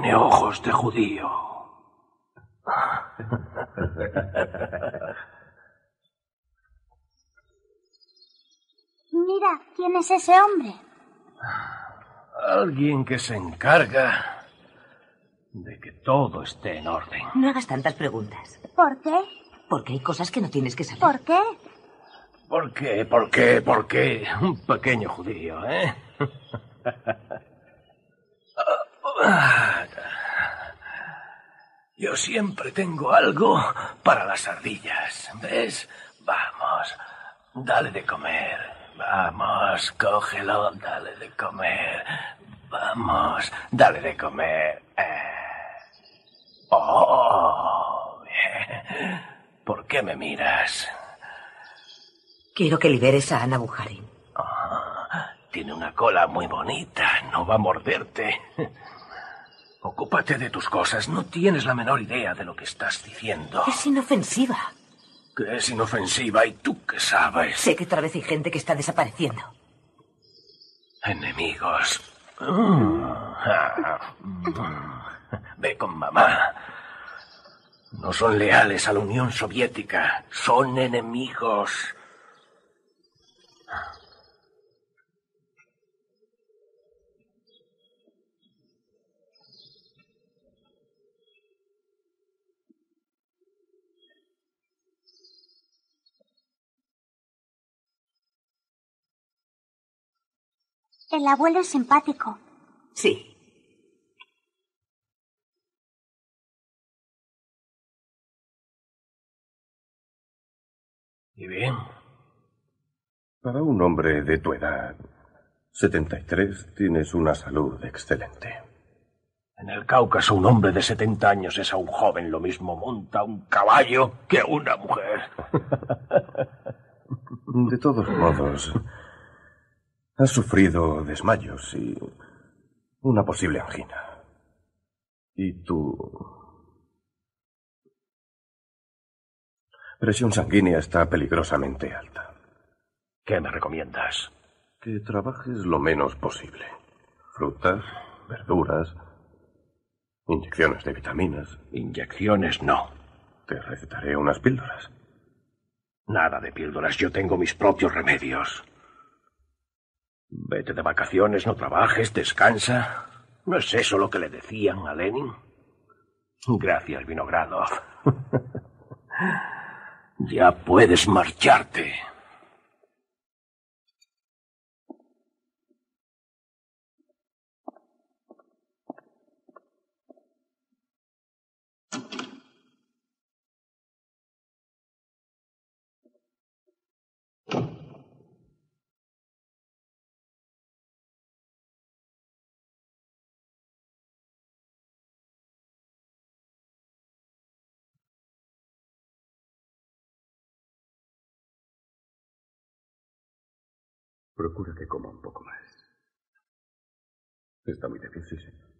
Tiene ojos de judío. Mira, ¿quién es ese hombre? Alguien que se encarga de que todo esté en orden. No hagas tantas preguntas. ¿Por qué? Porque hay cosas que no tienes que saber. ¿Por qué? ¿Por qué? ¿Por qué? ¿Por qué? Un pequeño judío, ¿eh? Yo siempre tengo algo para las ardillas, ¿ves? Vamos, dale de comer. Vamos, cógelo, dale de comer. Vamos, dale de comer. Eh. Oh, bien. ¿Por qué me miras? Quiero que liberes a Ana Bujarin. Ah, tiene una cola muy bonita, no va a morderte. Ocúpate de tus cosas. No tienes la menor idea de lo que estás diciendo. Es inofensiva. Que es inofensiva y tú qué sabes. Sé que otra vez hay gente que está desapareciendo. Enemigos. Ve con mamá. No son leales a la Unión Soviética. Son enemigos. El abuelo es simpático. Sí. ¿Y bien? Para un hombre de tu edad, 73, tienes una salud excelente. En el Cáucaso un hombre de 70 años es a un joven lo mismo monta un caballo que una mujer. De todos modos, has sufrido desmayos y una posible angina. Y tu presión sanguínea está peligrosamente alta. ¿Qué me recomiendas? Que trabajes lo menos posible. Frutas, verduras, inyecciones de vitaminas. Inyecciones no. Te recetaré unas píldoras. Nada de píldoras, yo tengo mis propios remedios. Vete de vacaciones, no trabajes, descansa. ¿No es eso lo que le decían a Lenin? Gracias, Vinogradov. ya puedes marcharte. Procura que coma un poco más. Está muy difícil. señor.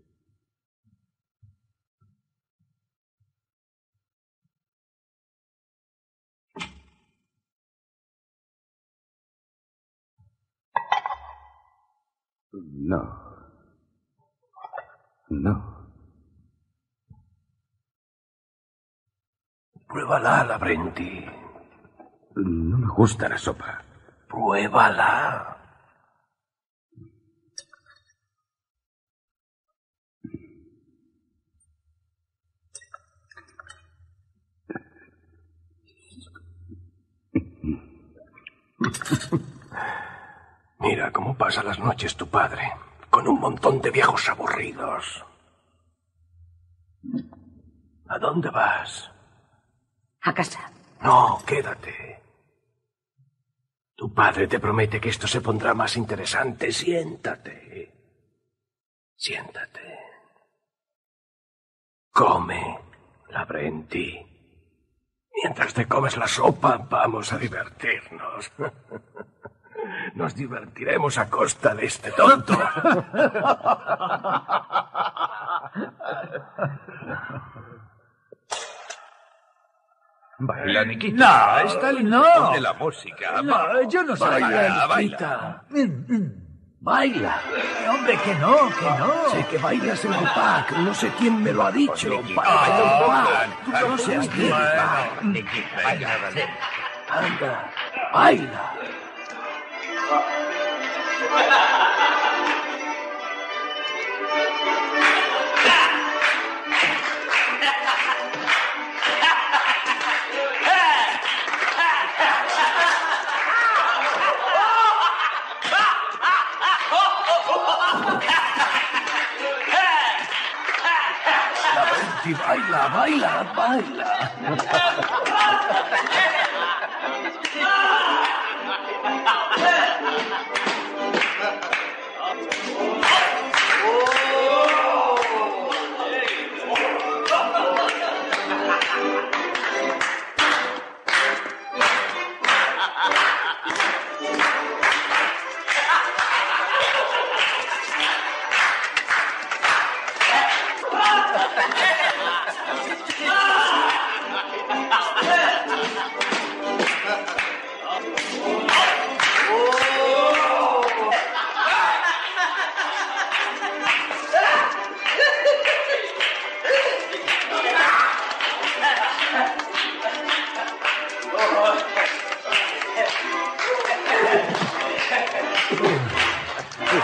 No. No. Pruébala, Labrenti. No me gusta la sopa. Pruébala. Mira cómo pasa las noches tu padre, con un montón de viejos aburridos. ¿A dónde vas? A casa. No, quédate. Tu padre te promete que esto se pondrá más interesante. Siéntate. Siéntate. Come, Labrenti. Mientras te comes la sopa, vamos a divertirnos. Nos divertiremos a costa de este tonto. Baila, Nikita. No, Stalin no. pone la música. No, Vamos. yo no sé baila, bailar, baila. Baila. Hombre, que no, que no. Sé que bailas en el pack. No sé quién me lo ha dicho. Nikita, Baila en el oh, pack. No seas Bueno, tirpa. Nikita, venga. Anda, baila. Lavrenti, baila, baila, baila.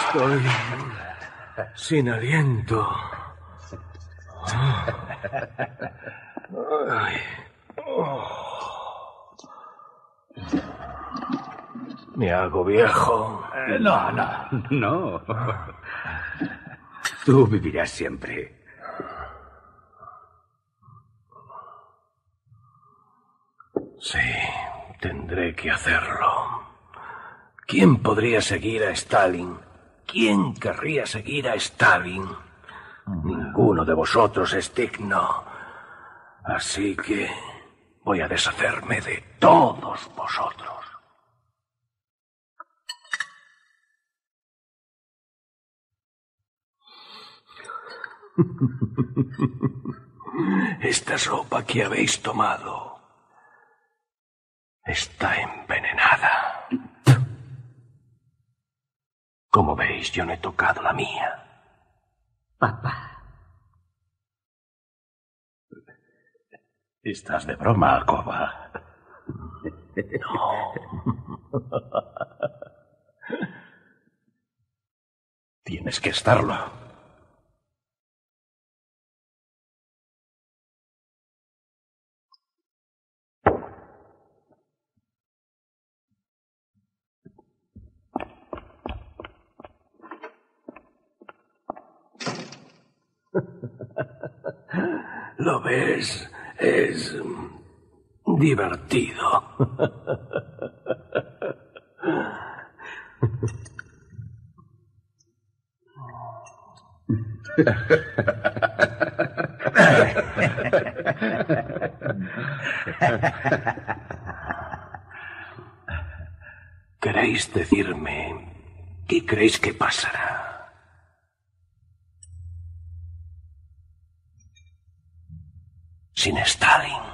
Estoy sin aliento. Ay. Me hago viejo. Eh, no, no, no. Tú vivirás siempre. Sí, tendré que hacerlo. ¿Quién podría seguir a Stalin? ¿Quién querría seguir a Stalin? Ninguno de vosotros es digno. Así que voy a deshacerme de todos vosotros. Esta sopa que habéis tomado está envenenada. Como veis, yo no he tocado la mía. Papá. Estás de broma, Coba. No. Tienes que estarlo. ¿Lo ves? Es divertido. ¿Queréis decirme qué creéis que pasará? Sin Stalin.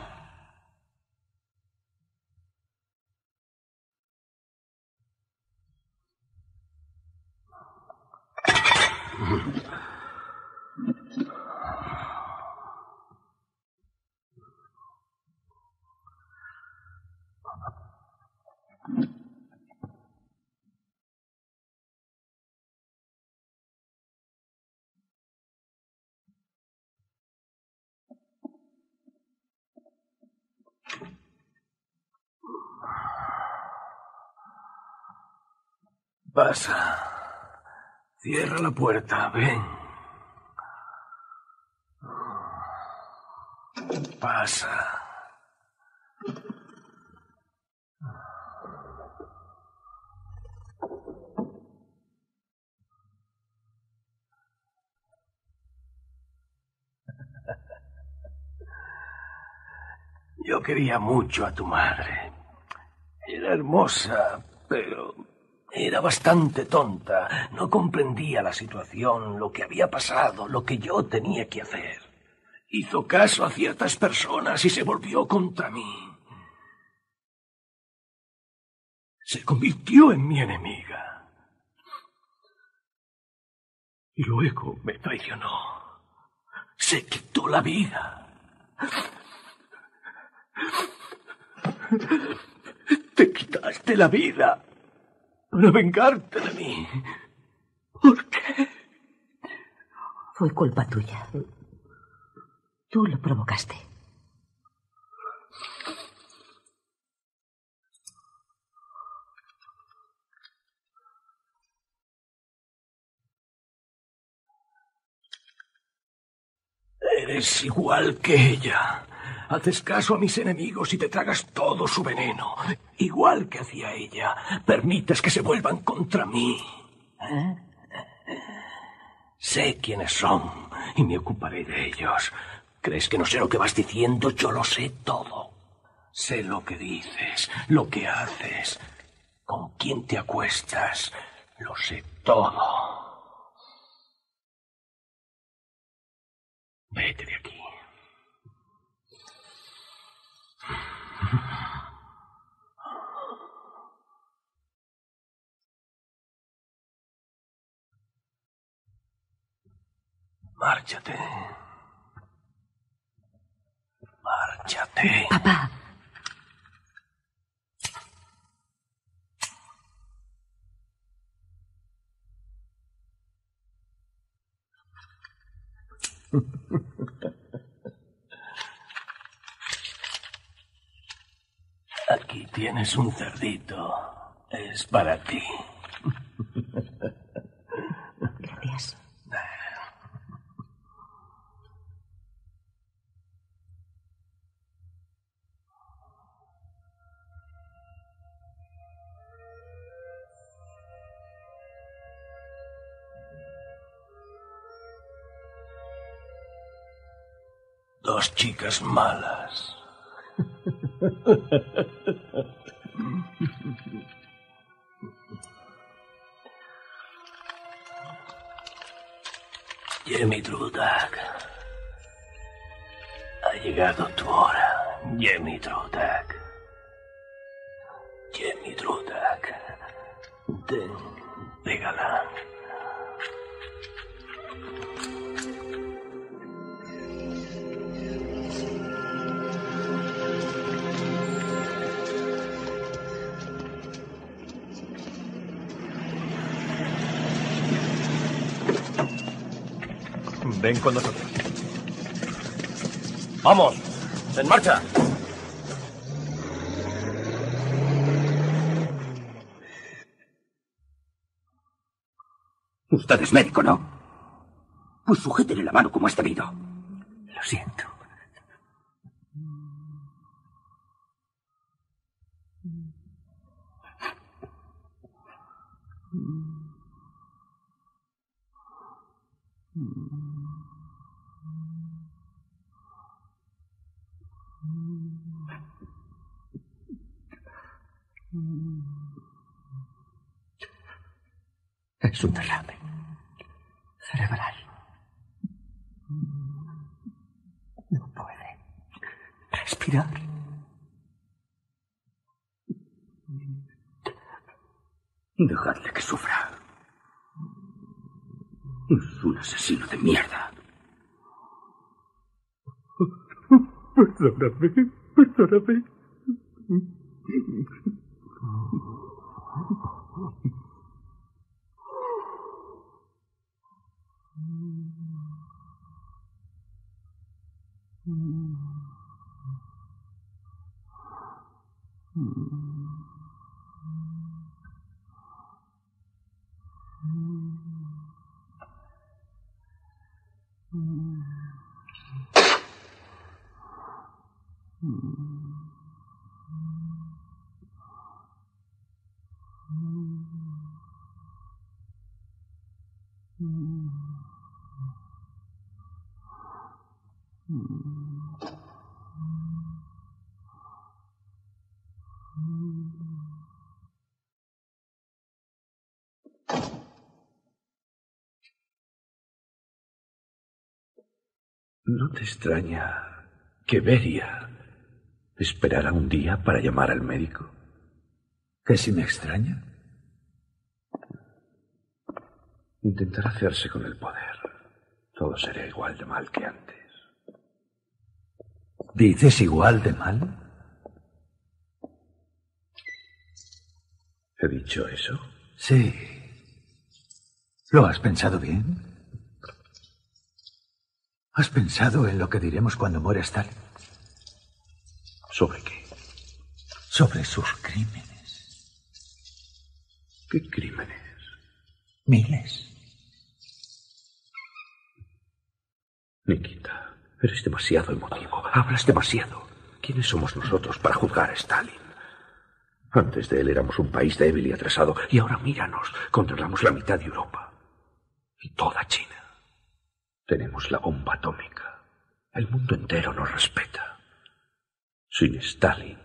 Pasa. Cierra la puerta, ven. Pasa. Yo quería mucho a tu madre. Era hermosa, pero era bastante tonta. No comprendía la situación, lo que había pasado, lo que yo tenía que hacer. Hizo caso a ciertas personas y se volvió contra mí. Se convirtió en mi enemiga. Y luego me traicionó. Se quitó la vida. Te quitaste la vida para vengarte de mí. ¿Por qué? Fue culpa tuya. Tú lo provocaste. Eres igual que ella. Haces caso a mis enemigos y te tragas todo su veneno. Igual que hacía ella. Permites que se vuelvan contra mí. Sé quiénes son y me ocuparé de ellos. ¿Crees que no sé lo que vas diciendo? Yo lo sé todo. Sé lo que dices, lo que haces, con quién te acuestas. Lo sé todo. Vete de aquí. Márchate. Márchate. Papá. Aquí tienes un cerdito. Es para ti. Gracias. Dos chicas malas. Jimmy Drudag. Ha llegado tu hora, Jimmy Drudag. Jimmy Drudag. Ten, pégala. Ven con nosotros. ¡Vamos! ¡En marcha! Usted es médico, ¿no? Pues sujétele la mano como es debido. Lo siento. Es un derrame cerebral. No puede respirar. Dejadle que sufra. Es un asesino de mierda. Perdóname, perdóname. Mm-hmm. ¿No te extraña que Beria esperara un día para llamar al médico? ¿Que si me extraña? Intentará hacerse con el poder. Todo será igual de mal que antes. ¿Dices igual de mal? ¿He dicho eso? Sí. ¿Lo has pensado bien? ¿Has pensado en lo que diremos cuando muera Stalin? ¿Sobre qué? Sobre sus crímenes. ¿Qué crímenes? Miles. Nikita, eres demasiado emotivo. Hablas demasiado. ¿Quiénes somos nosotros para juzgar a Stalin? Antes de él éramos un país débil y atrasado, y ahora míranos, controlamos la mitad de Europa y toda China. Tenemos la bomba atómica. El mundo entero nos respeta. Sin Stalin,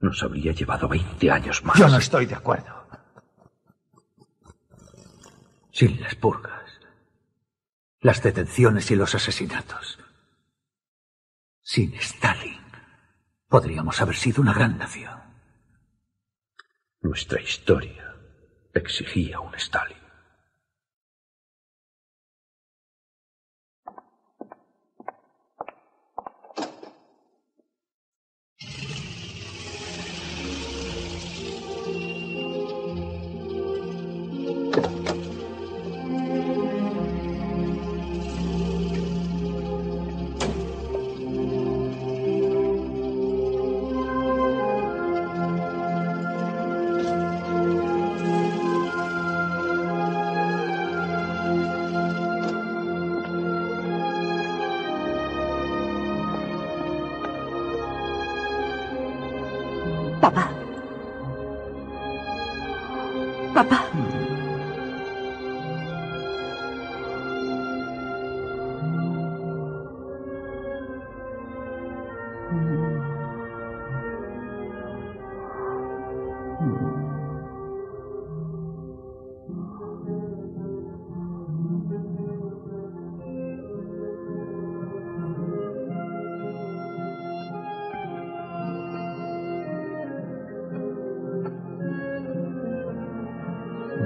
nos habría llevado 20 años más. Yo no estoy de acuerdo. Sin las purgas, las detenciones y los asesinatos. Sin Stalin, podríamos haber sido una gran nación. Nuestra historia exigía un Stalin.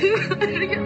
I'm gonna get